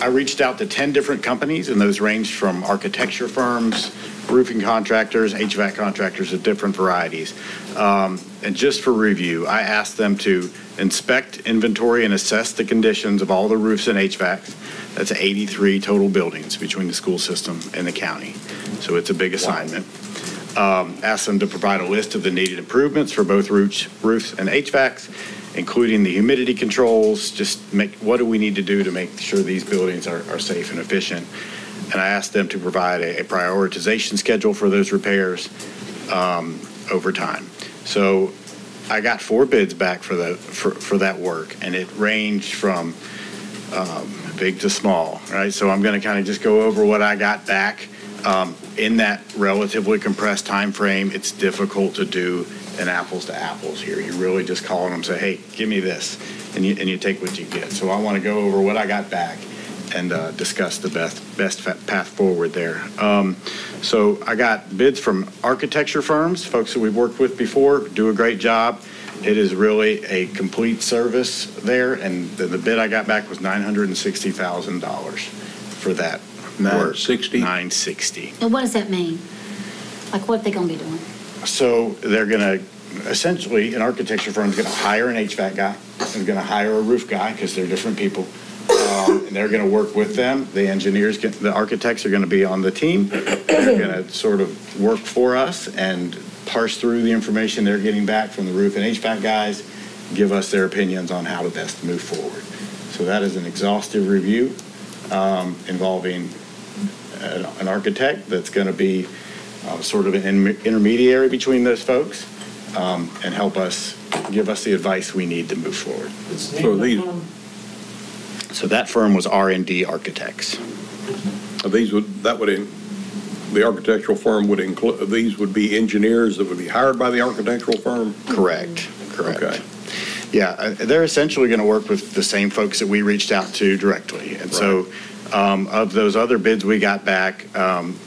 I reached out to 10 different companies, and those ranged from architecture firms, roofing contractors, HVAC contractors of different varieties. Um, And just for review, I asked them to inspect, inventory, and assess the conditions of all the roofs and HVACs. That's 83 total buildings between the school system and the county. So it's a big assignment. Um, Asked them to provide a list of the needed improvements for both roofs roofs and HVACs, including the humidity controls, just make, what do we need to do to make sure these buildings are, are safe and efficient? And I asked them to provide a a prioritization schedule for those repairs um, over time. So I got four bids back for the, for, for that work, and it ranged from um, big to small, right? So I'm going to kind of just go over what I got back. Um, In that relatively compressed time frame. it's difficult to do an apples to apples here. You really just call them say, hey, give me this, and you, and you take what you get. So I want to go over what I got back and uh, discuss the best, best path forward there. Um, So I got bids from architecture firms, folks that we've worked with before, do a great job. It is really a complete service there, and the, the bid I got back was nine hundred and sixty thousand dollars for that work. 960? Nine sixty. And what does that mean? Like, what are they gonna be doing? So they're gonna, essentially, an architecture firm's gonna hire an HVAC guy, and gonna hire a roof guy, because they're different people. Um, And they're gonna work with them, the engineers, get the architects are gonna be on the team. They're gonna sort of work for us and parse through the information they're getting back from the roof and HVAC guys, give us their opinions on how to best move forward. So that is an exhaustive review um, involving an an architect that's gonna be uh, sort of an in- intermediary between those folks um, and help us, give us the advice we need to move forward. So these, So that firm was R and D Architects. These would, that would, in- the architectural firm would include, these would be engineers that would be hired by the architectural firm? Correct, correct. Okay. Yeah, uh, they're essentially going to work with the same folks that we reached out to directly. And so um, of those other bids we got back, um,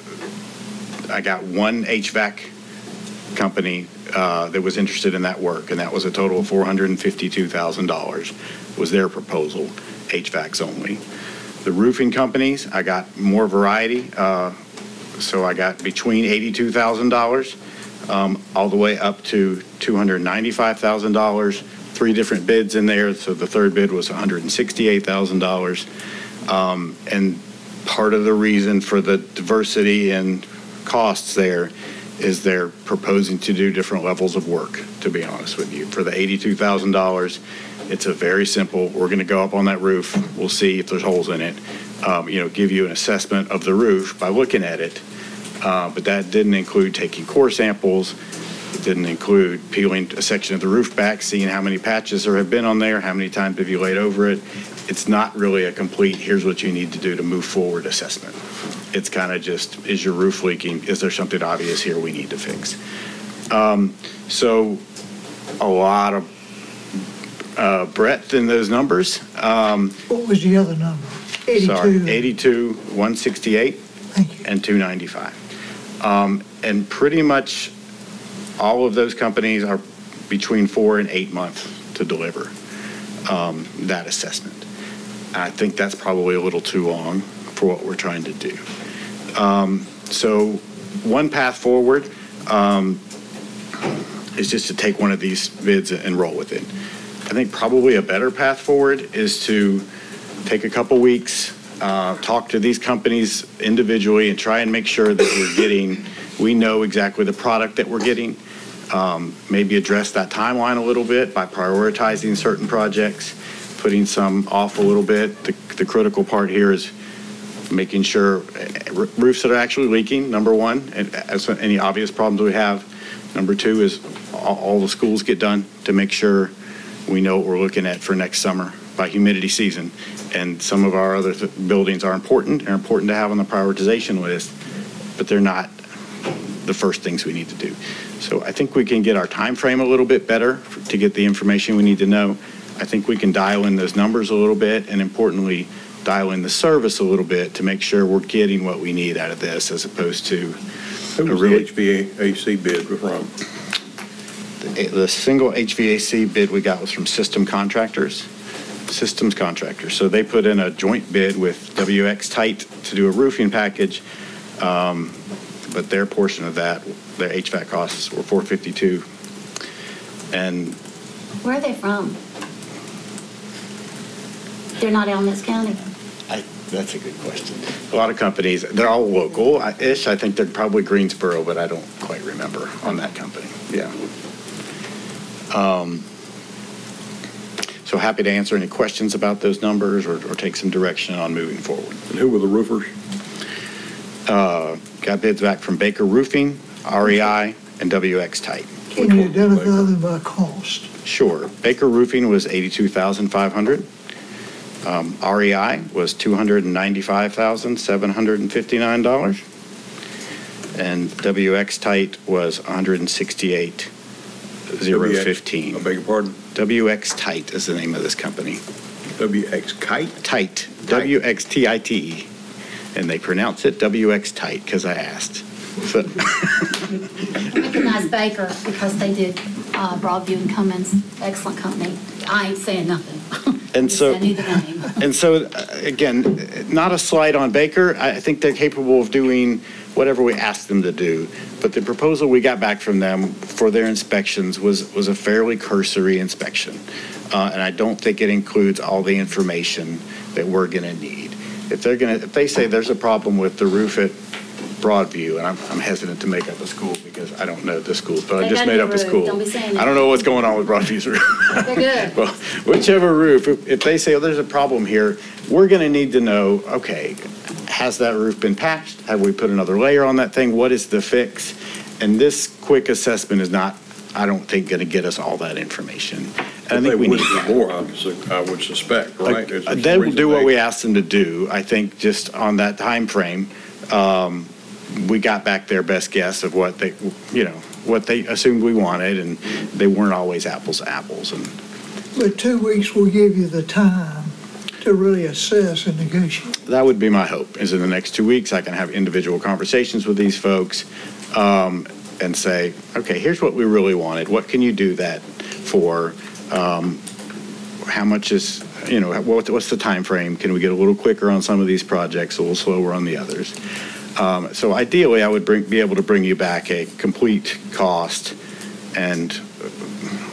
I got one HVAC company uh, that was interested in that work, and that was a total of $452,000 was their proposal, HVACs only. The roofing companies, I got more variety, uh, so I got between $82,000 um, all the way up to $295,000, three different bids in there, so the third bid was $168,000. Um, And part of the reason for the diversity in costs there is they're proposing to do different levels of work, to be honest with you. For the $82,000, it's a very simple, we're going to go up on that roof, we'll see if there's holes in it, um, you know, give you an assessment of the roof by looking at it. Uh, But that didn't include taking core samples, didn't include peeling a section of the roof back, seeing how many patches there have been on there, how many times have you laid over it. It's not really a complete, here's what you need to do to move forward assessment. It's kind of just, is your roof leaking? Is there something obvious here we need to fix? Um, So a lot of uh, breadth in those numbers. Um, What was the other number? Sorry, 82? 82, 168. And 295. Um, And pretty much all of those companies are between four and eight months to deliver um, that assessment. I think that's probably a little too long for what we're trying to do. Um, So one path forward um, is just to take one of these bids and roll with it. I think probably a better path forward is to take a couple weeks, uh, talk to these companies individually and try and make sure that we're getting, we know exactly the product that we're getting. Um, Maybe address that timeline a little bit by prioritizing certain projects, putting some off a little bit. The the critical part here is making sure uh, roofs that are actually leaking, number one, and as any obvious problems we have. Number two is all, all the schools get done to make sure we know what we're looking at for next summer by humidity season. And some of our other th- buildings are important, are important to have on the prioritization list, but they're not the first things we need to do. So I think we can get our time frame a little bit better f- to get the information we need to know. I think we can dial in those numbers a little bit, and importantly, dial in the service a little bit to make sure we're getting what we need out of this as opposed to Who a was the HVAC bid from? the the single HVAC bid we got was from System Contractors, Systems Contractors. So they put in a joint bid with WX Tight to do a roofing package. um, But their portion of that, their HVAC costs were 452. And Where are they from? They're not Alamance County. I, that's a good question. A lot of companies, they're all local-ish. I think they're probably Greensboro, but I don't quite remember on that company. Yeah. Um, So happy to answer any questions about those numbers or, or take some direction on moving forward. And who were the roofers? Uh, Got bids back from Baker Roofing, REI, and WX Tight. Can you identify them by cost? Sure. Baker Roofing was 82500 Um, REI was $295,759. And WX Tight was $168,015. I beg your pardon? WX Tight is the name of this company. WX Kite? Tight, W-X-T-I-T-E. And they pronounce it WX Tight because I asked. So- I recognize Baker because they did uh, Broadview and Cummings, excellent company. I ain't saying nothing. And so. I knew the name. And so, uh, again, not a slight on Baker. I I think they're capable of doing whatever we ask them to do. But the proposal we got back from them for their inspections was, was a fairly cursory inspection. Uh, And I don't think it includes all the information that we're going to need. If they're going to, if they say there's a problem with the roof at Broadview, and I'm I'm hesitant to make up a school because I don't know the schools, but I They just got made up a school. Don't be saying I don't know what's going on with Broadview's roof. They're good. Well, whichever roof, if, if they say, oh, there's a problem here, we're gonna need to know, okay, has that roof been patched? Have we put another layer on that thing? What is the fix? And this quick assessment is not, I don't think, gonna get us all that information. And I think They we would need be more, I would su- I would suspect, right? Is some They will reason do what they- we asked them to do. I think just on that timeframe, um, we got back their best guess of what they, you know, what they assumed we wanted, and they weren't always apples to apples. And But two weeks will give you the time to really assess and negotiate. that would be my hope, is in the next two weeks, I can have individual conversations with these folks um, and say, okay, here's what we really wanted. What can you do that for? Um, How much is, you know, what- what's the time frame? Can we get a little quicker on some of these projects, a little slower on the others? Um, So ideally, I would bring, be able to bring you back a complete cost, and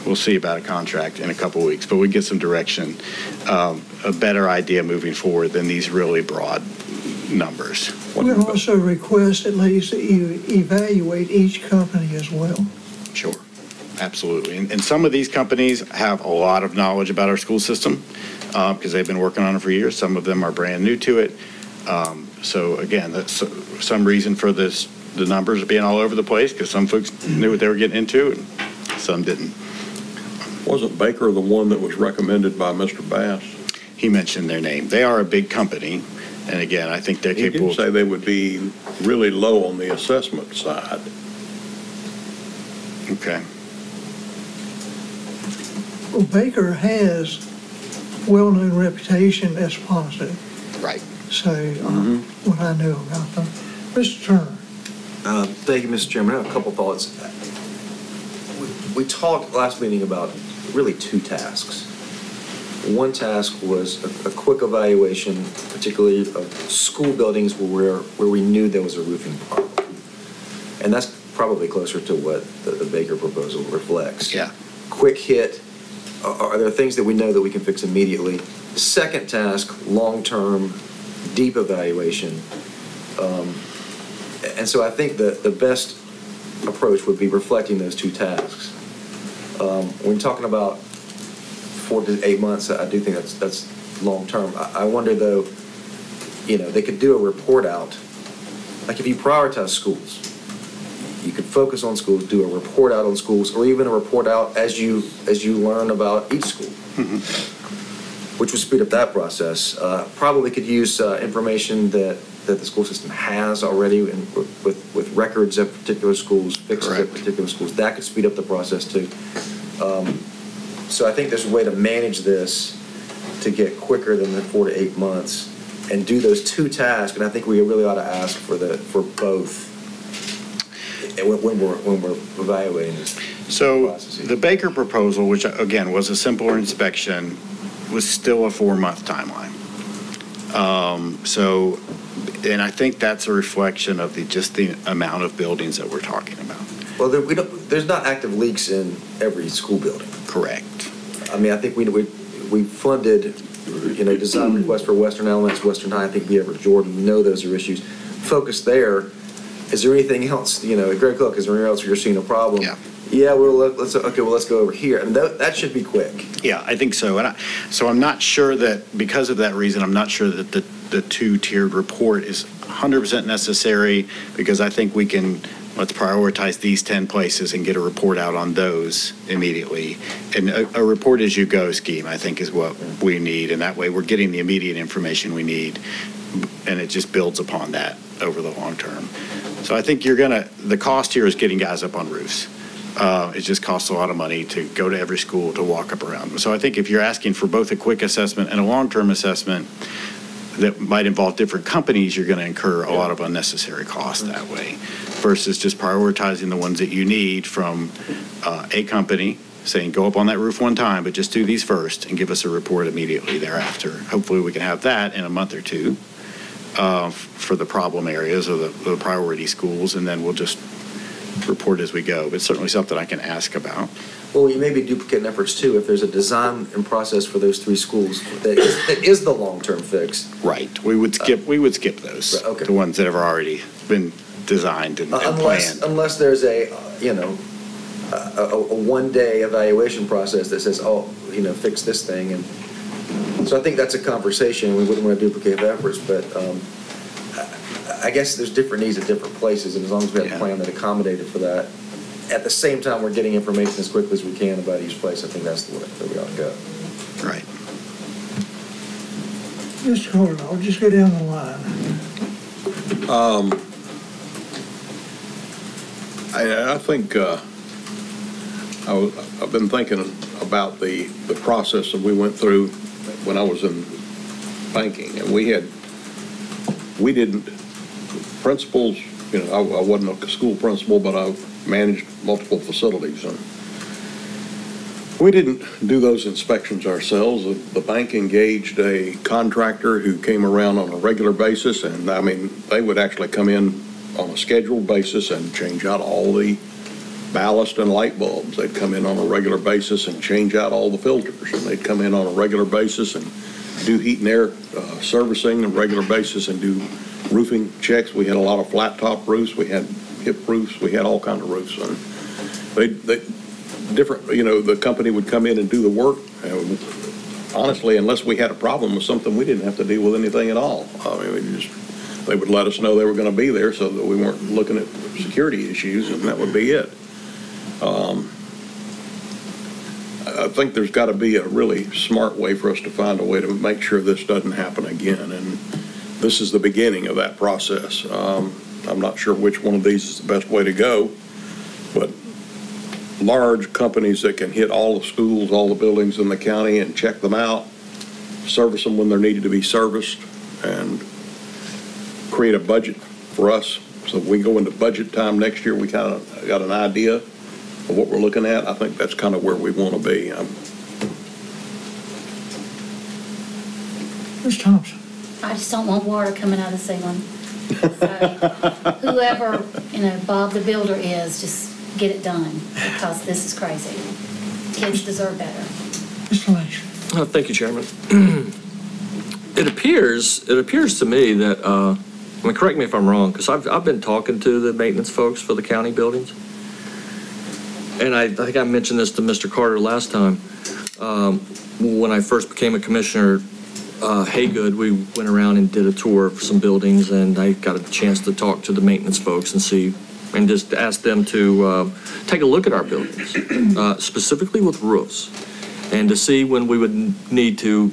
we'll see about a contract in a couple weeks, but we get some direction, um, a better idea moving forward than these really broad numbers. We'll also request at least that you evaluate each company as well. Sure, absolutely. And, and some of these companies have a lot of knowledge about our school system, uh, because they've been working on it for years. Some of them are brand new to it. Um, So again, that's some reason for this, the numbers being all over the place, because some folks knew what they were getting into, and some didn't. Wasn't Baker the one that was recommended by Mr. Bass? He mentioned their name. They are a big company, and again, I think they're He capable. did say they would be really low on the assessment side. Okay. Well, Baker has well-known reputation as positive. Right. So, uh, what I know about them. Mr. Turner, Uh, Thank you, Mr. Chairman. I have a couple thoughts. We- We talked last meeting about really two tasks. One task was a- a quick evaluation, particularly of school buildings where, where we knew there was a roofing problem. And that's probably closer to what the the Baker proposal reflects. Yeah. Quick hit, are there things that we know that we can fix immediately? Second task, long-term, deep evaluation. Um, and so I think that the best approach would be reflecting those two tasks. Um, When talking about four to eight months, I do think that's, that's long-term. I, I wonder though, you know, they could do a report out, like if you prioritize schools, you could focus on schools, do a report out on schools, or even a report out as you, as you learn about each school which would speed up that process. Uh, Probably could use uh, information that, that the school system has already and with, with records of particular schools, fixes at particular schools. That could speed up the process too. Um, So I think there's a way to manage this to get quicker than the four to eight months and do those two tasks. And I think we really ought to ask for the, for both when we're, when we're evaluating this. So the Baker proposal, which again was a simpler inspection, was still a four-month timeline. Um, So, and I think that's a reflection of the, just the amount of buildings that we're talking about. Well, there, we don't, there's not active leaks in every school building. Correct. I mean, I think we, we, we funded, you know, design requests for Western Elements, Western High, I think we ever Jordan, we know those are issues. Focus there. Is there anything else, you know, Greg Cook, is there anywhere else you're seeing a problem? Yeah. Yeah, well, let- let's, okay, well, let's go over here. And that, that should be quick. Yeah, I think so. And I, so I'm not sure that, because of that reason, I'm not sure that the, the two-tiered report is 100% necessary, because I think we can, let's prioritize these 10 places and get a report out on those immediately. And a, a report as you go scheme, I think, is what we need, and that way we're getting the immediate information we need, and it just builds upon that over the long term. So I think you're gonna, the cost here is getting guys up on roofs. Uh, It just costs a lot of money to go to every school to walk up around. So I think if you're asking for both a quick assessment and a long-term assessment that might involve different companies, you're going to incur a lot of unnecessary costs that way versus just prioritizing the ones that you need from uh, a company, saying, go up on that roof one time, but just do these first and give us a report immediately thereafter. Hopefully, we can have that in a month or two uh, for the problem areas or the the priority schools, and then we'll just report as we go. But it's certainly something I can ask about. Well, you may be duplicating efforts too, if there's a design and process for those three schools that is, that is the long-term fix. Right. We would skip, we would skip those. Okay. The ones that have already been designed and and Unless, planned. unless there's a, uh, you know, a, a, a one-day evaluation process that says, oh, you know, fix this thing, and, so I think that's a conversation, we wouldn't want to duplicate efforts, but, um, I- I guess there's different needs at different places, and as long as we have a plan that accommodated for that, at the same time, we're getting information as quickly as we can about each place. I think that's the way that we ought to go. Right. Mr. Carter, I'll just go down the line. Um, I, I think, uh, I was, I've been thinking about the, the process that we went through when I was in banking, and we had, we didn't, principals, you know, I, I wasn't a school principal, but I managed multiple facilities, and we didn't do those inspections ourselves. The- The bank engaged a contractor who came around on a regular basis, and, I mean, they would actually come in on a scheduled basis and change out all the ballast and light bulbs. They'd come in on a regular basis and change out all the filters, and they'd come in on a regular basis and do heat and air uh, servicing on a regular basis and do roofing checks. We had a lot of flat top roofs, we had hip roofs, we had all kind of roofs. And they, they, different, you know, the company would come in and do the work. and Honestly, unless we had a problem with something, we didn't have to deal with anything at all. I mean, we just, they would let us know they were gonna be there so that we weren't looking at security issues, and that would be it. Um, I think there's gotta be a really smart way for us to find a way to make sure this doesn't happen again, and this is the beginning of that process. Um, I'm not sure which one of these is the best way to go, but large companies that can hit all the schools, all the buildings in the county and check them out, service them when they're needed to be serviced, and create a budget for us. So we go into budget time next year, we kind of got an idea of what we're looking at. I think that's kind of where we want to be. Um, Ms. Thompson? I just don't want water coming out of the ceiling. So Whoever, you know, Bob the Builder is, just get it done, because this is crazy. Kids deserve better. Mr. Langston? Oh, Thank you, Chairman. It appears, it appears to me that, uh, I mean, correct me if I'm wrong, because I've, I've been talking to the maintenance folks for the county buildings. And I, I think I mentioned this to Mr. Carter last time. Um, When I first became a commissioner, uh, Haygood, we went around and did a tour of some buildings, and I got a chance to talk to the maintenance folks and see, and just ask them to uh, take a look at our buildings, uh, specifically with roofs, and to see when we would need to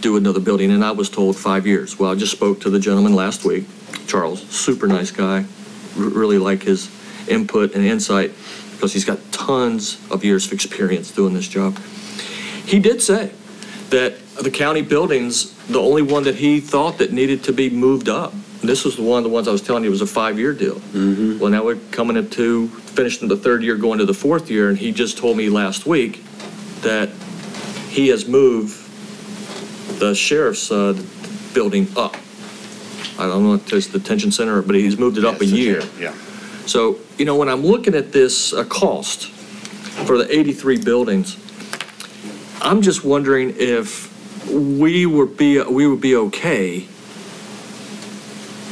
do another building, and I was told five years. Well, I just spoke to the gentleman last week, Charles, super nice guy, really like his input and insight, because he's got tons of years of experience doing this job. He did say that the county buildings, the only one that he thought that needed to be moved up, and this was the one of the ones I was telling you was a five-year deal. Well, now we're coming into, finishing the third year, going to the fourth year, and he just told me last week that he has moved the sheriff's uh, building up. I don't know if it's the detention center, but he's moved it up a year. Yeah. So, you know, when I'm looking at this uh, cost for the 83 buildings, I'm just wondering if we would be, we would be okay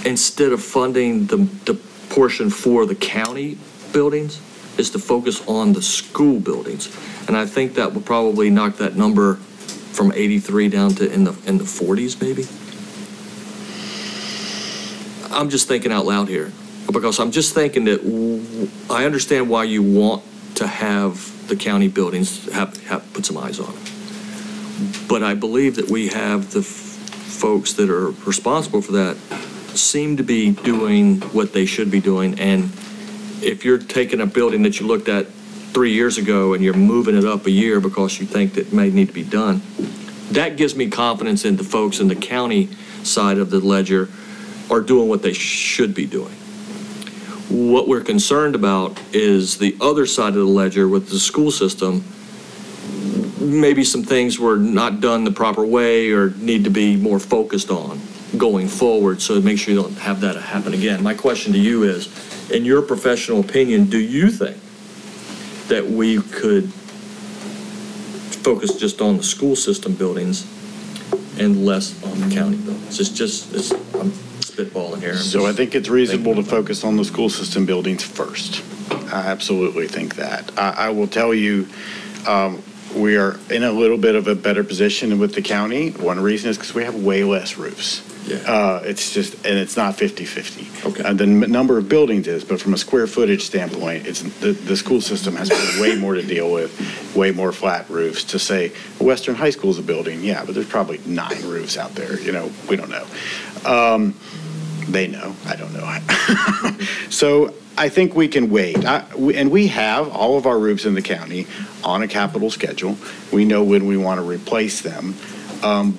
instead of funding the, the portion for the county buildings, is to focus on the school buildings. And I think that would probably knock that number from 83 down to in the, in the 40s maybe. I'm just thinking out loud here, because I'm just thinking that, I understand why you want to have the county buildings, have, have, put some eyes on it. But I believe that we have the folks that are responsible for that seem to be doing what they should be doing. And if you're taking a building that you looked at three years ago and you're moving it up a year because you think that may need to be done, that gives me confidence in the folks in the county side of the ledger are doing what they should be doing. What we're concerned about is the other side of the ledger with the school system. Maybe some things were not done the proper way or need to be more focused on going forward, so make sure you don't have that happen again. My question to you is, in your professional opinion, do you think that we could focus just on the school system buildings and less on the county buildings? It's just, it's, I'm spitballing here. I'm So I just think it's reasonable to thinking about focus on the school system buildings first. I absolutely think that. I, I will tell you, um, we are in a little bit of a better position with the county. One reason is because we have way less roofs. Uh, It's just, and it's not 50/50. Okay. And the n- number of buildings is, but from a square footage standpoint, it's, the, the school system has way more to deal with, way more flat roofs. To say, Western High School's a building, yeah, but there's probably nine roofs out there, you know, we don't know. Um, They know, I don't know. So I think we can wait. I- we- And we have all of our roofs in the county on a capital schedule. We know when we want to replace them. Um,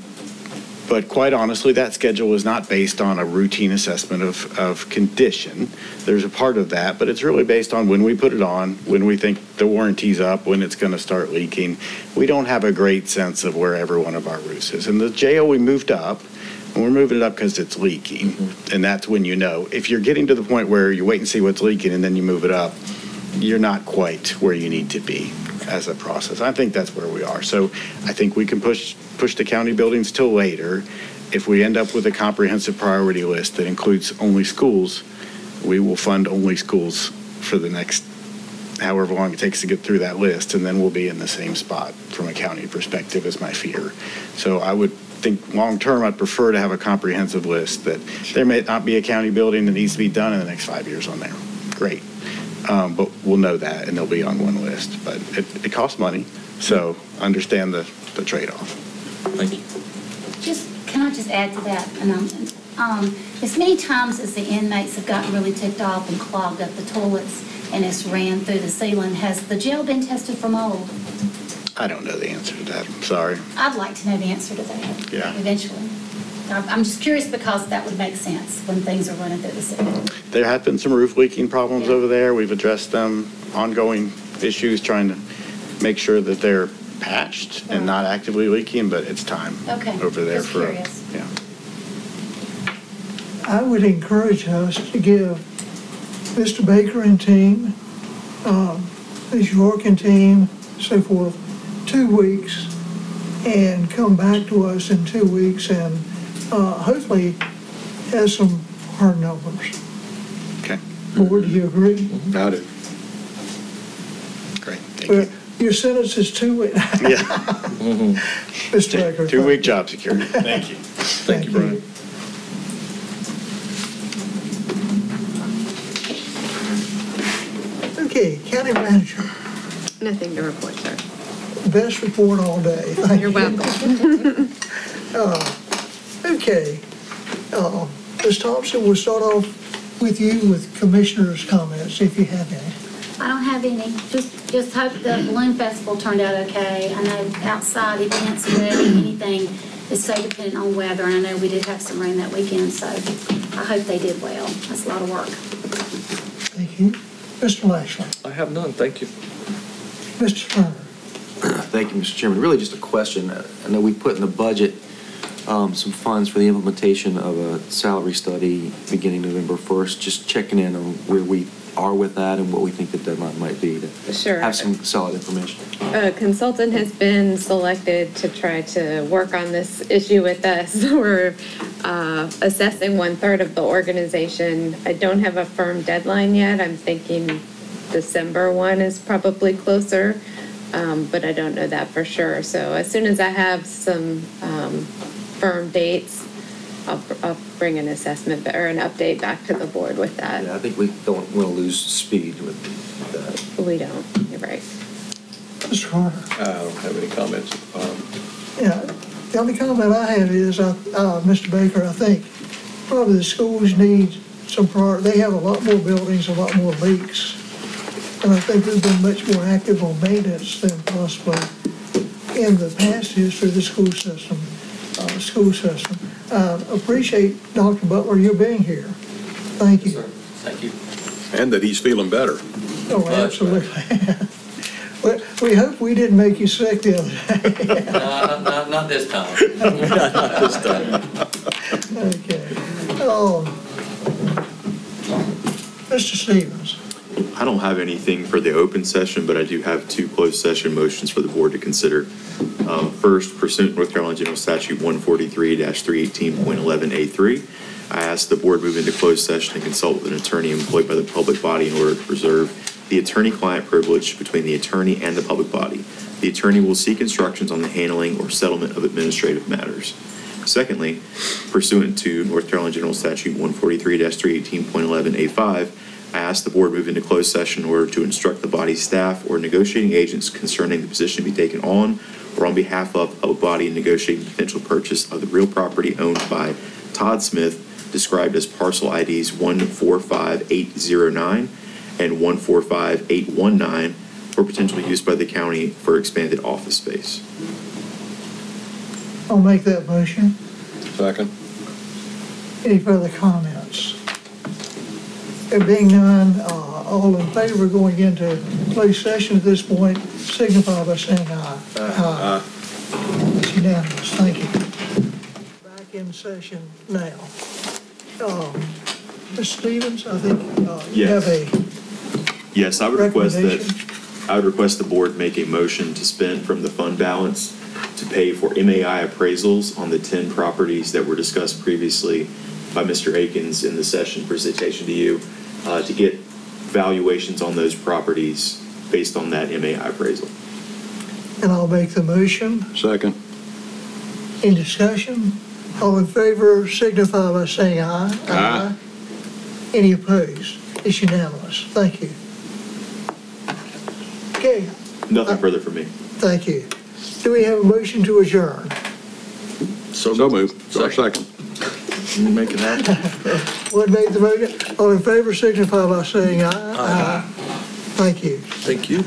But quite honestly, that schedule is not based on a routine assessment of, of condition. There's a part of that, but it's really based on when we put it on, when we think the warranty's up, when it's going to start leaking. We don't have a great sense of where every one of our roofs is. And the jail, we moved up, we're moving it up because it's leaking. Mm-hmm. And that's when you know. If you're getting to the point where you wait and see what's leaking and then you move it up, you're not quite where you need to be as a process. I think that's where we are. So I think we can push, push the county buildings till later. If we end up with a comprehensive priority list that includes only schools, we will fund only schools for the next however long it takes to get through that list, and then we'll be in the same spot from a county perspective is my fear. So I would think, long-term, I'd prefer to have a comprehensive list that there may not be a county building that needs to be done in the next five years on there. Great. Um, But we'll know that, and they'll be on one list. But it, it costs money, so I understand the, the trade-off. Thank you. Just, can I just add to that? And um, um, as many times as the inmates have gotten really ticked off and clogged up the toilets and it's ran through the ceiling, has the jail been tested for mold? I don't know the answer to that, I'm sorry. I'd like to know the answer to that. Yeah. Eventually. I'm I'm just curious because that would make sense when things are running through the ceiling. There have been some roof leaking problems over there. We've addressed them, ongoing issues, trying to make sure that they're patched and not actively leaking, but it's time Okay, over there just for, curious. yeah. I would encourage us to give Mr. Baker and team, um, Ms. York and team, so forth, two weeks and come back to us in two weeks and uh, hopefully have some hard numbers. Okay. Board, do you agree? I do. Great, thank Well, Your sentence is two weeks. Yeah. Mr. Baker. Two-week job security. Thank you. Thank you, Brian. Okay, county manager, Nothing to report, sir. Best report all day. Thank You're you. welcome. Uh, Okay, uh, Ms. Thompson, we'll start off with you with commissioners' comments, if you have any. I don't have any, just, just hope the balloon festival turned out okay. I know outside events, ready, anything is so dependent on weather, and I know we did have some rain that weekend, so I hope they did well. That's a lot of work. Thank you. Mr. Lashley, I have none, thank you. Mr. Turner. Thank you, Mr. Chairman. Really just a question. I know we put in the budget um, some funds for the implementation of a salary study beginning November 1st. Just checking in on where we are with that and what we think the deadline might be to Sure. have some solid information. A consultant has been selected to try to work on this issue with us. We're uh, assessing one-third of the organization. I don't have a firm deadline yet. I'm thinking December one is probably closer, um, but I don't know that for sure. So as soon as I have some um, firm dates, I'll, I'll bring an assessment or an update back to the board with that. Yeah, I think we don't want to lose speed with that. We don't, you're right. Mr. Carter. I don't have any comments. Um, Yeah, the only comment I have is, uh, uh, Mr. Baker, I think probably the schools need some prior, they have a lot more buildings, a lot more leaks. And I think we've been much more active on maintenance than possibly in the past history of the school system, uh, school system. Uh, appreciate, Dr. Butler, you being here. Thank you. Thank you. And that he's feeling better. Oh, absolutely. But we hope we didn't make you sick the other day. not, not, not this time. Not this time. Okay. Um, Mr. Stevens, I don't have anything for the open session, but I do have two closed session motions for the board to consider. Um, First, pursuant North Carolina General Statute 143-318.11A3, I ask the board move into closed session and consult with an attorney employed by the public body in order to preserve the attorney-client privilege between the attorney and the public body. The attorney will seek instructions on the handling or settlement of administrative matters. Secondly, pursuant to North Carolina General Statute 143-318.11A5, I ask the board move into closed session in order to instruct the body staff or negotiating agents concerning the position to be taken on or on behalf of a body in negotiating potential purchase of the real property owned by Todd Smith, described as parcel IDs 145809 and 145819, for potential use by the county for expanded office space. I'll make that motion. Second. Any further comments? There being none, uh, all in favor going into closed session at this point, signify by saying aye. Aye. It's unanimous, thank you. Back in session now. Um, Ms. Stevens, I think uh, you Yes. have a Yes, I would request that, I would request the board make a motion to spend from the fund balance to pay for MAI appraisals on the 10 properties that were discussed previously by Mr. Akins in the session presentation to you, uh, to get valuations on those properties based on that MAI appraisal. And I'll make the motion. Second. In discussion, all in favor signify by saying aye. Aye. Any opposed? It's unanimous. Thank you. Okay, Nothing further from me. thank you. Do we have a motion to adjourn? So moved. Or second. Make it happen. What made the motion? All in favor signify by saying aye. Aye. Thank you. Thank you.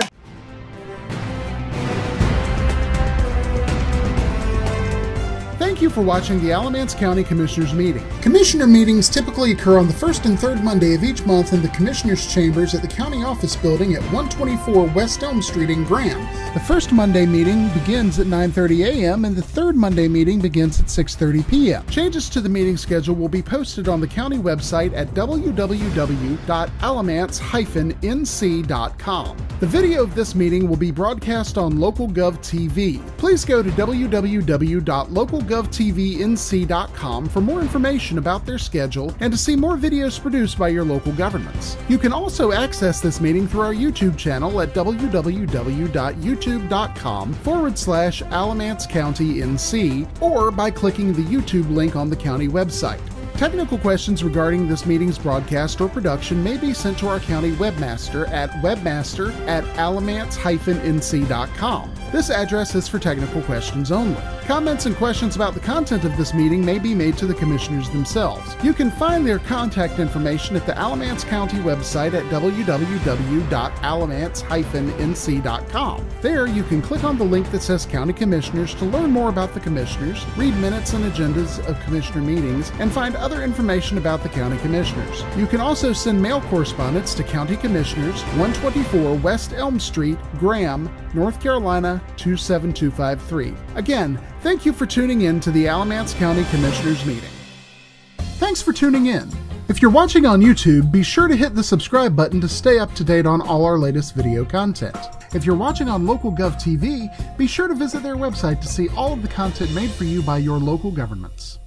Thank you for watching the Alamance County Commissioners Meeting. Commissioner meetings typically occur on the first and third Monday of each month in the Commissioners' Chambers at the County Office Building at 124 West Elm Street in Graham. The first Monday meeting begins at 9:30 a.m. and the third Monday meeting begins at 6:30 p.m. Changes to the meeting schedule will be posted on the county website at www.alamance-nc.com. The video of this meeting will be broadcast on LocalGov TV. Please go to www.localgovtvnc.com for more information about their schedule and to see more videos produced by your local governments. You can also access this meeting through our YouTube channel at www.youtube.com forward slash Alamance County NC or by clicking the YouTube link on the county website. Technical questions regarding this meeting's broadcast or production may be sent to our county webmaster at webmaster at alamance-nc.com. This address is for technical questions only. Comments and questions about the content of this meeting may be made to the commissioners themselves. You can find their contact information at the Alamance County website at www.alamance-nc.com. There, you can click on the link that says County Commissioners to learn more about the commissioners, read minutes and agendas of commissioner meetings, and find other information about the county commissioners. You can also send mail correspondence to County Commissioners, 124 West Elm Street, Graham, North Carolina 27253. Again, thank you for tuning in to the Alamance County Commissioners meeting. Thanks for tuning in. If you're watching on YouTube, be sure to hit the subscribe button to stay up to date on all our latest video content. If you're watching on LocalGov TV, be sure to visit their website to see all of the content made for you by your local governments.